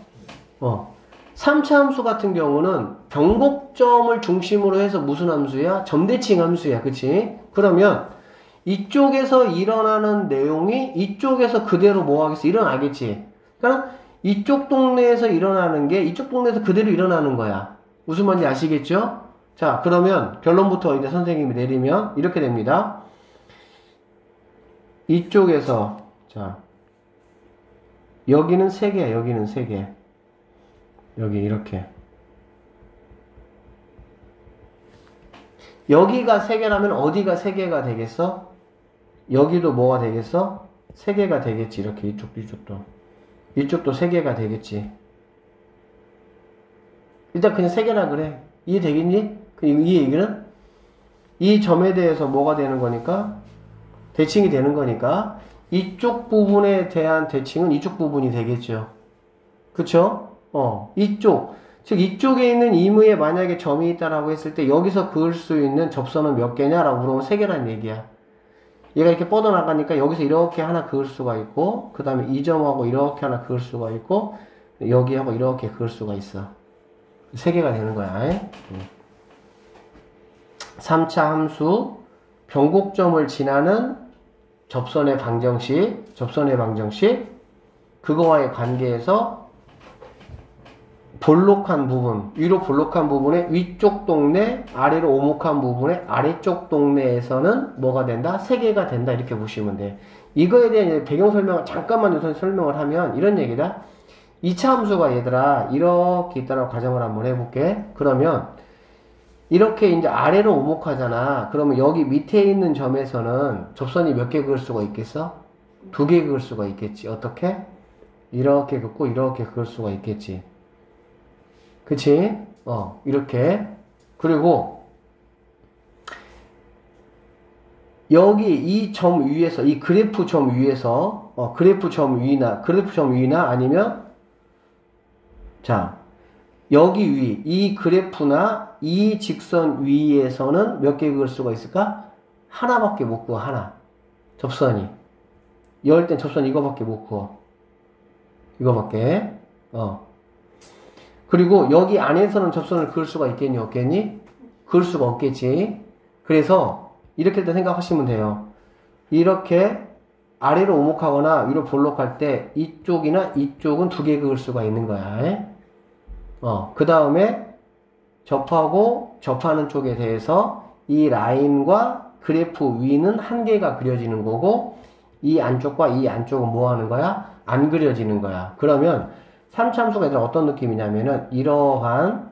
어. 3차 함수 같은 경우는 변곡점을 중심으로 해서 무슨 함수야? 점대칭 함수야. 그치? 그러면 이쪽에서 일어나는 내용이 이쪽에서 그대로 뭐 하겠어? 일어나겠지. 그러니까 이쪽 동네에서 일어나는 게 이쪽 동네에서 그대로 일어나는 거야. 무슨 말인지 아시겠죠? 자, 그러면 결론부터 이제 선생님이 내리면 이렇게 됩니다. 이쪽에서, 자, 여기는 3개, 여기는 3개. 여기 이렇게. 여기가 3개라면 어디가 3개가 되겠어? 여기도 뭐가 되겠어? 3개가 되겠지. 이렇게 이쪽도 이쪽도. 이쪽도 3개가 되겠지. 일단 그냥 3개라 그래. 이해되겠니? 그이 얘기는? 이 점에 대해서 뭐가 되는 거니까? 대칭이 되는 거니까 이쪽 부분에 대한 대칭은 이쪽 부분이 되겠죠. 그쵸? 어, 이쪽. 즉, 이쪽에 있는 이무에 만약에 점이 있다라고 했을 때 여기서 그을 수 있는 접선은 몇 개냐라고 물어보면 세 개란 얘기야. 얘가 이렇게 뻗어나가니까 여기서 이렇게 하나 그을 수가 있고, 그 다음에 이 점하고 이렇게 하나 그을 수가 있고, 여기하고 이렇게 그을 수가 있어. 세 개가 되는 거야. 3차 함수, 변곡점을 지나는 접선의 방정식, 접선의 방정식, 그거와의 관계에서 볼록한 부분, 위로 볼록한 부분의 위쪽 동네, 아래로 오목한 부분의 아래쪽 동네에서는 뭐가 된다? 세 개가 된다. 이렇게 보시면 돼. 이거에 대한 배경 설명을 잠깐만 우선 설명을 하면 이런 얘기다. 2차 함수가 얘들아, 이렇게 있다라고 가정을 한번 해볼게. 그러면, 이렇게 이제 아래로 오목하잖아. 그러면 여기 밑에 있는 점에서는 접선이 몇 개 그을 수가 있겠어? 두 개 그을 수가 있겠지. 어떻게? 이렇게 긋고 이렇게 그을 수가 있겠지. 그치? 어, 이렇게. 그리고, 여기 이 점 위에서, 이 그래프 점 위에서, 어, 그래프 점 위나, 그래프 점 위나 아니면, 자, 여기 위, 이 그래프나 이 직선 위에서는 몇 개 그을 수가 있을까? 하나밖에 못 그어, 하나. 접선이. 열 땐 접선 이거밖에 못 그어. 이거밖에. 어. 그리고 여기 안에서는 접선을 그을 수가 있겠니, 없겠니? 그을 수가 없겠지. 그래서 이렇게 일단 생각하시면 돼요. 이렇게 아래로 오목하거나 위로 볼록할 때 이쪽이나 이쪽은 두 개 그을 수가 있는 거야. 어, 그 다음에 접하고 접하는 쪽에 대해서 이 라인과 그래프 위는 한 개가 그려지는 거고 이 안쪽과 이 안쪽은 뭐 하는 거야? 안 그려지는 거야. 그러면 3참수가 얘들 어떤 느낌이냐면은 이러한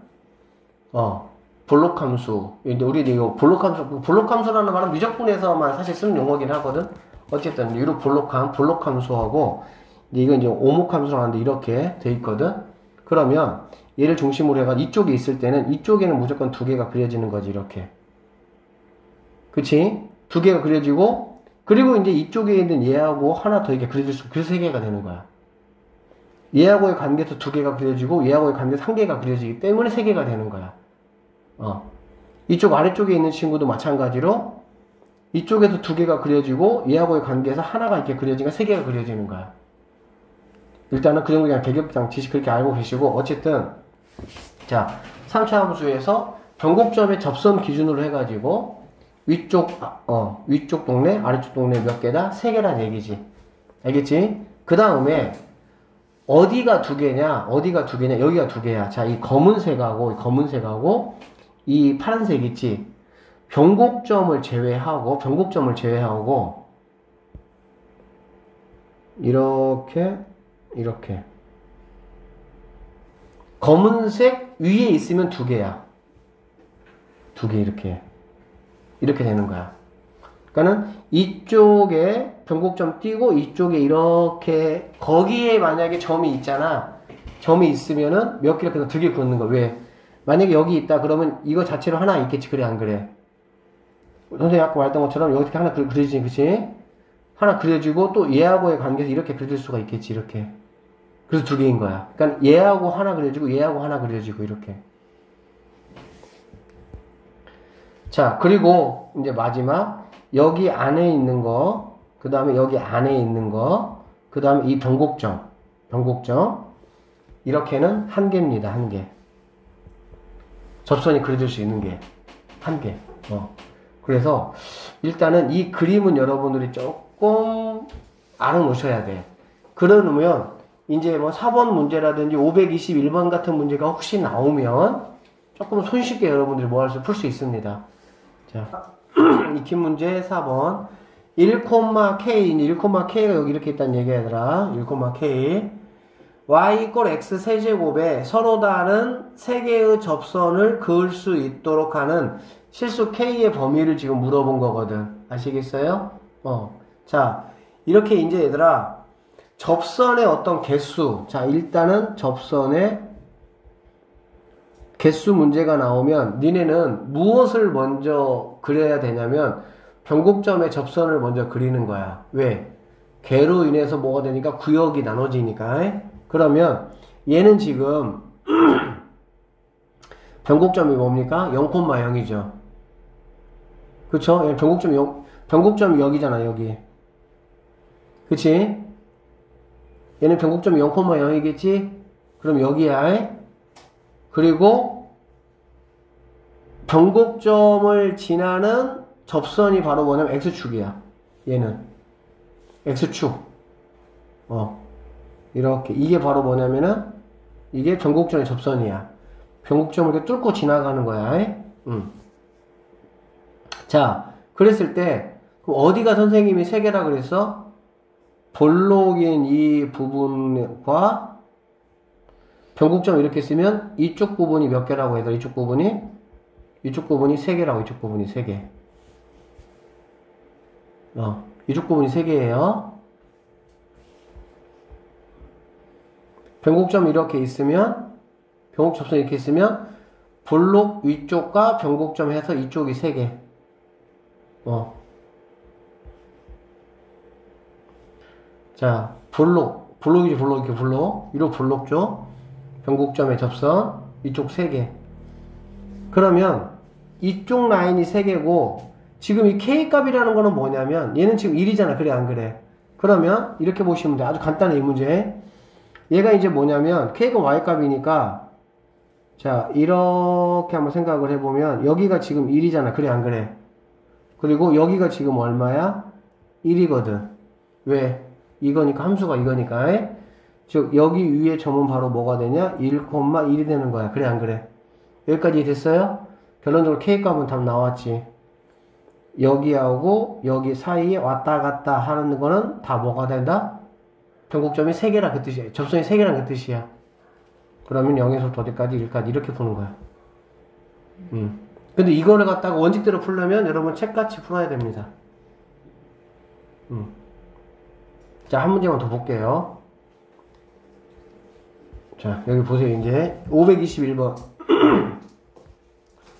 어 볼록함수 이제 우리 이거 볼록함수 볼록함수라는 말은 미적분에서만 사실 쓰는 용어긴 하거든. 어쨌든 이런 볼록함 볼록함수하고 이건 이제 오목 함수라고 하는데 이렇게 돼 있거든. 그러면 얘를 중심으로 해가 이쪽에 있을 때는 이쪽에는 무조건 두 개가 그려지는 거지 이렇게. 그치? 두 개가 그려지고 그리고 이제 이쪽에 있는 얘하고 하나 더 이렇게 그려질 수 그래서 세 개가 되는 거야. 얘하고의 관계에서 두 개가 그려지고 얘하고의 관계에서 한 개가 그려지기 때문에 세 개가 되는 거야. 어. 이쪽 아래쪽에 있는 친구도 마찬가지로 이쪽에서 두 개가 그려지고 얘하고의 관계에서 하나가 이렇게 그려지니까 세 개가 그려지는 거야. 일단은 그 정도 그냥 개격장 지식 그렇게 알고 계시고 어쨌든 자 3차 함수에서 변곡점의 접선 기준으로 해가지고 위쪽 어 위쪽 동네 아래쪽 동네 몇 개다 세 개란 얘기지 알겠지? 그 다음에 어디가 두 개냐 어디가 두 개냐 여기가 두 개야. 자 이 검은색하고 이 검은색하고 이 파란색 있지? 변곡점을 제외하고 변곡점을 제외하고 이렇게 이렇게. 검은색 위에 있으면 두 개야. 두 개 이렇게. 이렇게 되는 거야 그러니까는 이쪽에 변곡점 띄고 이쪽에 이렇게 거기에 만약에 점이 있잖아. 점이 있으면은 몇 개를 그냥 두개 긋는 거야 왜? 만약에 여기 있다 그러면 이거 자체로 하나 있겠지 그래 안 그래? 선생님 아까 말했던 것처럼 여기 하나 그려지지 그치? 하나 그려지고 또 얘하고의 관계에서 이렇게 그려질 수가 있겠지 이렇게. 그래서 두 개인 거야. 그러니까 얘하고 하나 그려지고 얘하고 하나 그려지고 이렇게. 자 그리고 이제 마지막 여기 안에 있는 거, 그 다음에 여기 안에 있는 거, 그 다음에 이 변곡점, 변곡점. 이렇게는 한 개입니다, 한 개. 접선이 그려질 수 있는 게 한 개. 어. 그래서 일단은 이 그림은 여러분들이 조금 알아놓으셔야 돼. 그러면 이제 뭐 4번 문제라든지 521번 같은 문제가 혹시 나오면 조금 손쉽게 여러분들이 뭐 할 수, 풀 수 있습니다. 자. 익힌 문제 4번 1, K, 1, K가 여기 이렇게 있다는 얘기야, 얘들아. 1, K. y 이꼴 x 세제곱에 서로 다른 세 개의 접선을 그을 수 있도록 하는 실수 k의 범위를 지금 물어본 거거든. 아시겠어요? 어. 자, 이렇게 이제 얘들아, 접선의 어떤 개수. 자, 일단은 접선의 개수 문제가 나오면 니네는 무엇을 먼저 그려야 되냐면 변곡점의 접선을 먼저 그리는 거야. 왜? 개로 인해서 뭐가 되니까 구역이 나눠지니까. 그러면 얘는 지금 변곡점이 뭡니까? 0,0이죠. 그쵸? 변곡점 0, 변곡점이 여기잖아, 여기. 그치? 얘는 변곡점이 0,0이겠지? 그럼 여기야. 그리고 변곡점을 지나는 접선이 바로 뭐냐면 X축이야. 얘는. X축. 어. 이렇게. 이게 바로 뭐냐면은 이게 변곡점의 접선이야. 변곡점을 이렇게 뚫고 지나가는 거야. 응. 자, 그랬을 때 어디가 선생님이 세 개라 그랬어? 볼록인 이 부분과 변곡점 이렇게 쓰면 이쪽 부분이 몇 개라고 해서 이쪽 부분이 이쪽 부분이 세 개라고 이쪽 부분이 세 개. 어, 이쪽 부분이 세 개예요. 변곡점 이렇게 있으면 변곡접선 이렇게 있으면 볼록 위쪽과 변곡점 해서 이쪽이 세 개. 어. 자, 볼록. 볼록이지, 볼록, 이렇게 볼록. 이로 볼록죠? 변곡점의 접선. 이쪽 세 개. 그러면 이쪽 라인이 세 개고, 지금 이 K값이라는 거는 뭐냐면, 얘는 지금 1이잖아. 그래, 안 그래? 그러면 이렇게 보시면 돼. 아주 간단해, 이 문제. 얘가 이제 뭐냐면, K가 Y값이니까, 자, 이렇게 한번 생각을 해보면, 여기가 지금 1이잖아. 그래, 안 그래? 그리고 여기가 지금 얼마야? 1이거든. 왜? 이거니까 함수가 이거니까. 에? 즉 여기 위에 점은 바로 뭐가 되냐? 1,1이 되는 거야. 그래 안 그래? 여기까지 됐어요? 결론적으로 K값은 답 나왔지. 여기하고 여기 사이에 왔다 갔다 하는 거는 다 뭐가 된다? 변곡점이 3개라 그 뜻이야. 접선이 3개란 그 뜻이야. 그러면 0에서 어디까지 1까지 이렇게 푸는 거야. 음. 근데 이거를 갖다가 원칙대로 풀려면 여러분 책같이 풀어야 됩니다. 음. 자, 한 문제만 더 볼게요. 자, 여기 보세요. 이제 521번.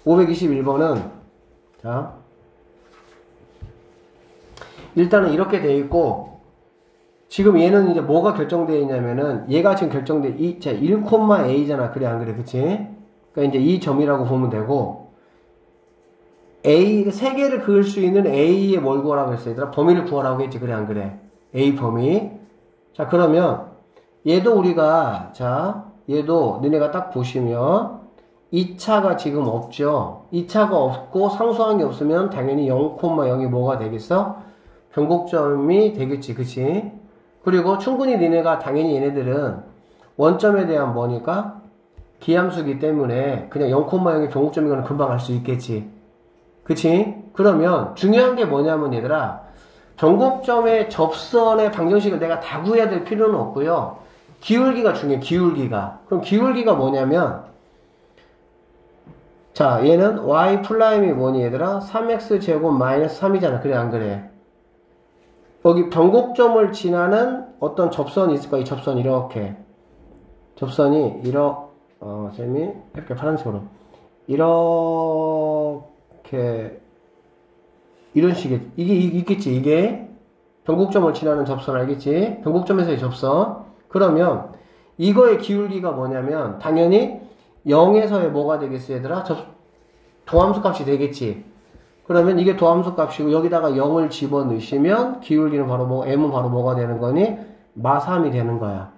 521번은 자, 일단은 이렇게 돼 있고 지금 얘는 이제 뭐가 결정되어 있냐면은 얘가 지금 결정돼 이, 자, 1,a잖아. 그래 안 그래? 그치? 그러니까 이제 이 점이라고 보면 되고 A 세 개를 그을 수 있는 A의 뭘 구하라고 했어 얘들아 범위를 구하라고 했지 그래 안 그래 A 범위 자 그러면 얘도 우리가 자 얘도 너네가 딱 보시면 2차가 지금 없죠? 2차가 없고 상수항이 없으면 당연히 0,0이 뭐가 되겠어? 변곡점이 되겠지 그치? 그리고 충분히 너네가 당연히 얘네들은 원점에 대한 뭐니까? 기함수기 때문에 그냥 0,0이 변곡점이거나 금방 알 수 있겠지. 그치? 그러면 중요한 게 뭐냐면 얘들아 변곡점의 접선의 방정식을 내가 다 구해야 될 필요는 없고요. 기울기가 중요해 기울기가. 그럼 기울기가 뭐냐면 자 얘는 y 플라임이 뭐니 얘들아? 3x 제곱 마이너스 3이잖아. 그래 안 그래? 여기 변곡점을 지나는 어떤 접선이 있을 거야. 이 접선 이렇게 접선이 이러 어 쌤이 이렇게 파란색으로 이렇게 이렇게 이런 식의 이게 있겠지 이게 변곡점을 지나는 접선 알겠지 변곡점에서의 접선 그러면 이거의 기울기가 뭐냐면 당연히 0에서의 뭐가 되겠어 얘들아? 접, 도함수 값이 되겠지. 그러면 이게 도함수 값이고 여기다가 0을 집어넣으시면 기울기는 바로 뭐 m은 바로 뭐가 되는 거니? 마3이 되는 거야.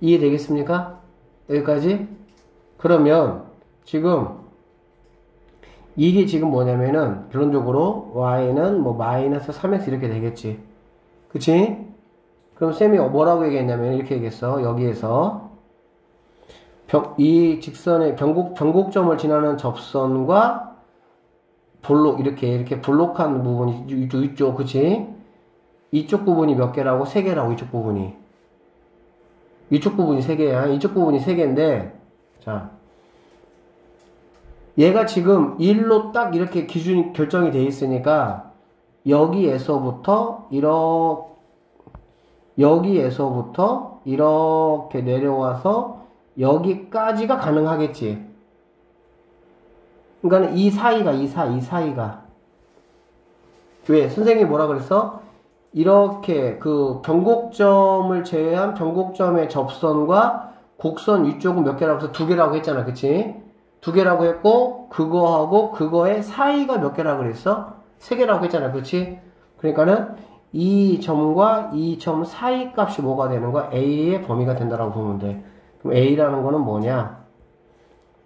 이해되겠습니까? 여기까지? 그러면 지금 이게 지금 뭐냐면은 결론적으로 y는 뭐 마이너스 3x 이렇게 되겠지. 그치? 그럼 쌤이 뭐라고 얘기했냐면 이렇게 얘기했어. 여기에서 병, 이 직선의 변곡, 변곡점을 지나는 접선과 볼록 이렇게 이렇게 볼록한 부분이 이쪽 이쪽 그치? 이쪽 부분이 몇 개라고? 세 개라고 이쪽 부분이 이쪽 부분이 3개야. 이쪽 부분이 3개인데, 자. 얘가 지금 1로 딱 이렇게 기준이 결정이 돼 있으니까, 여기에서부터, 이렇게, 여기에서부터, 이렇게 내려와서, 여기까지가 가능하겠지. 그러니까 이 사이가, 이 사이, 이 사이가. 왜? 선생님이 뭐라 그랬어? 이렇게 그 변곡점을 제외한 변곡점의 접선과 곡선 위쪽은 몇 개라고 해서 두 개라고 했잖아. 그치? 두 개라고 했고, 그거하고 그거의 사이가 몇 개라고 그랬어? 세 개라고 했잖아. 그치? 그러니까는 이 점과 이 점 사이 값이 뭐가 되는 거야? A의 범위가 된다라고 보면 돼. 그럼 A라는 거는 뭐냐?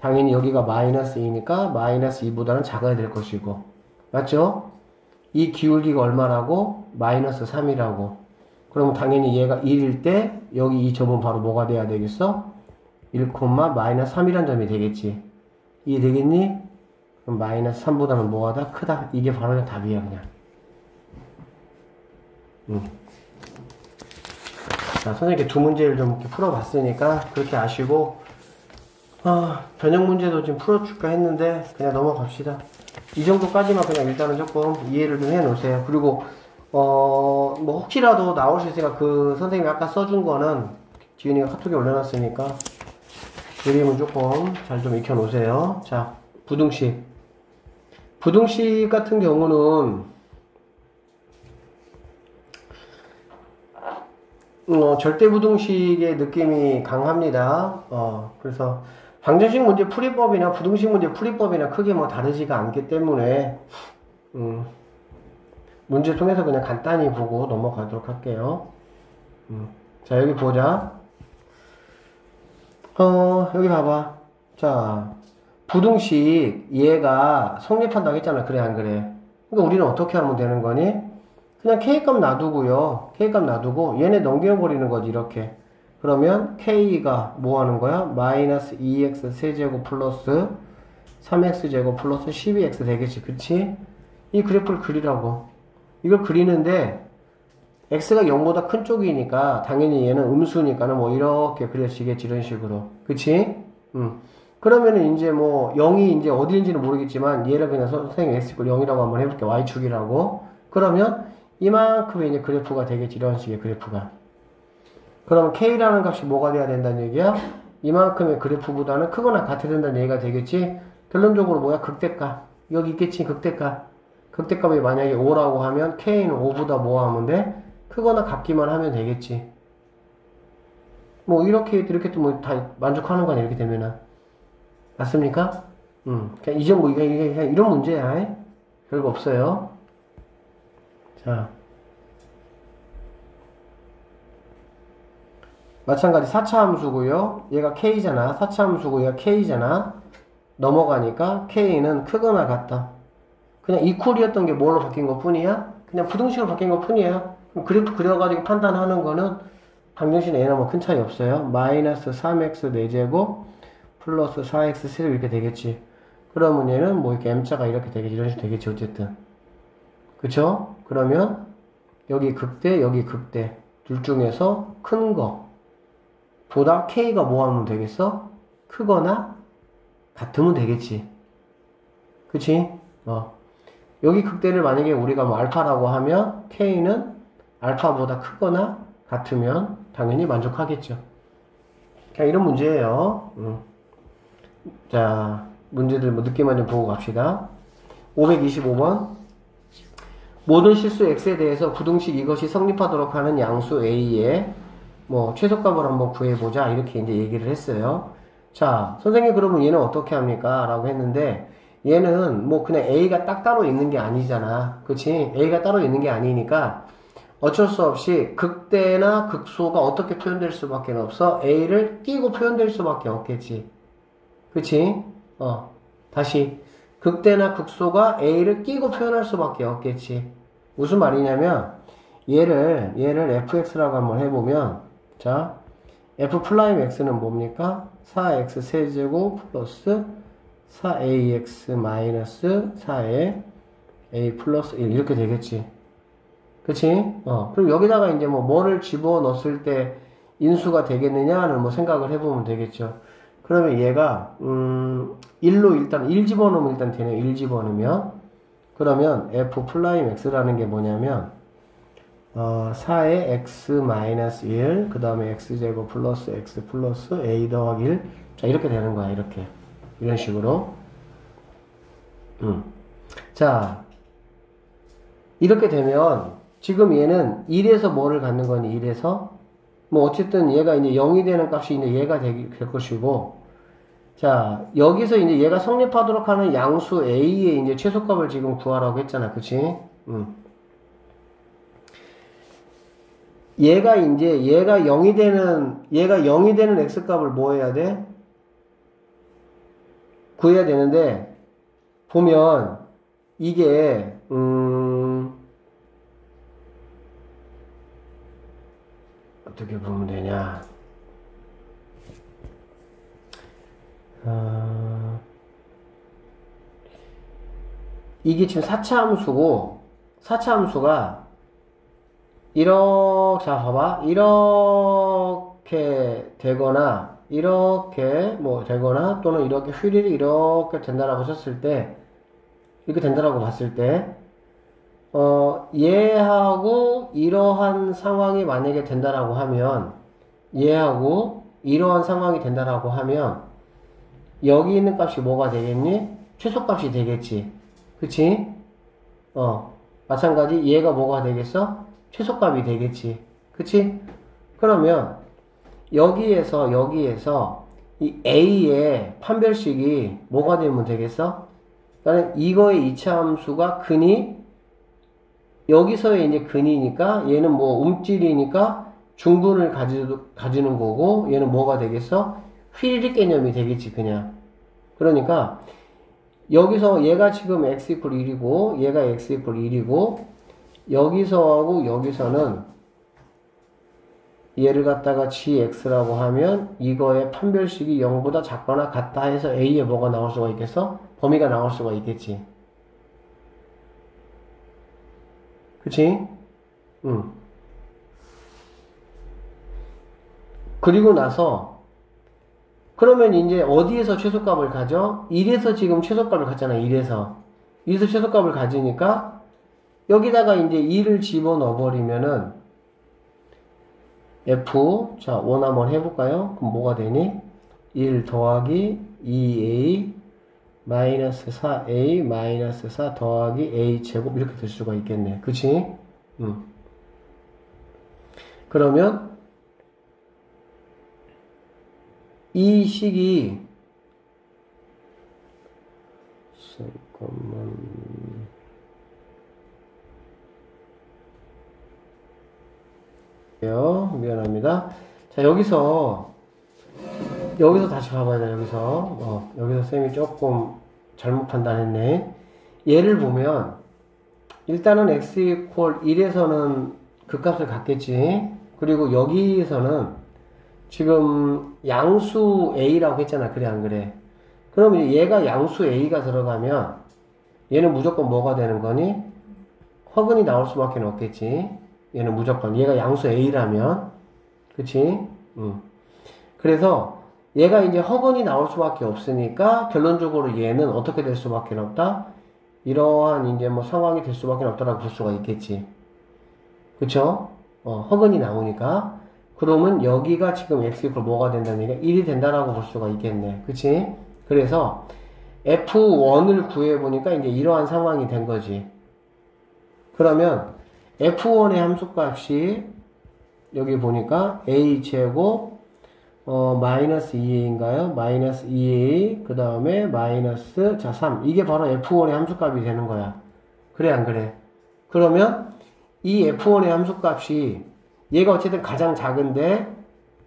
당연히 여기가 마이너스 2니까 마이너스 2보다는 작아야 될 것이고. 맞죠? 이 기울기가 얼마라고? 마이너스 3이라고. 그러면 당연히 얘가 1일 때 여기 이 점은 바로 뭐가 돼야 되겠어? 1, 마이너스 3이란 점이 되겠지. 이해 되겠니? 그럼 마이너스 3보다는 뭐가 다 크다. 이게 바로 답이야 그냥. 음. 자, 선생님께 두 문제를 좀 이렇게 풀어봤으니까 그렇게 아시고 아, 변형 문제도 좀 풀어줄까 했는데 그냥 넘어갑시다. 이 정도까지만 그냥 일단은 조금 이해를 좀 해놓으세요. 그리고 어, 뭐 혹시라도 나올 수 있으니까 그 선생님이 아까 써준 거는 지은이가 카톡에 올려놨으니까 그림은 조금 잘 좀 익혀놓으세요. 자, 부등식. 부등식 같은 경우는 어, 절대부등식의 느낌이 강합니다. 어, 그래서 방정식 문제 풀이법이나 부등식 문제 풀이법이나 크게 뭐 다르지가 않기 때문에 음, 문제 통해서 그냥 간단히 보고 넘어가도록 할게요. 음, 자 여기 보자. 어 여기 봐봐. 자 부등식 얘가 성립한다고 했잖아. 그래 안 그래? 그러니까 우리는 어떻게 하면 되는 거니? 그냥 k값 놔두고요. k값 놔두고 얘네 넘겨버리는 거지 이렇게. 그러면 k가 뭐 하는 거야? 마이너스 2x 세제곱 플러스 3x제곱 플러스 12x 되겠지. 그치? 이 그래프를 그리라고. 이걸 그리는데 x가 0보다 큰 쪽이니까 당연히 얘는 음수니까는 뭐 이렇게 그려지겠지. 이런 식으로. 그치? 음. 그러면은 이제 뭐 0이 이제 어디인지는 모르겠지만 얘를 그냥 선생님 x축 0이라고 한번 해볼게. y축이라고. 그러면 이만큼의 이제 그래프가 되겠지. 이런 식의 그래프가. 그럼 K라는 값이 뭐가 돼야 된다는 얘기야? 이만큼의 그래프보다는 크거나 같아야 된다는 얘기가 되겠지? 결론적으로 뭐야? 극대값. 여기 있겠지? 극대값. 극대값이 만약에 5라고 하면 K는 5보다 뭐 하면 돼? 크거나 같기만 하면 되겠지. 뭐 이렇게 이렇게 또 뭐 다 만족하는 거야 이렇게 되면은 맞습니까? 음, 그냥 이전 뭐 이게 그냥 이런 문제야. 별거 없어요. 자. 마찬가지 4차 함수고요. 얘가 k잖아. 4차 함수고 얘가 k잖아. 넘어가니까 k는 크거나 같다. 그냥 이퀄이었던 게 뭘로 바뀐 것 뿐이야? 그냥 부등식으로 바뀐 것 뿐이야. 그래프 그려가지고 판단하는 거는 방정식 A나 뭐큰 차이 없어요. 마이너스 3x 4제곱 플러스 4x 세제곱 이렇게 되겠지. 그러면 얘는 뭐 이렇게 m자가 이렇게 되겠지. 이런 식으로 되겠지. 어쨌든. 그쵸? 그러면 여기 극대, 여기 극대. 둘 중에서 큰 거. 보다 K가 뭐 하면 되겠어? 크거나 같으면 되겠지. 그치? 어. 여기 극대를 만약에 우리가 뭐 알파라고 하면 K는 알파보다 크거나 같으면 당연히 만족하겠죠. 그냥 이런 문제예요. 음. 자, 문제들 뭐 느낌만 좀 보고 갑시다. 525번. 모든 실수 x에 대해서 부등식 이것이 성립하도록 하는 양수 a의 뭐 최소값을 한번 구해보자 이렇게 이제 얘기를 했어요. 자 선생님 그러면 얘는 어떻게 합니까? 라고 했는데 얘는 뭐 그냥 A가 딱 따로 있는 게 아니잖아. 그치? A가 따로 있는 게 아니니까 어쩔 수 없이 극대나 극소가 어떻게 표현될 수밖에 없어? A를 끼고 표현될 수밖에 없겠지. 그치? 어. 다시. 극대나 극소가 A를 끼고 표현할 수밖에 없겠지. 무슨 말이냐면, 얘를, 얘를 fx라고 한번 해보면, 자, f prime x는 뭡니까? 4x 세제곱 플러스 4ax 마이너스 4에 a 플러스 1 이렇게 되겠지. 그치? 어. 그리고 여기다가 이제 뭐 뭐를 집어 넣었을 때 인수가 되겠느냐는 뭐 생각을 해보면 되겠죠. 그러면 얘가 음 1로 일단 1 집어넣으면 일단 되네요. 1 집어넣으면 그러면 f prime x라는 게 뭐냐면 어, 4의 x 마이너스 1, 그 다음에 x제곱 플러스 x 플러스 a 더하기 1. 자, 이렇게 되는 거야, 이렇게. 이런 식으로. 음. 자, 이렇게 되면, 지금 얘는 1에서 뭐를 갖는 거니, 1에서? 뭐, 어쨌든 얘가 이제 0이 되는 값이 이제 얘가 될, 될 것이고, 자, 여기서 이제 얘가 성립하도록 하는 양수 A의 이제 최소값을 지금 구하라고 했잖아. 그치? 음. 얘가 이제 얘가 0이 되는 얘가 0이 되는 x 값을 뭐 해야 돼? 구해야 되는데 보면 이게 음 어떻게 보면 되냐? 어, 이게 지금 4차 함수고 4차 함수가 이렇게 자 봐봐. 이렇게 되거나 이렇게 뭐 되거나 또는 이렇게 휘리리 이렇게 된다라고 썼을 때 이렇게 된다라고 봤을 때 어, 얘하고 이러한 상황이 만약에 된다라고 하면 얘하고 이러한 상황이 된다라고 하면 여기 있는 값이 뭐가 되겠니? 최소값이 되겠지. 그치? 어, 마찬가지 얘가 뭐가 되겠어? 최소값이 되겠지. 그치? 그러면 여기에서 여기에서 이 A의 판별식이 뭐가 되면 되겠어? 그러니까 이거의 이차함수가 근이 여기서의 이제 근이니까 얘는 뭐 움찔이니까 중근을 가지, 가지는 거고 얘는 뭐가 되겠어? 휠리 개념이 되겠지 그냥 그러니까 여기서 얘가 지금 x 이퀄 1이고 얘가 x 이퀄 1이고 여기서하고 여기서는 얘를 갖다가 gx라고 하면 이거의 판별식이 0보다 작거나 같다 해서 a에 뭐가 나올 수가 있겠어? 범위가 나올 수가 있겠지. 그치? 응. 그리고 나서 그러면 이제 어디에서 최소값을 가져? 1에서 지금 최소값을 갖잖아. 1에서. 1에서 최소값을 가지니까 여기다가 이제 2를 집어넣어 버리면은 F 자, 원 한번 해볼까요? 그럼 뭐가 되니? 1 더하기 2A 마이너스 4A 마이너스 4 더하기 A 제곱 이렇게 될 수가 있겠네. 그치? 음. 그러면 이 식이 잠깐만 미안합니다. 자 여기서 여기서 다시 봐봐야 돼 여기서 어, 여기서 쌤이 조금 잘못 판단했네. 얘를 보면 일단은 x 이퀄 1에서는 그 값을 갖겠지. 그리고 여기에서는 지금 양수 A라고 했잖아. 그래, 안 그래? 그러면 얘가 양수 A가 들어가면 얘는 무조건 뭐가 되는 거니? 허근이 나올 수밖에 없겠지. 얘는 무조건. 얘가 양수 A라면. 그치? 응. 그래서 얘가 이제 허근이 나올 수밖에 없으니까 결론적으로 얘는 어떻게 될 수밖에 없다? 이러한 이제 뭐 상황이 될 수밖에 없다라고 볼 수가 있겠지. 그쵸? 어, 허근이 나오니까. 그러면 여기가 지금 x 이퀄 뭐가 된다는 얘기가 1이 된다라고 볼 수가 있겠네. 그치? 그래서 f1을 구해보니까 이제 이러한 상황이 된 거지. 그러면 f1의 함수값이 여기 보니까 a 제곱 어, 마이너스 2a인가요? 마이너스 2a 그 다음에 마이너스 자 3. 이게 바로 f1의 함수값이 되는 거야. 그래 안 그래? 그러면 이 f1의 함수값이 얘가 어쨌든 가장 작은데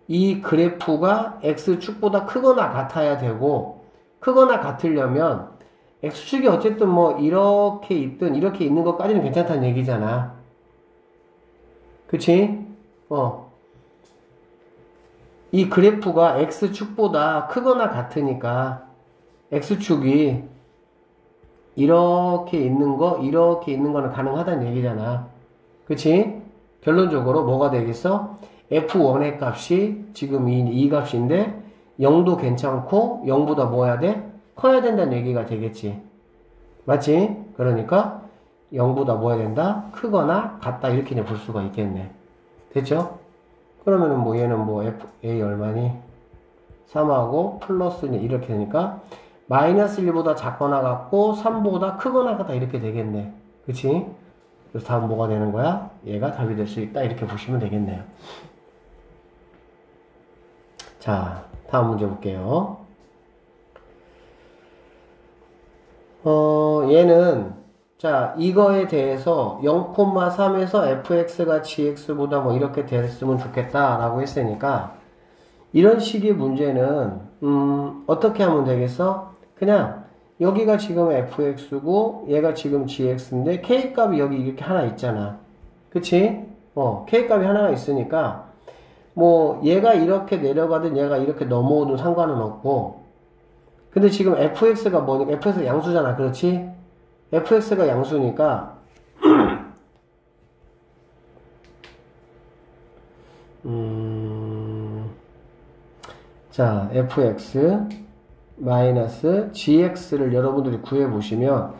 이 그래프가 x축보다 크거나 같아야 되고 크거나 같으려면 x축이 어쨌든 뭐 이렇게 있든 이렇게 있는 것까지는 괜찮다는 얘기잖아. 그치? 어. 이 그래프가 x축보다 크거나 같으니까 x축이 이렇게 있는 거, 이렇게 있는 거는 가능하다는 얘기잖아. 그치? 결론적으로 뭐가 되겠어? f1의 값이 지금 이, 이 값인데 0도 괜찮고 0보다 뭐 해야 돼? 커야 된다는 얘기가 되겠지. 맞지? 그러니까 0보다 뭐 해야 된다? 크거나 같다 이렇게 볼 수가 있겠네. 됐죠? 그러면은 뭐 얘는 뭐 f, a 얼마니? 3하고 플러스 이렇게 되니까 마이너스 1보다 작거나 같고 3보다 크거나 같다 이렇게 되겠네. 그치? 그래서 다음 뭐가 되는 거야? 얘가 답이 될 수 있다 이렇게 보시면 되겠네요. 자, 다음 문제 볼게요. 어, 얘는 자, 이거에 대해서 0,3에서 fx가 gx보다 뭐 이렇게 됐으면 좋겠다라고 했으니까 이런 식의 문제는 음, 어떻게 하면 되겠어? 그냥 여기가 지금 fx고 얘가 지금 gx인데 k 값이 여기 이렇게 하나 있잖아. 그치? 어, k 값이 하나가 있으니까 뭐 얘가 이렇게 내려가든 얘가 이렇게 넘어오든 상관은 없고 근데 지금 fx가 뭐니까 fx가 양수잖아. 그렇지? fx가 양수니까 음, 자 fx 마이너스 gx를 여러분들이 구해 보시면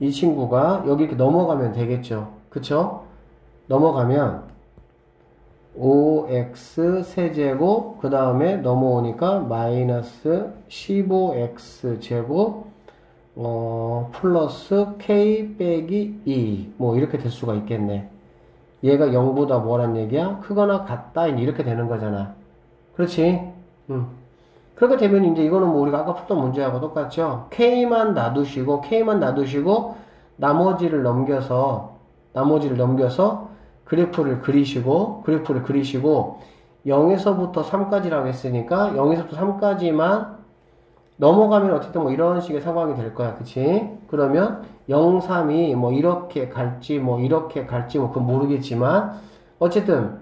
이 친구가 여기 이렇게 넘어가면 되겠죠. 그쵸? 넘어가면 5x 세제곱 그 다음에 넘어오니까 마이너스 15x 제곱 어, 플러스 k 빼기 2. 뭐, 이렇게 될 수가 있겠네. 얘가 0보다 뭐란 얘기야? 크거나 같다. 이렇게 되는 거잖아. 그렇지? 음. 그렇게 되면 이제 이거는 뭐 우리가 아까 푸던 문제하고 똑같죠? k만 놔두시고, k만 놔두시고, 나머지를 넘겨서, 나머지를 넘겨서 그래프를 그리시고, 그래프를 그리시고, 0에서부터 3까지라고 했으니까, 0에서부터 3까지만 넘어가면 어쨌든 뭐 이런 식의 상황이 될 거야. 그치? 그러면 0, 3이 뭐 이렇게 갈지 뭐 이렇게 갈지 뭐 그건 모르겠지만 어쨌든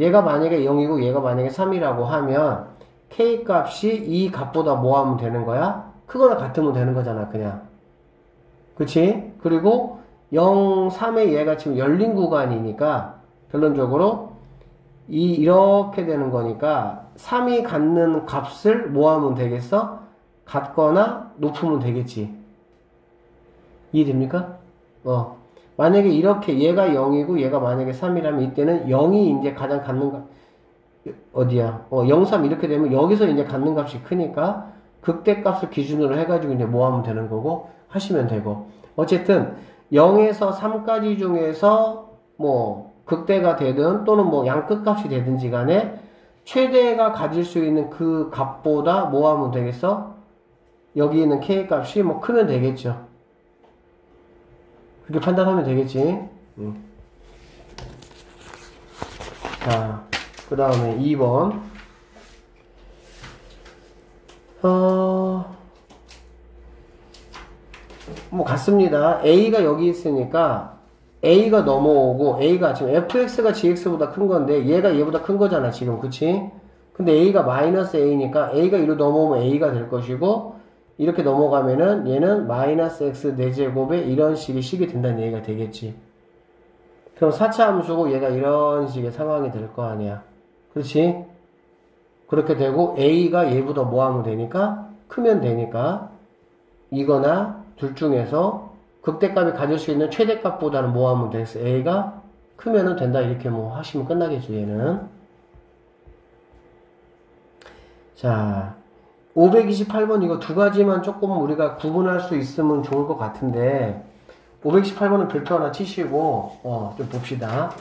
얘가 만약에 0이고 얘가 만약에 3이라고 하면 k 값이 이 값보다 뭐 하면 되는 거야? 크거나 같으면 되는 거잖아. 그냥. 그치? 그리고 0, 3의 얘가 지금 열린 구간이니까 결론적으로 이 이렇게 되는 거니까 3이 갖는 값을 뭐 하면 되겠어? 같거나 높으면 되겠지. 이해됩니까? 어. 만약에 이렇게 얘가 0이고 얘가 만약에 3이라면 이때는 0이 이제 가장 갖는 값, 어디야? 어, 0, 3 이렇게 되면 여기서 이제 갖는 값이 크니까 극대값을 기준으로 해가지고 이제 뭐 하면 되는 거고 하시면 되고. 어쨌든 0에서 3까지 중에서 뭐 극대가 되든 또는 뭐 양끝값이 되든지 간에 최대가 가질 수 있는 그 값보다 뭐 하면 되겠어? 여기 있는 k 값이 뭐 크면 되겠죠. 그렇게 판단하면 되겠지. 음. 자, 그 다음에 2번. 어, 뭐 같습니다. A가 여기 있으니까 A가 넘어오고 A가 지금 fx가 gx보다 큰 건데 얘가 얘보다 큰 거잖아 지금 그치? 근데 A가 마이너스 A니까 A가 이로 넘어오면 A가 될 것이고 이렇게 넘어가면은 얘는 마이너스 x 4제곱에 이런 식의 식이 된다는 얘기가 되겠지. 그럼 4차 함수고 얘가 이런 식의 상황이 될 거 아니야. 그렇지? 그렇게 되고 a가 얘보다 뭐 하면 되니까 크면 되니까 이거나 둘 중에서 극대값이 가질 수 있는 최대값보다는 뭐 하면 되겠어? a가 크면은 된다 이렇게 뭐 하시면 끝나겠죠 얘는. 자 528번 이거 두 가지만 조금 우리가 구분할 수 있으면 좋을 것 같은데 528번은 별표 하나 치시고 어, 좀 봅시다.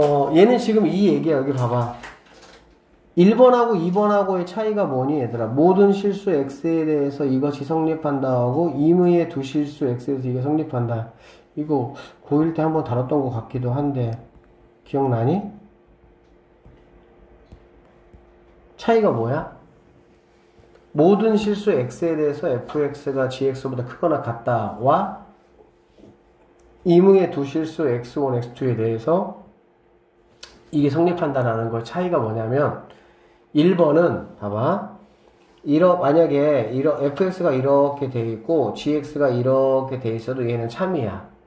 어, 얘는 지금 이 얘기야. 여기 봐봐. 1번하고 2번하고의 차이가 뭐니 얘들아 모든 실수 x에 대해서 이것이 성립한다 하고 임의의 두 실수 x에 대해서 이게 성립한다 이거 고1 때 한번 다뤘던 것 같기도 한데 기억나니? 차이가 뭐야? 모든 실수 x에 대해서 fx가 gx보다 크거나 같다와 이무의 두 실수 x1, x2에 대해서 이게 성립한다라는 거 차이가 뭐냐면 1번은 봐봐 이러 만약에 이러 fx가 이렇게 돼 있고 gx가 이렇게 돼 있어도 얘는 참이야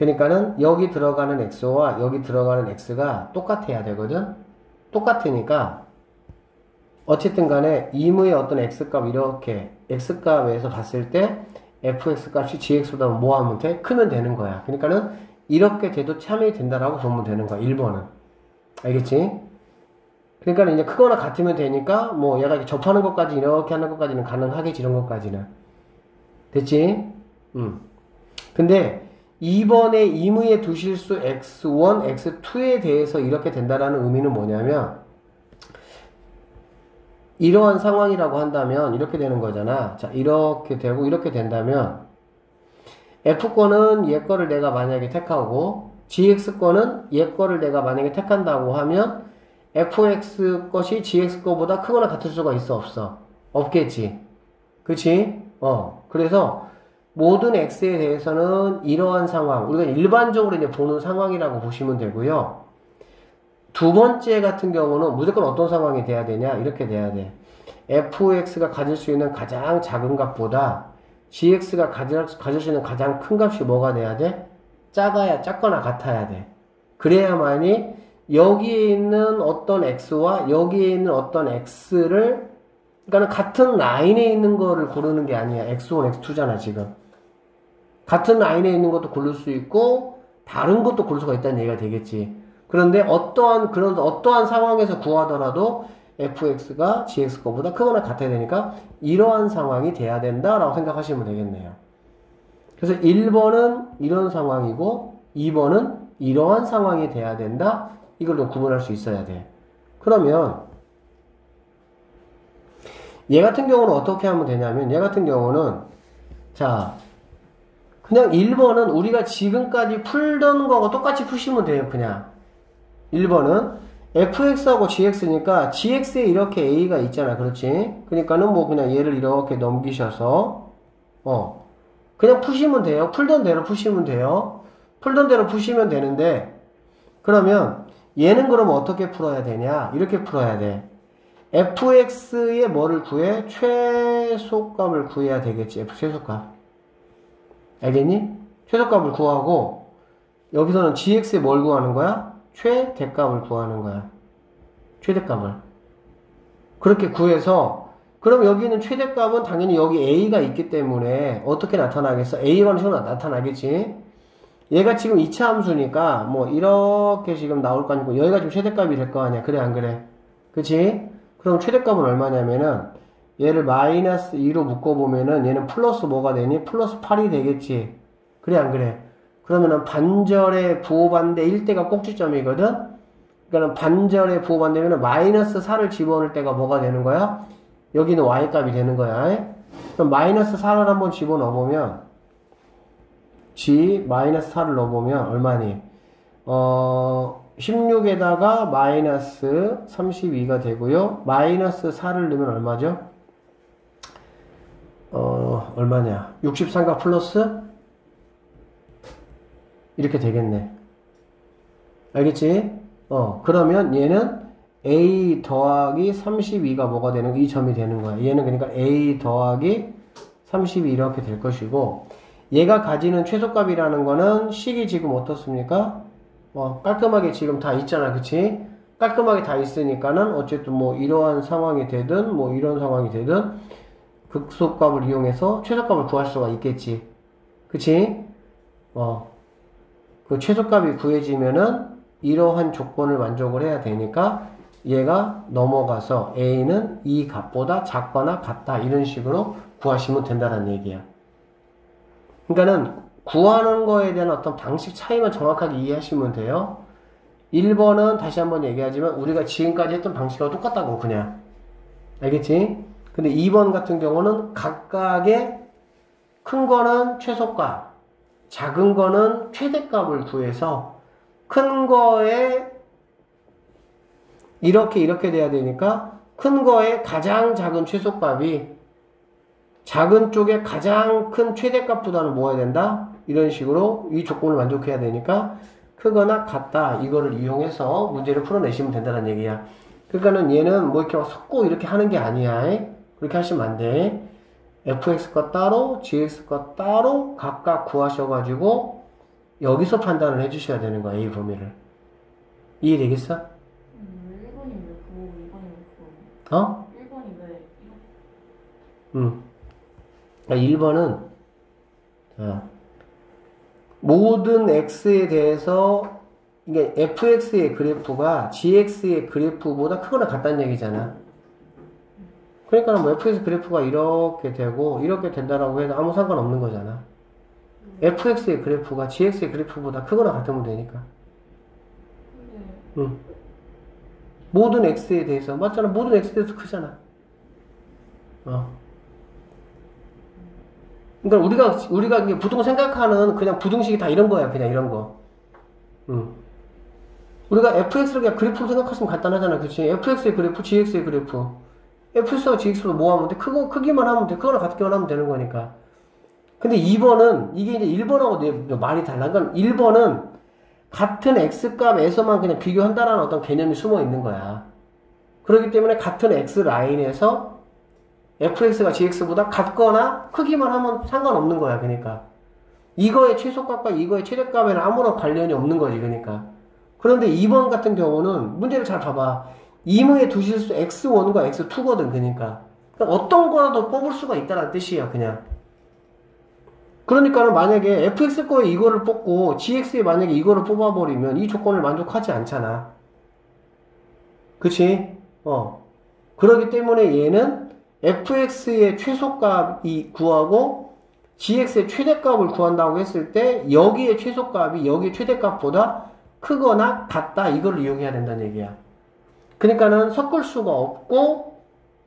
그러니까는 여기 들어가는 x와 여기 들어가는 x가 똑같아야 되거든. 똑같으니까 어쨌든 간에 이무의 어떤 x값 이렇게 x값에서 봤을 때 fx 값이 gx보다 뭐 하면 돼? 크면 되는 거야. 그러니까는 이렇게 돼도 참이 된다라고 보면 되는 거야. 1번은. 알겠지? 그러니까 이제 크거나 같으면 되니까 뭐 얘가 접하는 것까지 이렇게 하는 것까지는 가능하겠지 이런 것까지는 됐지? 음. 근데 2번의 이무의 두 실수 x1, x2에 대해서 이렇게 된다라는 의미는 뭐냐면 이러한 상황이라고 한다면 이렇게 되는 거잖아. 자, 이렇게 되고 이렇게 된다면 F권은 얘 거를 내가 만약에 택하고 GX권은 얘 거를 내가 만약에 택한다고 하면 fx 것이 gx 거보다 크거나 같을 수가 있어 없어? 없겠지. 그치? 어. 그래서 모든 x에 대해서는 이러한 상황, 우리가 일반적으로 이제 보는 상황이라고 보시면 되고요. 두 번째 같은 경우는 무조건 어떤 상황이 돼야 되냐? 이렇게 돼야 돼. fx가 가질 수 있는 가장 작은 값보다 gx가 가질, 가질 수 있는 가장 큰 값이 뭐가 돼야 돼? 작아야, 작거나 같아야 돼. 그래야만이 여기에 있는 어떤 x와 여기에 있는 어떤 x를 그러니까 같은 라인에 있는 거를 고르는 게 아니야. x1, x2잖아, 지금. 같은 라인에 있는 것도 고를 수 있고 다른 것도 고를 수가 있다는 얘기가 되겠지. 그런데 어떠한 그런 어떠한 상황에서 구하더라도 fx가 gx 거보다 크거나 같아야 되니까 이러한 상황이 돼야 된다라고 생각하시면 되겠네요. 그래서 1번은 이런 상황이고 2번은 이러한 상황이 돼야 된다. 이걸 좀 구분할 수 있어야 돼. 그러면 얘 같은 경우는 어떻게 하면 되냐면 얘 같은 경우는 자 그냥 1번은 우리가 지금까지 풀던 거하고 똑같이 푸시면 돼요 그냥 1번은 fx하고 gx니까 gx에 이렇게 a가 있잖아 그렇지 그러니까는 뭐 그냥 얘를 이렇게 넘기셔서 어 그냥 푸시면 돼요 풀던 대로 푸시면 돼요 풀던 대로 푸시면 되는데 그러면 얘는 그럼 어떻게 풀어야 되냐? 이렇게 풀어야 돼. fx의 뭐를 구해? 최소값을 구해야 되겠지. f 최소값. 알겠니? 최소값을 구하고 여기서는 gx의 뭘 구하는 거야? 최대값을 구하는 거야. 최대값을. 그렇게 구해서 그럼 여기 있는 최대값은 당연히 여기 a가 있기 때문에 어떻게 나타나겠어? a라는 식으로 나타나겠지. 얘가 지금 2차 함수니까 뭐 이렇게 지금 나올 거 아니고 여기가 지금 최대값이 될 거 아니야. 그래 안 그래? 그치? 그럼 최대값은 얼마냐면은 얘를 마이너스 2로 묶어보면은 얘는 플러스 뭐가 되니? 플러스 8이 되겠지. 그래 안 그래? 그러면은 반절의 부호반대 1대가 꼭지점이거든? 그러니까 반절의 부호반대면은 마이너스 4를 집어넣을 때가 뭐가 되는 거야? 여기는 y값이 되는 거야. 그럼 마이너스 4를 한번 집어넣어보면 g 마이너스 4를 넣어보면 얼마니? 어, 16에다가 마이너스 32가 되고요. 마이너스 4를 넣으면 얼마죠? 어, 얼마냐? 63과 플러스? 이렇게 되겠네. 알겠지? 어, 그러면 얘는 a 더하기 32가 뭐가 되는, 이 점이 되는 거야. 얘는 그러니까 a 더하기 32 이렇게 될 것이고, 얘가 가지는 최소값이라는 거는 식이 지금 어떻습니까? 뭐 깔끔하게 지금 다 있잖아 그치? 깔끔하게 다 있으니까는 어쨌든 뭐 이러한 상황이 되든 뭐 이런 상황이 되든 극소값을 이용해서 최소값을 구할 수가 있겠지 그치? 어, 그 최소값이 구해지면은 이러한 조건을 만족을 해야 되니까 얘가 넘어가서 A는 이 값보다 작거나 같다 이런 식으로 구하시면 된다는 얘기야 그러니까는 구하는 거에 대한 어떤 방식 차이만 정확하게 이해하시면 돼요. 1번은 다시 한번 얘기하지만 우리가 지금까지 했던 방식하고 똑같다고 그냥. 알겠지? 근데 2번 같은 경우는 각각의 큰 거는 최소값, 작은 거는 최대값을 구해서 큰 거에 이렇게 이렇게 돼야 되니까 큰 거에 가장 작은 최소값이 작은 쪽에 가장 큰 최대값보다는 모아야 된다? 이런 식으로 이 조건을 만족해야 되니까 크거나 같다 이거를 이용해서 문제를 풀어내시면 된다는 얘기야. 그러니까는 얘는 뭐 이렇게 섞고 이렇게 하는 게 아니야. 그렇게 하시면 안 돼. Fx가 따로, gx가 따로 각각 구하셔가지고 여기서 판단을 해주셔야 되는 거야, A 범위를. 이해되겠어? 음, 1번이 왜 그거, 2번이 왜 그거. 어? 1번이 왜 이렇게. 음. 그러니까 1번은, 자, 모든 x에 대해서, 이게 fx의 그래프가 gx의 그래프보다 크거나 같다는 얘기잖아. 그러니까 뭐 fx 그래프가 이렇게 되고, 이렇게 된다라고 해도 아무 상관없는 거잖아. fx의 그래프가 gx의 그래프보다 크거나 같으면 되니까. 근데 응. 모든 x에 대해서 맞잖아. 모든 x에 대해서 크잖아. 어. 그러니까 우리가 우리가 이게 보통 생각하는 그냥 부등식이 다 이런 거야. 그냥 이런 거. 응. 우리가 fx를 그냥 그래프로 생각하시면 간단하잖아. 그치? fx의 그래프, gx의 그래프. Fx와 gx로 뭐 하면 돼? 크고, 크기만 하면 돼. 크거나 같기만 하면 되는 거니까. 근데 2번은, 이게 이제 1번하고 말이 달라. 그러니까 1번은 같은 x값에서만 그냥 비교한다라는 어떤 개념이 숨어 있는 거야. 그렇기 때문에 같은 x 라인에서 fx가 gx보다 같거나 크기만 하면 상관없는 거야. 그러니까 이거의 최소값과 이거의 최대값에는 아무런 관련이 없는 거지. 그러니까 그런데 2번 같은 경우는 문제를 잘 봐봐. 임의의 두 실수 x1과 x2거든. 그러니까 어떤 거라도 뽑을 수가 있다는 뜻이야. 그냥 그러니까는 만약에 fx 거에 이거를 뽑고 gx에 만약에 이거를 뽑아버리면 이 조건을 만족하지 않잖아. 그치? 어. 그렇기 때문에 얘는 fx의 최소값이 구하고 gx의 최대값을 구한다고 했을 때 여기의 최소값이 여기의 최대값보다 크거나 같다 이걸 이용해야 된다는 얘기야. 그러니까는 섞을 수가 없고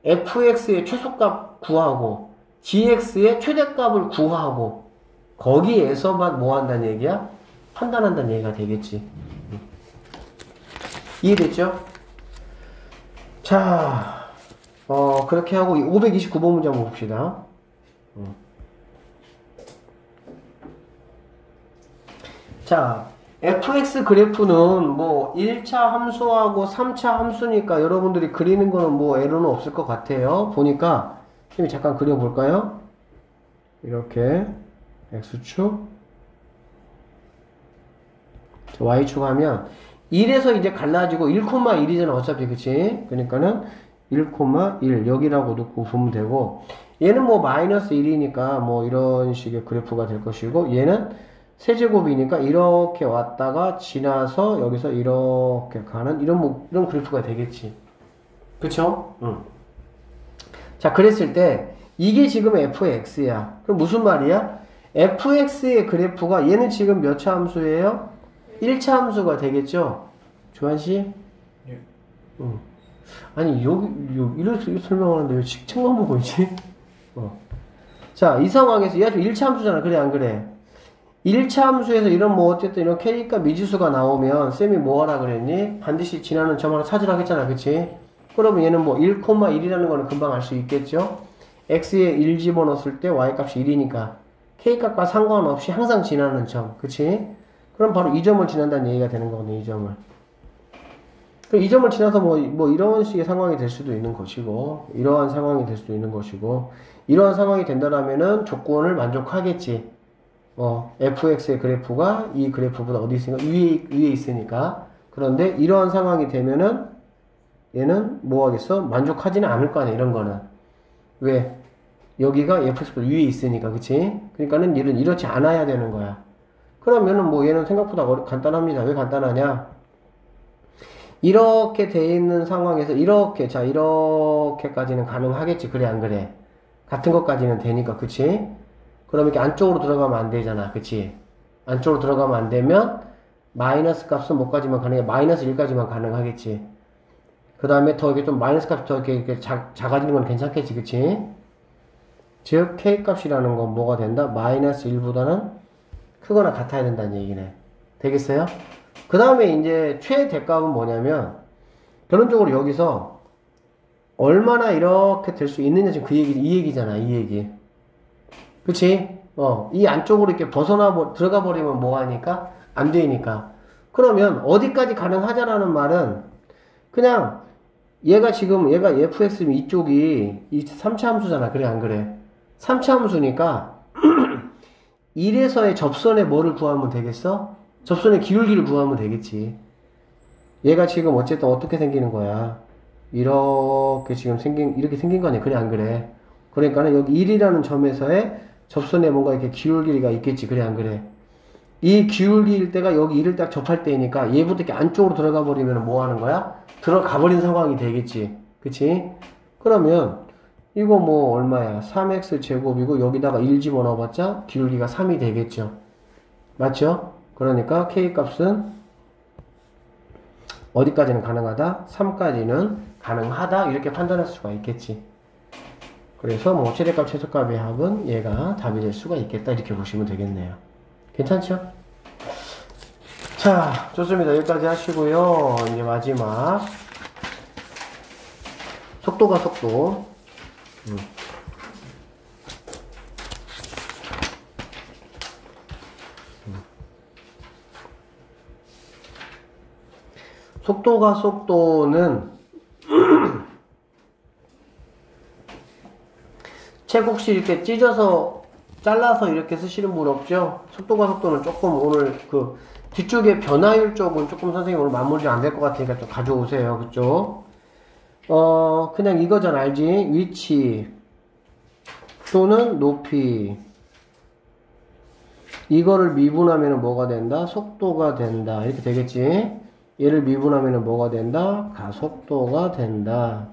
fx의 최소값 구하고 gx의 최대값을 구하고 거기에서만 뭐 한다는 얘기야? 판단한다는 얘기가 되겠지. 이해됐죠? 자, 어, 그렇게 하고 529번 문제 한번 봅시다. 음. 자, fx 그래프는 뭐 1차 함수하고 3차 함수니까 여러분들이 그리는 거는 뭐 에러는 없을 것 같아요. 보니까 선생님이 잠깐 그려볼까요? 이렇게 x축 y축 하면 1에서 이제 갈라지고 1,1이잖아 어차피 그치 그러니까는 1,1 여기라고 놓고 보면 되고 얘는 뭐 마이너스 1이니까 뭐 이런 식의 그래프가 될 것이고 얘는 세제곱이니까 이렇게 왔다가 지나서 여기서 이렇게 가는 이런 뭐 이런 그래프가 되겠지 그쵸? 응. 자 그랬을 때 이게 지금 f의 x야 그럼 무슨 말이야? fx의 그래프가 얘는 지금 몇 차 함수예요? 1차 함수가 되겠죠? 조한 씨? 예. 응. 아니 여기 여기 이렇게 설명하는데 왜 측만 보고 있지? 어. 자, 이 상황에서 얘가 지금 1차 함수잖아. 그래 안 그래? 1차 함수에서 이런 뭐 어쨌든 이런 K가 미지수가 나오면 쌤이 뭐 하라 그랬니? 반드시 지나는 점 하나 찾으라 했잖아. 그치? 그러면 얘는 뭐 1,1이라는 거는 금방 알 수 있겠죠? x에 1 집어넣었을 때 y 값이 1이니까 k값과 상관없이 항상 지나는 점. 그치? 그럼 바로 이 점을 지난다는 얘기가 되는 거거든요. 이 점을. 이 점을 지나서 뭐, 뭐 이런 식의 상황이 될 수도 있는 것이고 이러한 상황이 될 수도 있는 것이고 이러한 상황이 된다라면은 조건을 만족하겠지. 어, fx의 그래프가 이 그래프보다 어디 있으니까 위에 위에 있으니까. 그런데 이러한 상황이 되면은 얘는 뭐 하겠어? 만족하지는 않을 거 아니야. 이런 거는. 왜? 여기가 fx보다 위에 있으니까. 그치? 그러니까는 얘는 이렇지 않아야 되는 거야. 그러면은 뭐 얘는 생각보다 어려- 간단합니다. 왜 간단하냐? 이렇게 돼 있는 상황에서 이렇게 자 이렇게까지는 가능하겠지 그래 안 그래 같은 것까지는 되니까 그치 그럼 이렇게 안쪽으로 들어가면 안 되잖아. 그치? 안쪽으로 들어가면 안 되면 마이너스 값은 뭐까지만 가능해 마이너스 1까지만 가능하겠지. 그 다음에 더 이게 좀 마이너스 값이 더 이렇게, 이렇게 작, 작아지는 건 괜찮겠지. 그치? 즉 k 값이라는 건 뭐가 된다? 마이너스 1보다는 크거나 같아야 된다는 얘기네. 되겠어요? 그 다음에 이제 최대값은 뭐냐면 결론적으로 여기서 얼마나 이렇게 될 수 있느냐. 지금 그 얘기 이 얘기잖아. 이 얘기 그치 어 이 안쪽으로 이렇게 벗어나 버, 들어가 버리면 뭐 하니까 안 되니까 그러면 어디까지 가능하자라는 말은 그냥 얘가 지금 얘가 fx면 이쪽이 이 3차 함수잖아 그래 안 그래 3차 함수니까 1에서의 접선의 뭐를 구하면 되겠어? 접선의 기울기를 구하면 되겠지. 얘가 지금 어쨌든 어떻게 생기는 거야? 이렇게 지금 생긴, 이렇게 생긴 거 아니야? 그래, 안 그래? 그러니까는 여기 1이라는 점에서의 접선에 뭔가 이렇게 기울기가 있겠지. 그래, 안 그래? 이 기울기일 때가 여기 1을 딱 접할 때니까 얘부터 이렇게 안쪽으로 들어가 버리면 뭐 하는 거야? 들어가 버린 상황이 되겠지. 그치? 그러면 이거 뭐 얼마야? 3x 제곱이고 여기다가 1 집어넣어봤자 기울기가 3이 되겠죠. 맞죠? 그러니까 k 값은 어디까지는 가능하다? 3까지는 가능하다 이렇게 판단할 수가 있겠지. 그래서 뭐 최대값 최소값의 합은 얘가 답이 될 수가 있겠다 이렇게 보시면 되겠네요. 괜찮죠? 자 좋습니다. 여기까지 하시고요. 이제 마지막 속도가 속도 음. 속도가 속도는 책 혹시 이렇게 찢어서 잘라서 이렇게 쓰시는 분 없죠? 속도가 속도는 조금 오늘 그 뒤쪽에 변화율 쪽은 조금 선생님 오늘 마무리 안 될 것 같으니까 좀 가져오세요. 그쪽. 어, 그냥 이거잖아. 알지? 위치 또는 높이. 이거를 미분하면 뭐가 된다? 속도가 된다. 이렇게 되겠지? 얘를 미분하면 뭐가 된다? 가속도가 된다.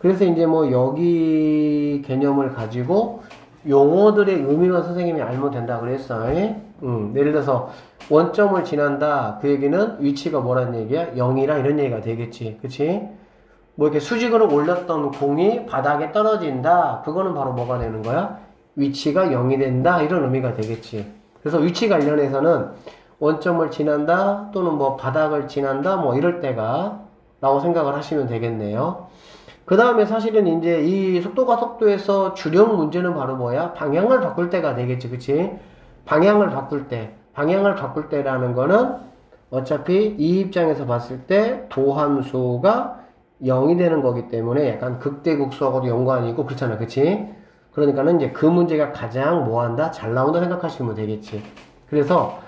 그래서 이제 뭐 여기 개념을 가지고 용어들의 의미만 선생님이 알면 된다 그랬어. 음, 예를 들어서 원점을 지난다. 그 얘기는 위치가 뭐란 얘기야? 0이라 이런 얘기가 되겠지. 그치? 뭐 이렇게 수직으로 올렸던 공이 바닥에 떨어진다. 그거는 바로 뭐가 되는 거야? 위치가 0이 된다. 이런 의미가 되겠지. 그래서 위치 관련해서는 원점을 지난다 또는 뭐 바닥을 지난다 뭐 이럴 때가 라고 생각을 하시면 되겠네요. 그 다음에 사실은 이제 이 속도가 속도에서 주력 문제는 바로 뭐야? 방향을 바꿀 때가 되겠지. 그치? 방향을 바꿀 때. 방향을 바꿀 때라는 거는 어차피 이 입장에서 봤을 때 도함수가 0이 되는 거기 때문에 약간 극대극소하고도 연관이 있고 그렇잖아. 그치? 그러니까는 이제 그 문제가 가장 뭐 한다? 잘 나온다 생각하시면 되겠지. 그래서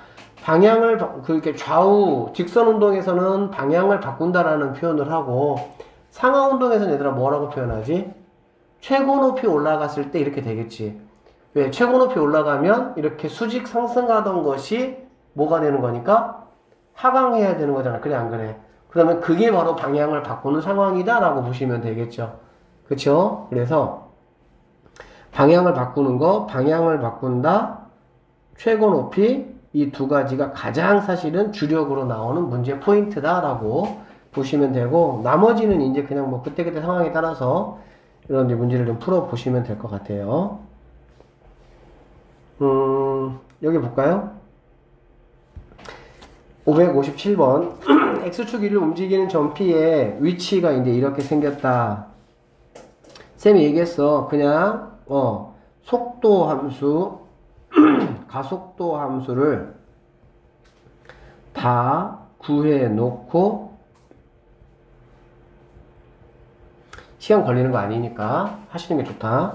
방향을 그렇게 좌우 직선 운동에서는 방향을 바꾼다라는 표현을 하고 상하 운동에서는 얘들아 뭐라고 표현하지? 최고 높이 올라갔을 때 이렇게 되겠지. 왜? 최고 높이 올라가면 이렇게 수직 상승하던 것이 뭐가 되는 거니까 하강해야 되는 거잖아. 그래 안 그래? 그러면 그게 바로 방향을 바꾸는 상황이다라고 보시면 되겠죠. 그렇죠? 그래서 방향을 바꾸는 거, 방향을 바꾼다, 최고 높이 이 두 가지가 가장 사실은 주력으로 나오는 문제 포인트다라고 보시면 되고 나머지는 이제 그냥 뭐 그때그때 상황에 따라서 이런 문제를 좀 풀어 보시면 될 것 같아요. 음, 여기 볼까요? 557번 X축 위를 움직이는 점 P의 위치가 이제 이렇게 생겼다. 쌤이 얘기했어. 그냥 어 속도 함수 가속도 함수를 다 구해 놓고 시간 걸리는 거 아니니까 하시는 게 좋다.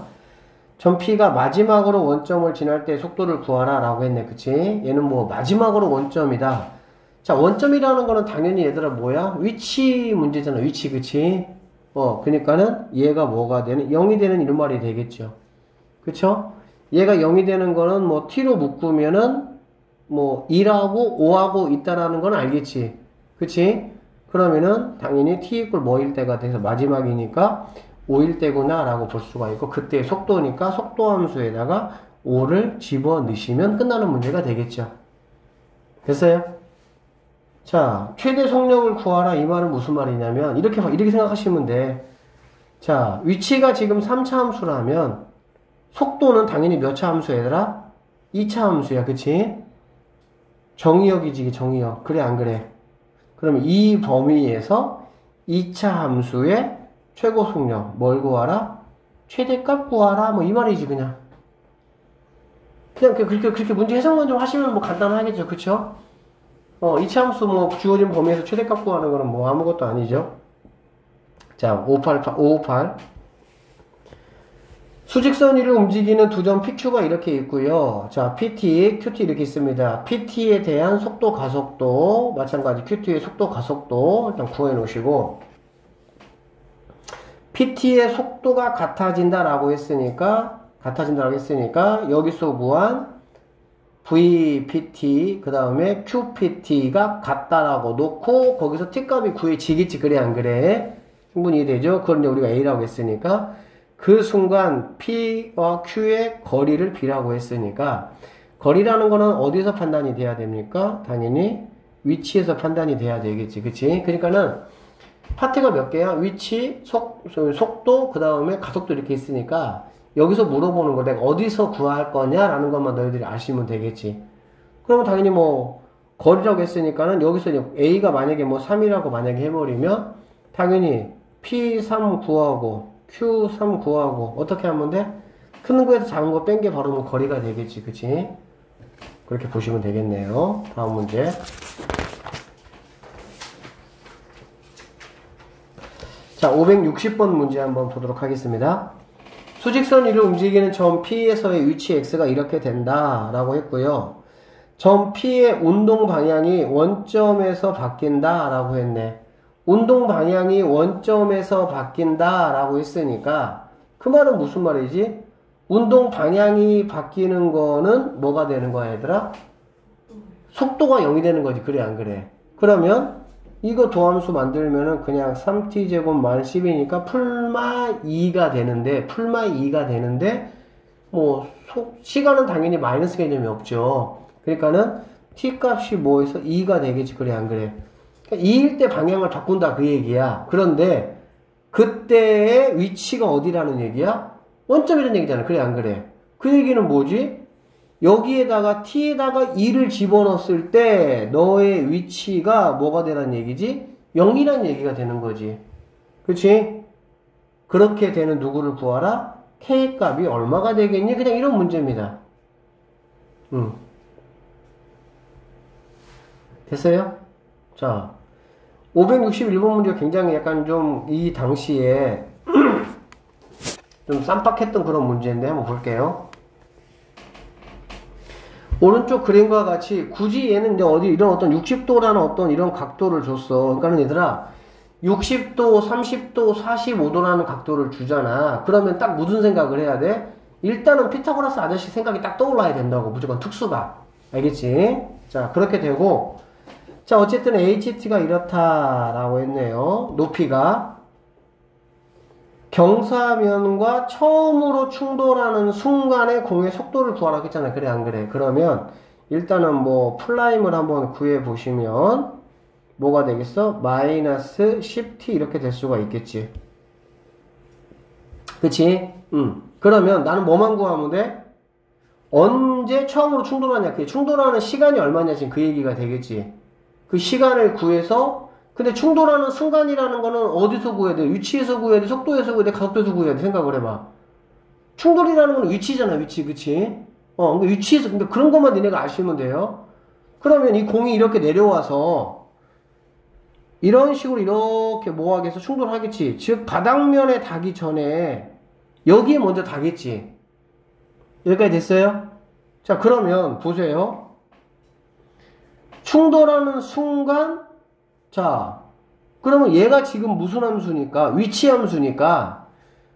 점 P가 마지막으로 원점을 지날 때 속도를 구하라 라고 했네. 그치? 얘는 뭐 마지막으로 원점이다. 자, 원점이라는 거는 당연히 얘들아 뭐야? 위치 문제잖아. 위치, 그치? 어, 그니까는 얘가 뭐가 되는, 0이 되는 이런 말이 되겠죠. 그쵸? 얘가 0이 되는 거는 뭐 t로 묶으면은 뭐 2하고 5하고 있다라는 건 알겠지. 그치? 그러면은 당연히 t 이퀄 뭐일 때가 돼서 마지막이니까 5일 때구나 라고 볼 수가 있고 그때 속도니까 속도 함수에다가 5를 집어 넣으시면 끝나는 문제가 되겠죠. 됐어요? 자, 최대 속력을 구하라 이 말은 무슨 말이냐면 이렇게 이렇게 생각하시면 돼. 자, 위치가 지금 3차 함수라면 속도는 당연히 몇 차 함수 얘들아? 2차 함수야. 그치? 정의역이지 정의역. 그래 안 그래? 그러면 이 범위에서 2차 함수의 최고 속력 뭘 구하라? 최대값 구하라 뭐 이 말이지 그냥 그냥 그렇게 그렇게 문제 해석만 좀 하시면 뭐 간단하겠죠 그쵸? 어 2차 함수 뭐 주어진 범위에서 최대값 구하는 거는 뭐 아무것도 아니죠 자 558, 558 수직선 위를 움직이는 두 점 PQ가 이렇게 있고요. 자, PT, QT 이렇게 있습니다. PT에 대한 속도 가속도, 마찬가지 QT의 속도 가속도 일단 구해 놓으시고 PT의 속도가 같아진다라고 했으니까 같아진다라고 했으니까 여기서 구한 VPT 그 다음에 QPT가 같다라고 놓고 거기서 T값이 구해지겠지 그래 안 그래? 충분히 되죠? 이제 우리가 A라고 했으니까 그 순간 P와 Q의 거리를 B라고 했으니까 거리라는 거는 어디서 판단이 돼야 됩니까? 당연히 위치에서 판단이 돼야 되겠지. 그치? 그러니까는 파트가 몇 개야? 위치, 속, 속도, 그 다음에 가속도 이렇게 있으니까 여기서 물어보는 거 내가 어디서 구할 거냐라는 것만 너희들이 아시면 되겠지. 그러면 당연히 뭐 거리라고 했으니까는 여기서 A가 만약에 뭐 3이라고 만약에 해버리면 당연히 P3 구하고 Q3 구하고 어떻게 하면 돼? 큰 거에서 작은 거 뺀 게 바로 뭐 거리가 되겠지 그치? 그렇게 보시면 되겠네요. 다음 문제. 자 560번 문제 한번 보도록 하겠습니다. 수직선 위를 움직이는 점 P에서의 위치 X가 이렇게 된다 라고 했고요. 점 P의 운동 방향이 원점에서 바뀐다 라고 했네 운동 방향이 원점에서 바뀐다 라고 했으니까 그 말은 무슨 말이지? 운동 방향이 바뀌는 거는 뭐가 되는 거야 얘들아? 속도가 0이 되는 거지 그래 안 그래? 그러면 이거 도함수 만들면은 그냥 3t제곱 만 10이니까 풀마 2가 되는데 풀마 2가 되는데 뭐 소, 시간은 당연히 마이너스 개념이 없죠 그러니까는 t값이 뭐해서 2가 되겠지 그래 안 그래? 2일 때 방향을 바꾼다 그 얘기야. 그런데 그때의 위치가 어디라는 얘기야? 원점이라는 얘기잖아. 그래 안 그래? 그 얘기는 뭐지? 여기에다가 t에다가 2를 집어넣었을 때 너의 위치가 뭐가 되라는 얘기지? 0이라는 얘기가 되는 거지. 그치? 그렇게 되는 누구를 구하라? k 값이 얼마가 되겠니? 그냥 이런 문제입니다. 음. 됐어요? 자, 561번 문제가 굉장히 약간 좀 이 당시에 좀 쌈박했던 그런 문제인데 한번 볼게요. 오른쪽 그림과 같이 굳이 얘는 이제 어디 이런 어떤 60도라는 어떤 이런 각도를 줬어. 그러니까는 얘들아 60도, 30도, 45도라는 각도를 주잖아. 그러면 딱 무슨 생각을 해야 돼? 일단은 피타고라스 아저씨 생각이 딱 떠올라야 된다고. 무조건 특수가. 알겠지? 자, 그렇게 되고 자, 어쨌든 HT가 이렇다라고 했네요. 높이가 경사면과 처음으로 충돌하는 순간의 공의 속도를 구하라고 했잖아요. 그래, 안 그래? 그러면 일단은 뭐 prime을 한번 구해 보시면 뭐가 되겠어? 마이너스 10t 이렇게 될 수가 있겠지. 그치? 음. 그러면 나는 뭐만 구하면 돼? 언제 처음으로 충돌하냐? 그 충돌하는 시간이 얼마냐? 지금 그 얘기가 되겠지. 그 시간을 구해서 근데 충돌하는 순간이라는 거는 어디서 구해야 돼? 위치에서 구해야 돼? 속도에서 구해야 돼? 가속도에서 구해야 돼? 생각을 해봐. 충돌이라는 건 위치잖아, 위치, 그치? 어, 그러니까 위치에서, 근데 그런 것만 니네가 아시면 돼요. 그러면 이 공이 이렇게 내려와서 이런 식으로 이렇게 모아게서 충돌하겠지. 즉, 바닥면에 닿기 전에 여기에 먼저 닿겠지. 여기까지 됐어요? 자, 그러면 보세요. 충돌하는 순간 자 그러면 얘가 지금 무슨 함수니까? 위치 함수니까.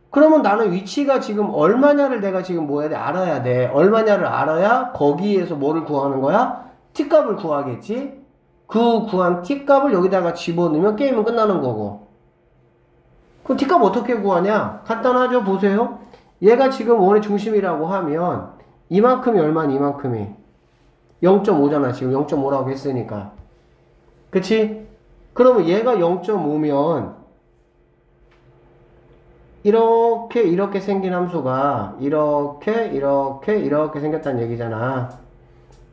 그러면 나는 위치가 지금 얼마냐를 내가 지금 뭐 해야 돼? 알아야 돼. 얼마냐를 알아야 거기에서 뭐를 구하는 거야? t값을 구하겠지? 그 구한 t값을 여기다가 집어넣으면 게임은 끝나는 거고. 그럼 t값 어떻게 구하냐? 간단하죠? 보세요. 얘가 지금 원의 중심이라고 하면 이만큼이 얼마니? 이만큼이 0.5잖아. 지금 0.5라고 했으니까. 그치? 그러면 얘가 0.5면 이렇게 이렇게 생긴 함수가 이렇게 이렇게 이렇게 생겼다는 얘기잖아.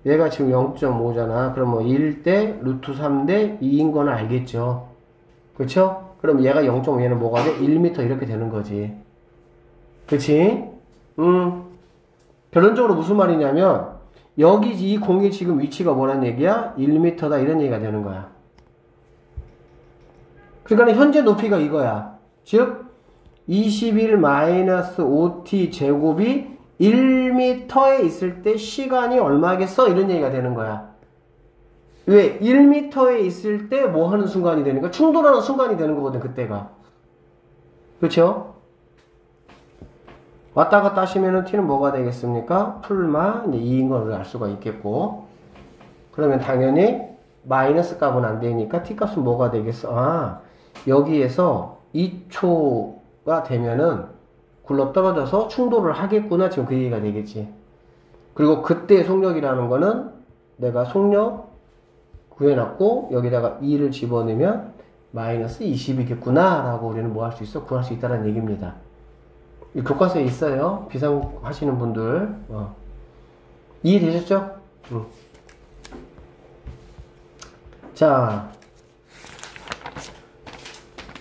얘가 지금 0.5잖아. 그러면 1대 루트 3대 2인 거는 알겠죠. 그쵸? 그럼 얘가 0.5 얘는 뭐가 돼? 1m 이렇게 되는 거지. 그치? 음. 결론적으로 무슨 말이냐면 여기 이 공의 지금 위치가 뭐란 얘기야? 1m다 이런 얘기가 되는 거야. 그러니까 현재 높이가 이거야. 즉 21 마이너스 5t 제곱이 1m에 있을 때 시간이 얼마겠어? 이런 얘기가 되는 거야. 왜? 1m에 있을 때 뭐 하는 순간이 되는 거야? 충돌하는 순간이 되는 거거든, 그때가. 그렇죠? 왔다 갔다 하시면은 t는 뭐가 되겠습니까? 풀마 이제 2인 걸 알 수가 있겠고. 그러면 당연히 마이너스 값은 안 되니까 t 값은 뭐가 되겠어? 아, 여기에서 2초가 되면은 굴러 떨어져서 충돌을 하겠구나. 지금 그 얘기가 되겠지. 그리고 그때 속력이라는 거는 내가 속력 구해놨고 여기다가 2를 집어넣으면 마이너스 20이겠구나 라고 우리는 뭐 할 수 있어? 구할 수 있다는 얘기입니다. 이 교과서에 있어요. 비상 하시는 분들. 어. 이해되셨죠? 응. 자.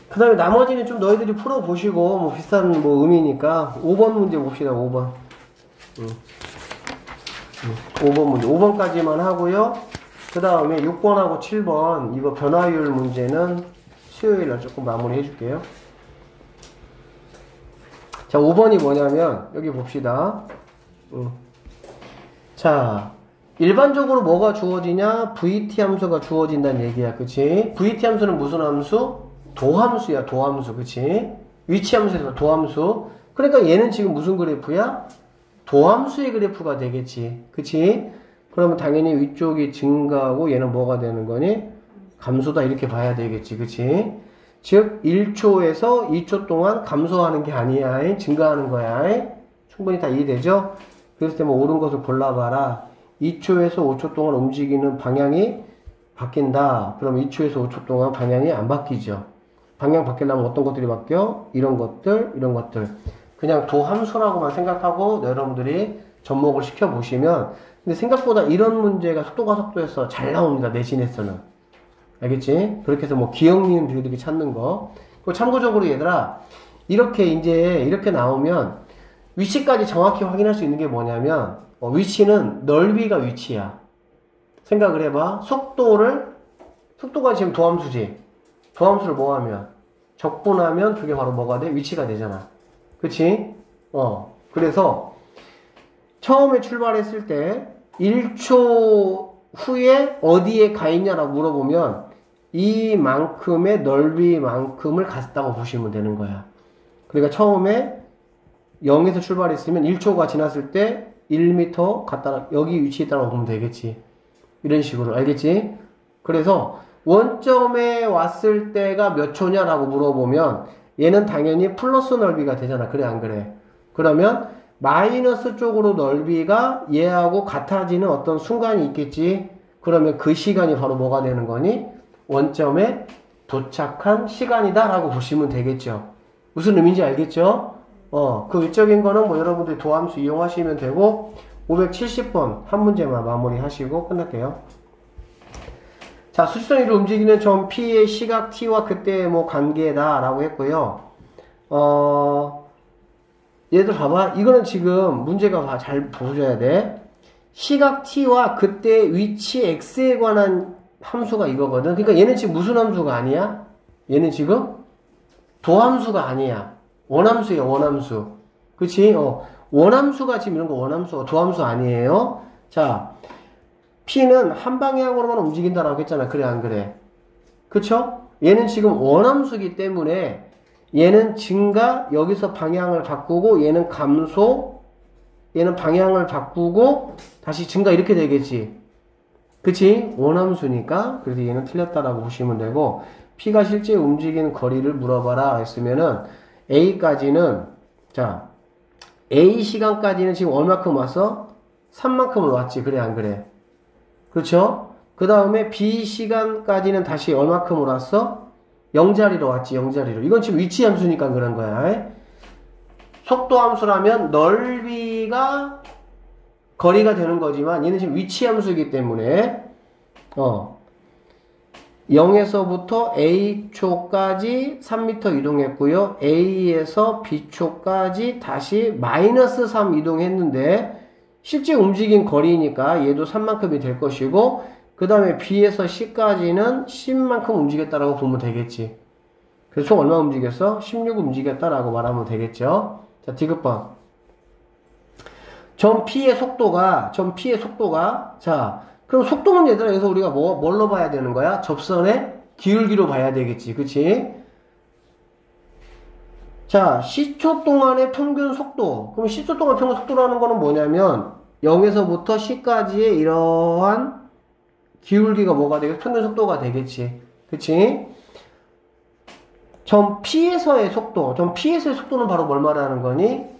그 다음에 나머지는 좀 너희들이 풀어보시고, 뭐 비슷한 뭐 의미니까, 5번 문제 봅시다, 5번. 응. 응. 5번 문제. 5번까지만 하고요. 그 다음에 6번하고 7번, 이거 변화율 문제는 수요일 날 조금 마무리 해줄게요. 자, 5번이 뭐냐면, 여기 봅시다. 응. 자, 일반적으로 뭐가 주어지냐? VT 함수가 주어진다는 얘기야. 그치? VT 함수는 무슨 함수? 도함수야, 도함수. 그치? 위치 함수에서 도함수. 그러니까 얘는 지금 무슨 그래프야? 도함수의 그래프가 되겠지. 그치? 그러면 당연히 위쪽이 증가하고 얘는 뭐가 되는 거니? 감소다. 이렇게 봐야 되겠지. 그치? 즉 1초에서 2초 동안 감소하는 게 아니야. 증가하는 거야. 충분히 다 이해되죠? 때뭐 옳은 것을 골라봐라. 2초에서 5초 동안 움직이는 방향이 바뀐다. 그럼 2초에서 5초 동안 방향이 안 바뀌죠. 방향 바뀌려면 어떤 것들이 바뀌어? 이런 것들, 이런 것들. 그냥 도함수라고만 생각하고 여러분들이 접목을 시켜보시면 근데 생각보다 이런 문제가 속도가 속도에서 잘 나옵니다. 내신에서는. 알겠지? 그렇게 해서 뭐 기억, 니은, 비교되기 찾는 거. 그 참고적으로 얘들아, 이렇게 이제 이렇게 나오면 위치까지 정확히 확인할 수 있는 게 뭐냐면 어, 위치는 넓이가 위치야. 생각을 해봐. 속도를 속도가 지금 도함수지. 도함수를 뭐하면 적분하면 그게 바로 뭐가 돼? 위치가 되잖아. 그치? 어. 그래서 처음에 출발했을 때 1초 후에 어디에 가 있냐라고 물어보면 이만큼의 넓이만큼을 갔다고 보시면 되는 거야. 그러니까 처음에 0에서 출발했으면 1초가 지났을 때 1m 갔다 여기 위치에 있다고 보면 되겠지. 이런 식으로 알겠지? 그래서 원점에 왔을 때가 몇 초냐라고 물어보면 얘는 당연히 플러스 넓이가 되잖아. 그래 안 그래? 그러면 마이너스 쪽으로 넓이가 얘하고 같아지는 어떤 순간이 있겠지. 그러면 그 시간이 바로 뭐가 되는 거니? 원점에 도착한 시간이다라고 보시면 되겠죠. 무슨 의미인지 알겠죠? 어, 그 위적인 거는 뭐 여러분들이 도함수 이용하시면 되고 570번 한 문제만 마무리 하시고 끝날게요. 자, 수직선 위로 움직이는 점 P의 시각 T와 그때의 뭐 관계다라고 했고요. 어, 얘들 봐봐. 이거는 지금 문제가 잘 보셔야 돼. 시각 t와 그때 위치 x에 관한 함수가 이거거든. 그러니까 얘는 지금 무슨 함수가 아니야? 얘는 지금 도함수가 아니야. 원함수야, 원함수. 그치? 어. 원함수가 지금 이런 거 원함수, 도함수 아니에요? 자, P는 한 방향으로만 움직인다라고 했잖아. 그래, 안 그래? 그쵸? 얘는 지금 원함수기 때문에 얘는 증가, 여기서 방향을 바꾸고 얘는 감소, 얘는 방향을 바꾸고 다시 증가 이렇게 되겠지. 그치? 원함수니까 그래서 얘는 틀렸다라고 보시면 되고 P가 실제 움직이는 거리를 물어봐라 했으면은 A까지는 자 A 시간까지는 지금 얼마큼 왔어? 3만큼을 왔지 그래 안 그래? 그렇죠? 그 다음에 B 시간까지는 다시 얼마큼을 왔어? 0자리로 왔지, 0자리로. 이건 지금 위치 함수니까 그런 거야. 속도 함수라면 넓이가 거리가 되는 거지만 얘는 지금 위치 함수이기 때문에 어 0에서부터 A초까지 3m 이동했고요. A에서 B초까지 다시 마이너스 3 이동했는데 실제 움직인 거리니까 얘도 3만큼이 될 것이고 그 다음에 B에서 C까지는 10만큼 움직였다라고 보면 되겠지. 그래서 총 얼마 움직였어? 16 움직였다라고 말하면 되겠죠. 자, 디귿번. 점 P의 속도가, 점 P의 속도가, 자, 그럼 속도는 얘들아, 여기서 우리가 뭐, 뭘로 봐야 되는 거야? 접선의 기울기로 봐야 되겠지. 그치? 자, C초 동안의 평균 속도. 그럼 C초 동안 평균 속도라는 거는 뭐냐면, 0에서부터 C까지의 이러한 기울기가 뭐가 되겠, 평균 속도가 되겠지. 그치? 점 P에서의 속도, 점 P에서의 속도는 바로 뭘 말하는 거니?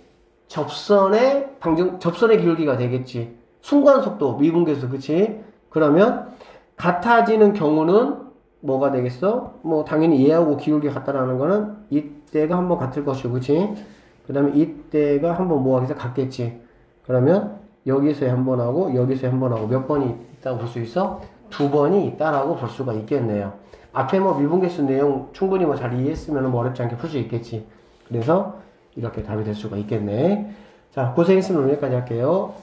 접선의 방정, 접선의 기울기가 되겠지. 순간 속도, 미분계수, 그치? 그러면, 같아지는 경우는 뭐가 되겠어? 뭐, 당연히 얘하고 기울기 같다라는 거는 이때가 한번 같을 것이고, 그치? 그 다음에 이때가 한번 뭐가 겠어 같겠지. 그러면, 여기서 한번 하고, 여기서 한번 하고, 몇 번이 있다고 볼 수 있어? 두 번이 있다라고 볼 수가 있겠네요. 앞에 뭐 미분계수 내용 충분히 뭐 잘 이해했으면 뭐 어렵지 않게 풀 수 있겠지. 그래서 이렇게 답이 될 수가 있겠네. 자, 고생했으면 오늘 여기까지 할게요.